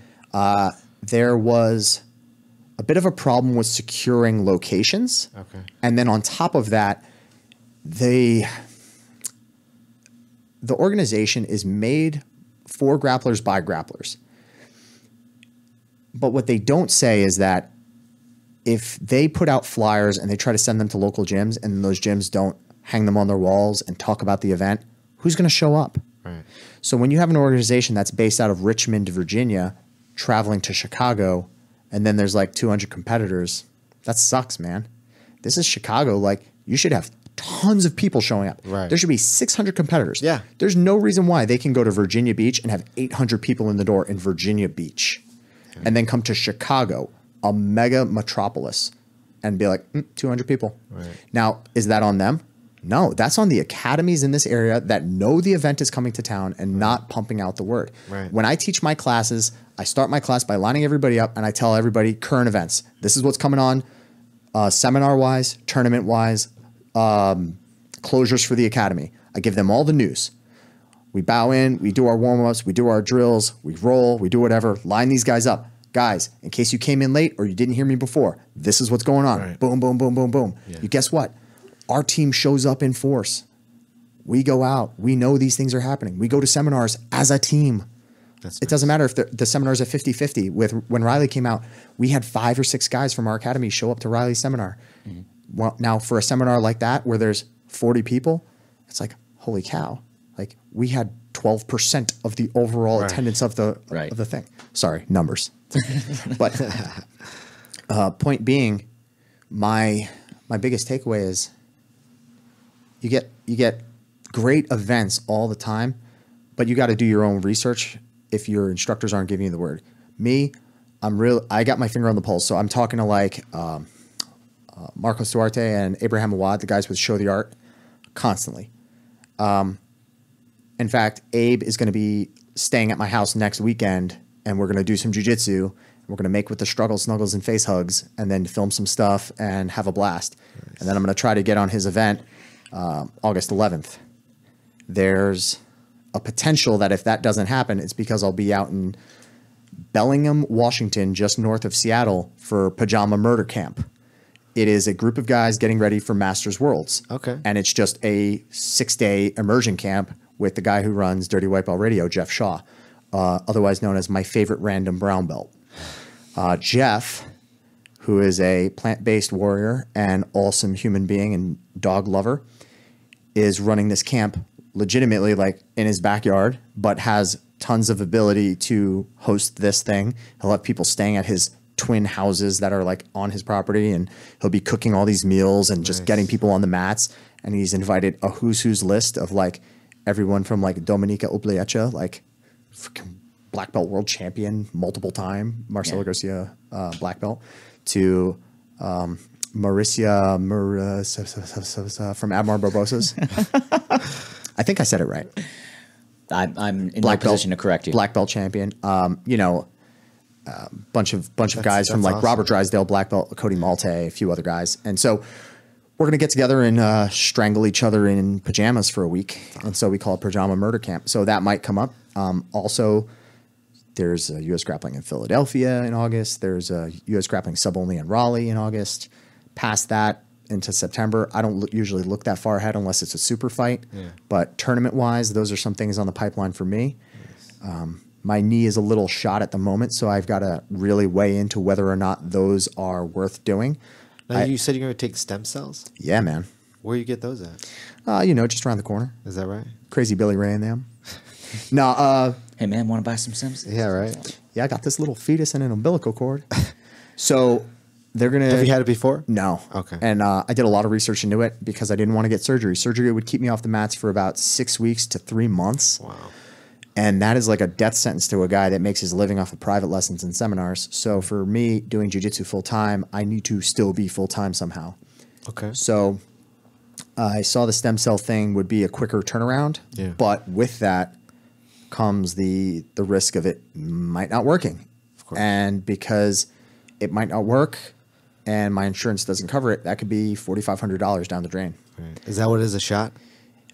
There was a bit of a problem with securing locations. Okay. And then on top of that, they the organization is made for grapplers by grapplers. But what they don't say is that if they put out flyers and they try to send them to local gyms and those gyms don't hang them on their walls and talk about the event, who's going to show up? Right. So when you have an organization that's based out of Richmond, Virginia, traveling to Chicago, and then there's like 200 competitors, that sucks, man. This is Chicago. Like you should have tons of people showing up. Right. There should be 600 competitors. Yeah. There's no reason why they can go to Virginia Beach and have 800 people in the door in Virginia Beach, and then come to Chicago, a mega metropolis, and be like "Mm, 200 people. Right. Now, is that on them? No, that's on the academies in this area that know the event is coming to town and not pumping out the word. Right. When I teach my classes, I start my class by lining everybody up and I tell everybody current events. This is what's coming on, uh, seminar wise, tournament wise, um, closures for the academy. I give them all the news. We bow in, we do our warm ups, we do our drills, we roll, we do whatever, line these guys up. Guys, in case you came in late or you didn't hear me before, this is what's going on. Right. Boom, boom, boom, boom, boom. Yeah. You guess what? Our team shows up in force. We go out. We know these things are happening. We go to seminars as a team. That's It doesn't matter if the, the seminars at 50 50. With when Reilly came out, we had five or six guys from our academy show up to Reilly's seminar. Mm-hmm. Well, now for a seminar like that where there's 40 people, it's like, holy cow. Like we had 12% of the overall Right. attendance of the Right. of the thing. Sorry, numbers. but uh, point being, my my biggest takeaway is you get you get great events all the time, but you got to do your own research if your instructors aren't giving you the word. Me, I'm real. I got my finger on the pulse, so I'm talking to like um, uh, Marcos Duarte and Abraham Awad, the guys with Show the Art, constantly. Um, in fact, Abe is going to be staying at my house next weekend, and we're going to do some jujitsu. We're going to make with the struggle, snuggles, and face hugs, and then film some stuff and have a blast. And then I'm going to try to get on his event um, August 11th. There's a potential that if that doesn't happen, it's because I'll be out in Bellingham, Washington, just north of Seattle for Pajama Murder Camp. It is a group of guys getting ready for Masters Worlds. Okay. And it's just a six day immersion camp with the guy who runs Dirty White Belt Radio, Jeff Shaw, uh, otherwise known as my favorite random brown belt. Uh, Jeff, who is a plant based warrior and awesome human being and dog lover, is running this camp legitimately like in his backyard, but has tons of ability to host this thing. He'll have people staying at his twin houses that are like on his property and he'll be cooking all these meals and just getting people on the mats. And he's invited a who's who's list of like everyone from like Dominyka Obelenyte, like freaking black belt world champion multiple time, Marcelo Yeah. Garcia uh, black belt, to um, Mauricia Mur- uh, s- from Admiral Barbosa's. I think I said it right. I'm, I'm in Black no position to correct you. Black belt champion. Um, you know, a bunch of bunch of That's- guys from like awesome. Robert Drysdale, black belt, Cody Malte, a few other guys, and so we're gonna get together and uh, strangle each other in pajamas for a week, and so we call it pajama murder camp. So that might come up. Um, also, there's a U.S. grappling in Philadelphia in August. There's a U.S. grappling sub only in Raleigh in August. Past that into September, I don't look, usually look that far ahead unless it's a super fight. But tournament wise, those are some things on the pipeline for me. Um, my knee is a little shot at the moment, so I've got to really weigh into whether or not those are worth doing. Now I- you said you're going to take stem cells. Yeah, man. Where you get those at? Uh, you know, just around the corner. Is that right? Crazy Billy Ray and them. no, uh, hey man, want to buy some Sims? Yeah, right. yeah, I got this little fetus and an umbilical cord. so they're gonna. Have you had it before? No. Okay. And uh, I did a lot of research into it because I didn't want to get surgery. Surgery would keep me off the mats for about six weeks to three months. Wow. And that is like a death sentence to a guy that makes his living off of private lessons and seminars. So for me, doing jujitsu full time, I need to still be full time somehow. Okay. So I saw the stem cell thing would be a quicker turnaround, Yeah. but with that comes the the risk of it might not working. Of course. And because it might not work and my insurance doesn't cover it, that could be $4500 down the drain. Right. Is that what it is? A shot?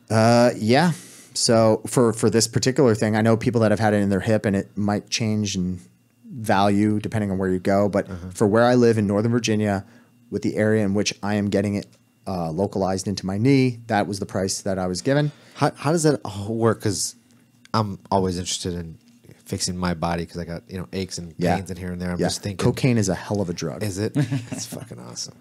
Uh, yeah. So for for this particular thing, I know people that have had it in their hip, and it might change in value depending on where you go. But for where I live in Northern Virginia, with the area in which I am getting it uh, localized into my knee, that was the price that I was given. How, how does that work? Because I'm always interested in fixing my body because I got you know aches and Yeah. pains in here and there. I'm yeah, just thinking, cocaine is a hell of a drug. is it? It's fucking awesome.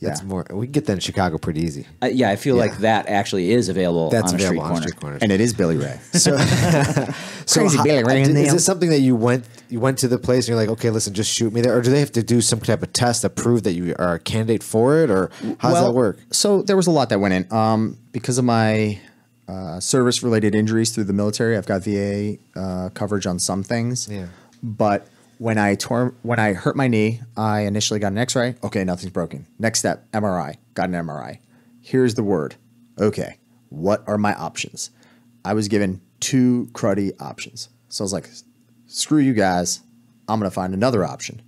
That's Yeah. more. We can get that in Chicago pretty easy. Uh, yeah, I feel Yeah. like that actually is available That's on a available street on corner. street corners. and it is Billy Ray. So, So Crazy how- Billy Ray in Is there. it something that you went you went to the place and you're like, okay, listen, just shoot me there, or do they have to do some type of test to prove that you are a candidate for it, or how does that work? So there was a lot that went in. Um, because of my uh, service-related injuries through the military, I've got VA uh, coverage on some things. Yeah. But when I tore, when I hurt my knee, I initially got an X-ray. Okay, nothing's broken. Next step, MRI. Got an MRI. Here's the word. Okay, what are my options? I was given two cruddy options. So I was like, screw you guys. I'm gonna find another option.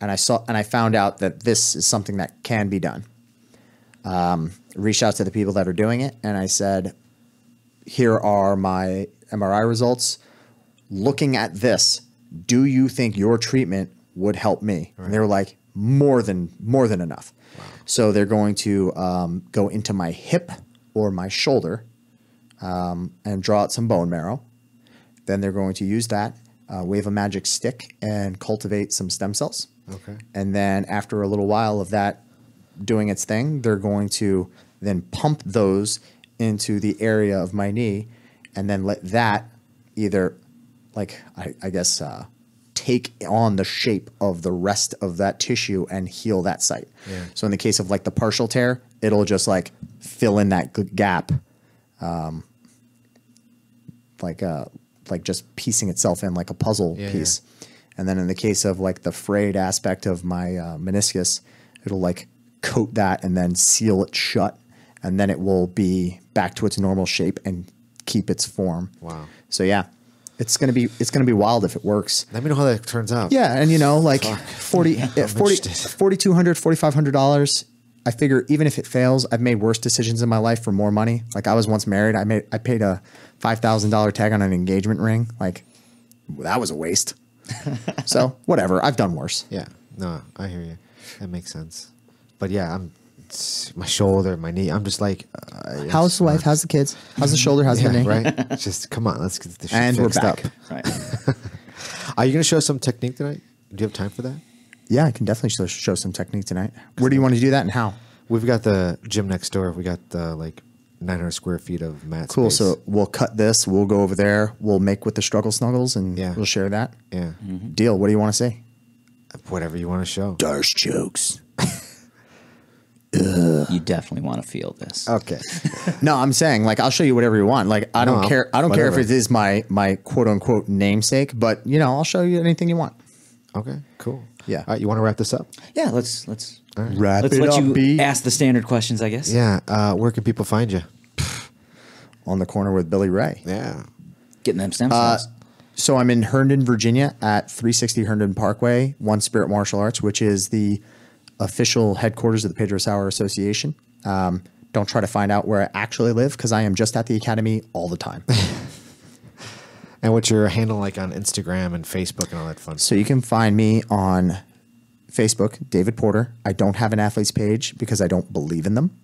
And I saw and I found out that this is something that can be done um, reached out to the people that are doing it, and I said, "Here are my MRI results. Looking at this, do you think your treatment would help me?" And they were like, "More than more than enough." So they're going to um, go into my hip or my shoulder um, and draw out some bone marrow. Then they're going to use that, uh, wave a magic stick, and cultivate some stem cells. Okay. And then after a little while of that doing its thing, they're going to then pump those into the area of my knee and then let that either, like, I, I guess, uh, take on the shape of the rest of that tissue and heal that site. Yeah. So in the case of like the partial tear, it'll just like fill in that gap, um, like uh, like just piecing itself in like a puzzle Yeah, piece. And then in the case of like the frayed aspect of my uh, meniscus, it'll like coat that and then seal it shut, and then it will be back to its normal shape and keep its form. Wow. So yeah, it's gonna be it's gonna be wild if it works. Let me know how that turns out. Yeah, and you know, like 40, yeah, 40 interested. 4200 $4,500. I figure even if it fails, I've made worse decisions in my life for more money. Like I was once married, I made I paid a five thousand dollar tag on an engagement ring. Like that was a waste. so whatever, I've done worse. Yeah. No, I hear you. That makes sense. But yeah, I'm my shoulder, my knee. I'm just like, uh, How's the wife? How's the kids? How's the shoulder? How's yeah, the knee? right? just come on, let's get this shit And we're fixed back. up. Right. Are you gonna show us some technique tonight? Do you have time for that? Yeah, I can definitely show, show some technique tonight. Where do you want to do that and how? We've got the gym next door. We got the like 900 square feet of mat. Cool. space. So we'll cut this. We'll go over there. We'll make with the struggle snuggles, and Yeah. we'll share that. yeah, Deal. What do you want to say? whatever you want to show. D'Arce chokes. you definitely want to feel this. Okay. No, I'm saying like I'll show you whatever you want. Like I don't No, care. I don't care if whatever. it is my my quote unquote namesake, but you know I'll show you anything you want. Okay. Cool. Yeah. All right. You want to wrap this up? Yeah, let's let's Wrap let's let you ask the standard questions. I guess. Yeah. Uh, where can people find you? on the corner with Billy Ray. Yeah. Getting them stem Uh. So I'm in Herndon, Virginia, at 360 Herndon Parkway, One Spirit Martial Arts, which is the official headquarters of the Pedro Sauer Association. Um, don't try to find out where I actually live because I am just at the academy all the time. And what's your handle like on Instagram and Facebook and all that fun? So you can find me on Facebook, David Porter. I don't have an athletes page because I don't believe in them.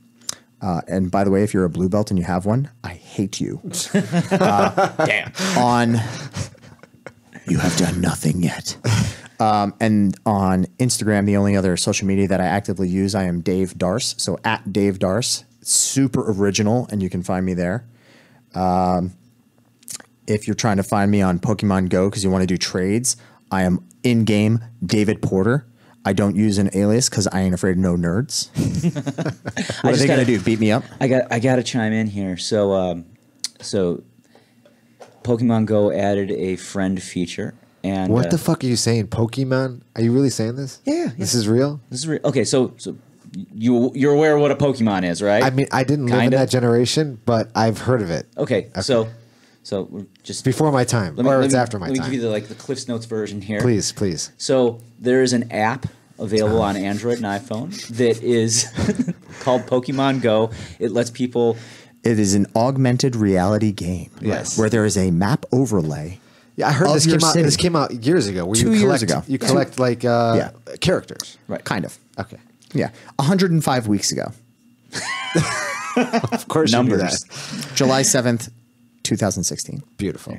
Uh, and by the way, if you're a blue belt and you have one, I hate you. Damn. on you have done nothing yet. Um, and on Instagram, the only other social media that I actively use, I am Dave Darce. So at Dave Darce, super original, and you can find me there. Um, if you're trying to find me on Pokemon Go because you want to do trades, I am in game David Porter. I don't use an alias because I ain't afraid of no nerds. what are just they gonna gotta- do? Beat me up? I got I got to chime in here. So um, so Pokemon Go added a friend feature, and What uh, the fuck are you saying, Pokemon? Are you really saying this? Yeah, yeah. This is real. This is re- okay. So so you you're aware of what a Pokemon is, right? I mean, I didn't live in that generation, but I've heard of it. okay, so so just Before my time, let me, or it's me- after my time. let me time. give you the like the Cliffs Notes version here. please, please. So there is an app available on Android and iPhone that is called Pokemon Go. It lets people It is an augmented reality game. Yes. Where there is a map overlay. Yeah, I heard this came out. city. This came out years ago. Where Two you years collect, ago. You Yeah. collect like uh, Yeah. characters. right. Kind of. Okay. Yeah. 105 weeks ago. Of course, Numbers. that. July 7th, 2016. Beautiful.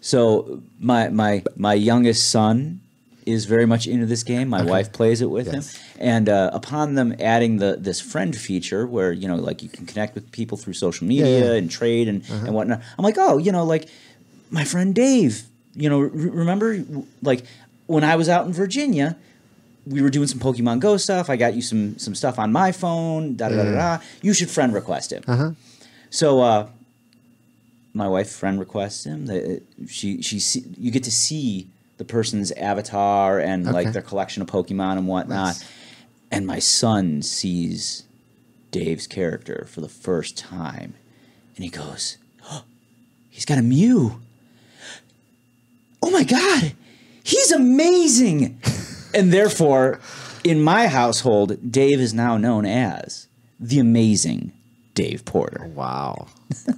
So my my my youngest son is very much into this game. My wife plays it with Yes. him, and uh, upon them adding the this friend feature, where you know like you can connect with people through social media yeah. Uh-huh. and trade and, and whatnot. I'm like, oh, you know, like my friend Dave. You know, r- remember like when I was out in Virginia. We were doing some Pokemon Go stuff. I got you some some stuff on my phone. Da da da da. da. You should friend request him. Uh-huh. So uh, my wife friend requests him. That she she see, you get to see the person's avatar and Okay. like their collection of Pokemon and whatnot. Nice. And my son sees Dave's character for the first time, and he goes, oh, "He's got a Mew! Oh my god, he's amazing!" and therefore, in my household, Dave is now known as the amazing Dave Porter. Wow,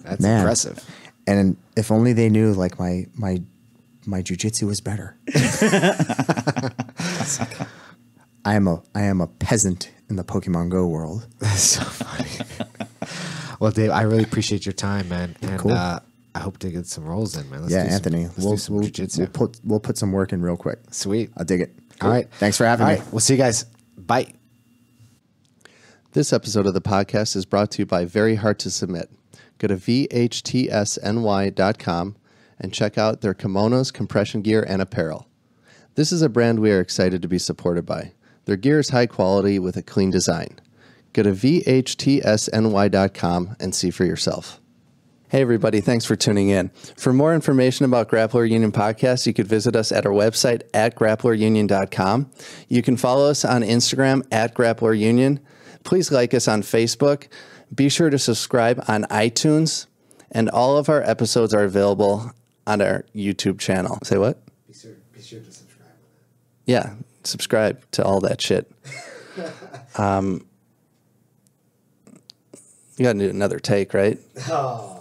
that's Man. impressive. And if only they knew, like my my my jujitsu was better. I am a I am a peasant in the Pokemon Go world. That's so funny. well, Dave, I really appreciate your time, man, and Cool. uh, I hope to get some rolls in, man. Let's yeah, do some- Anthony, let's we'll do some we'll, we'll put we'll put some work in real quick. Sweet. I'll dig it. All right. Thanks for having All me. right. We'll see you guys. Bye. This episode of the podcast is brought to you by Very Hard to Submit. Go to VHTSNY.com and check out their kimonos, compression gear, and apparel. This is a brand we are excited to be supported by. Their gear is high quality with a clean design. Go to VHTSNY.com and see for yourself. Hey, everybody, thanks for tuning in. For more information about Grappler Union Podcast, you could visit us at our website at grapplerunion.com. You can follow us on Instagram at Grappler Union. Please like us on Facebook. Be sure to subscribe on iTunes. And all of our episodes are available on our YouTube channel. Say what? Be sure, be sure to subscribe. Yeah, subscribe to all that shit. um, you got to do another take, right? Oh.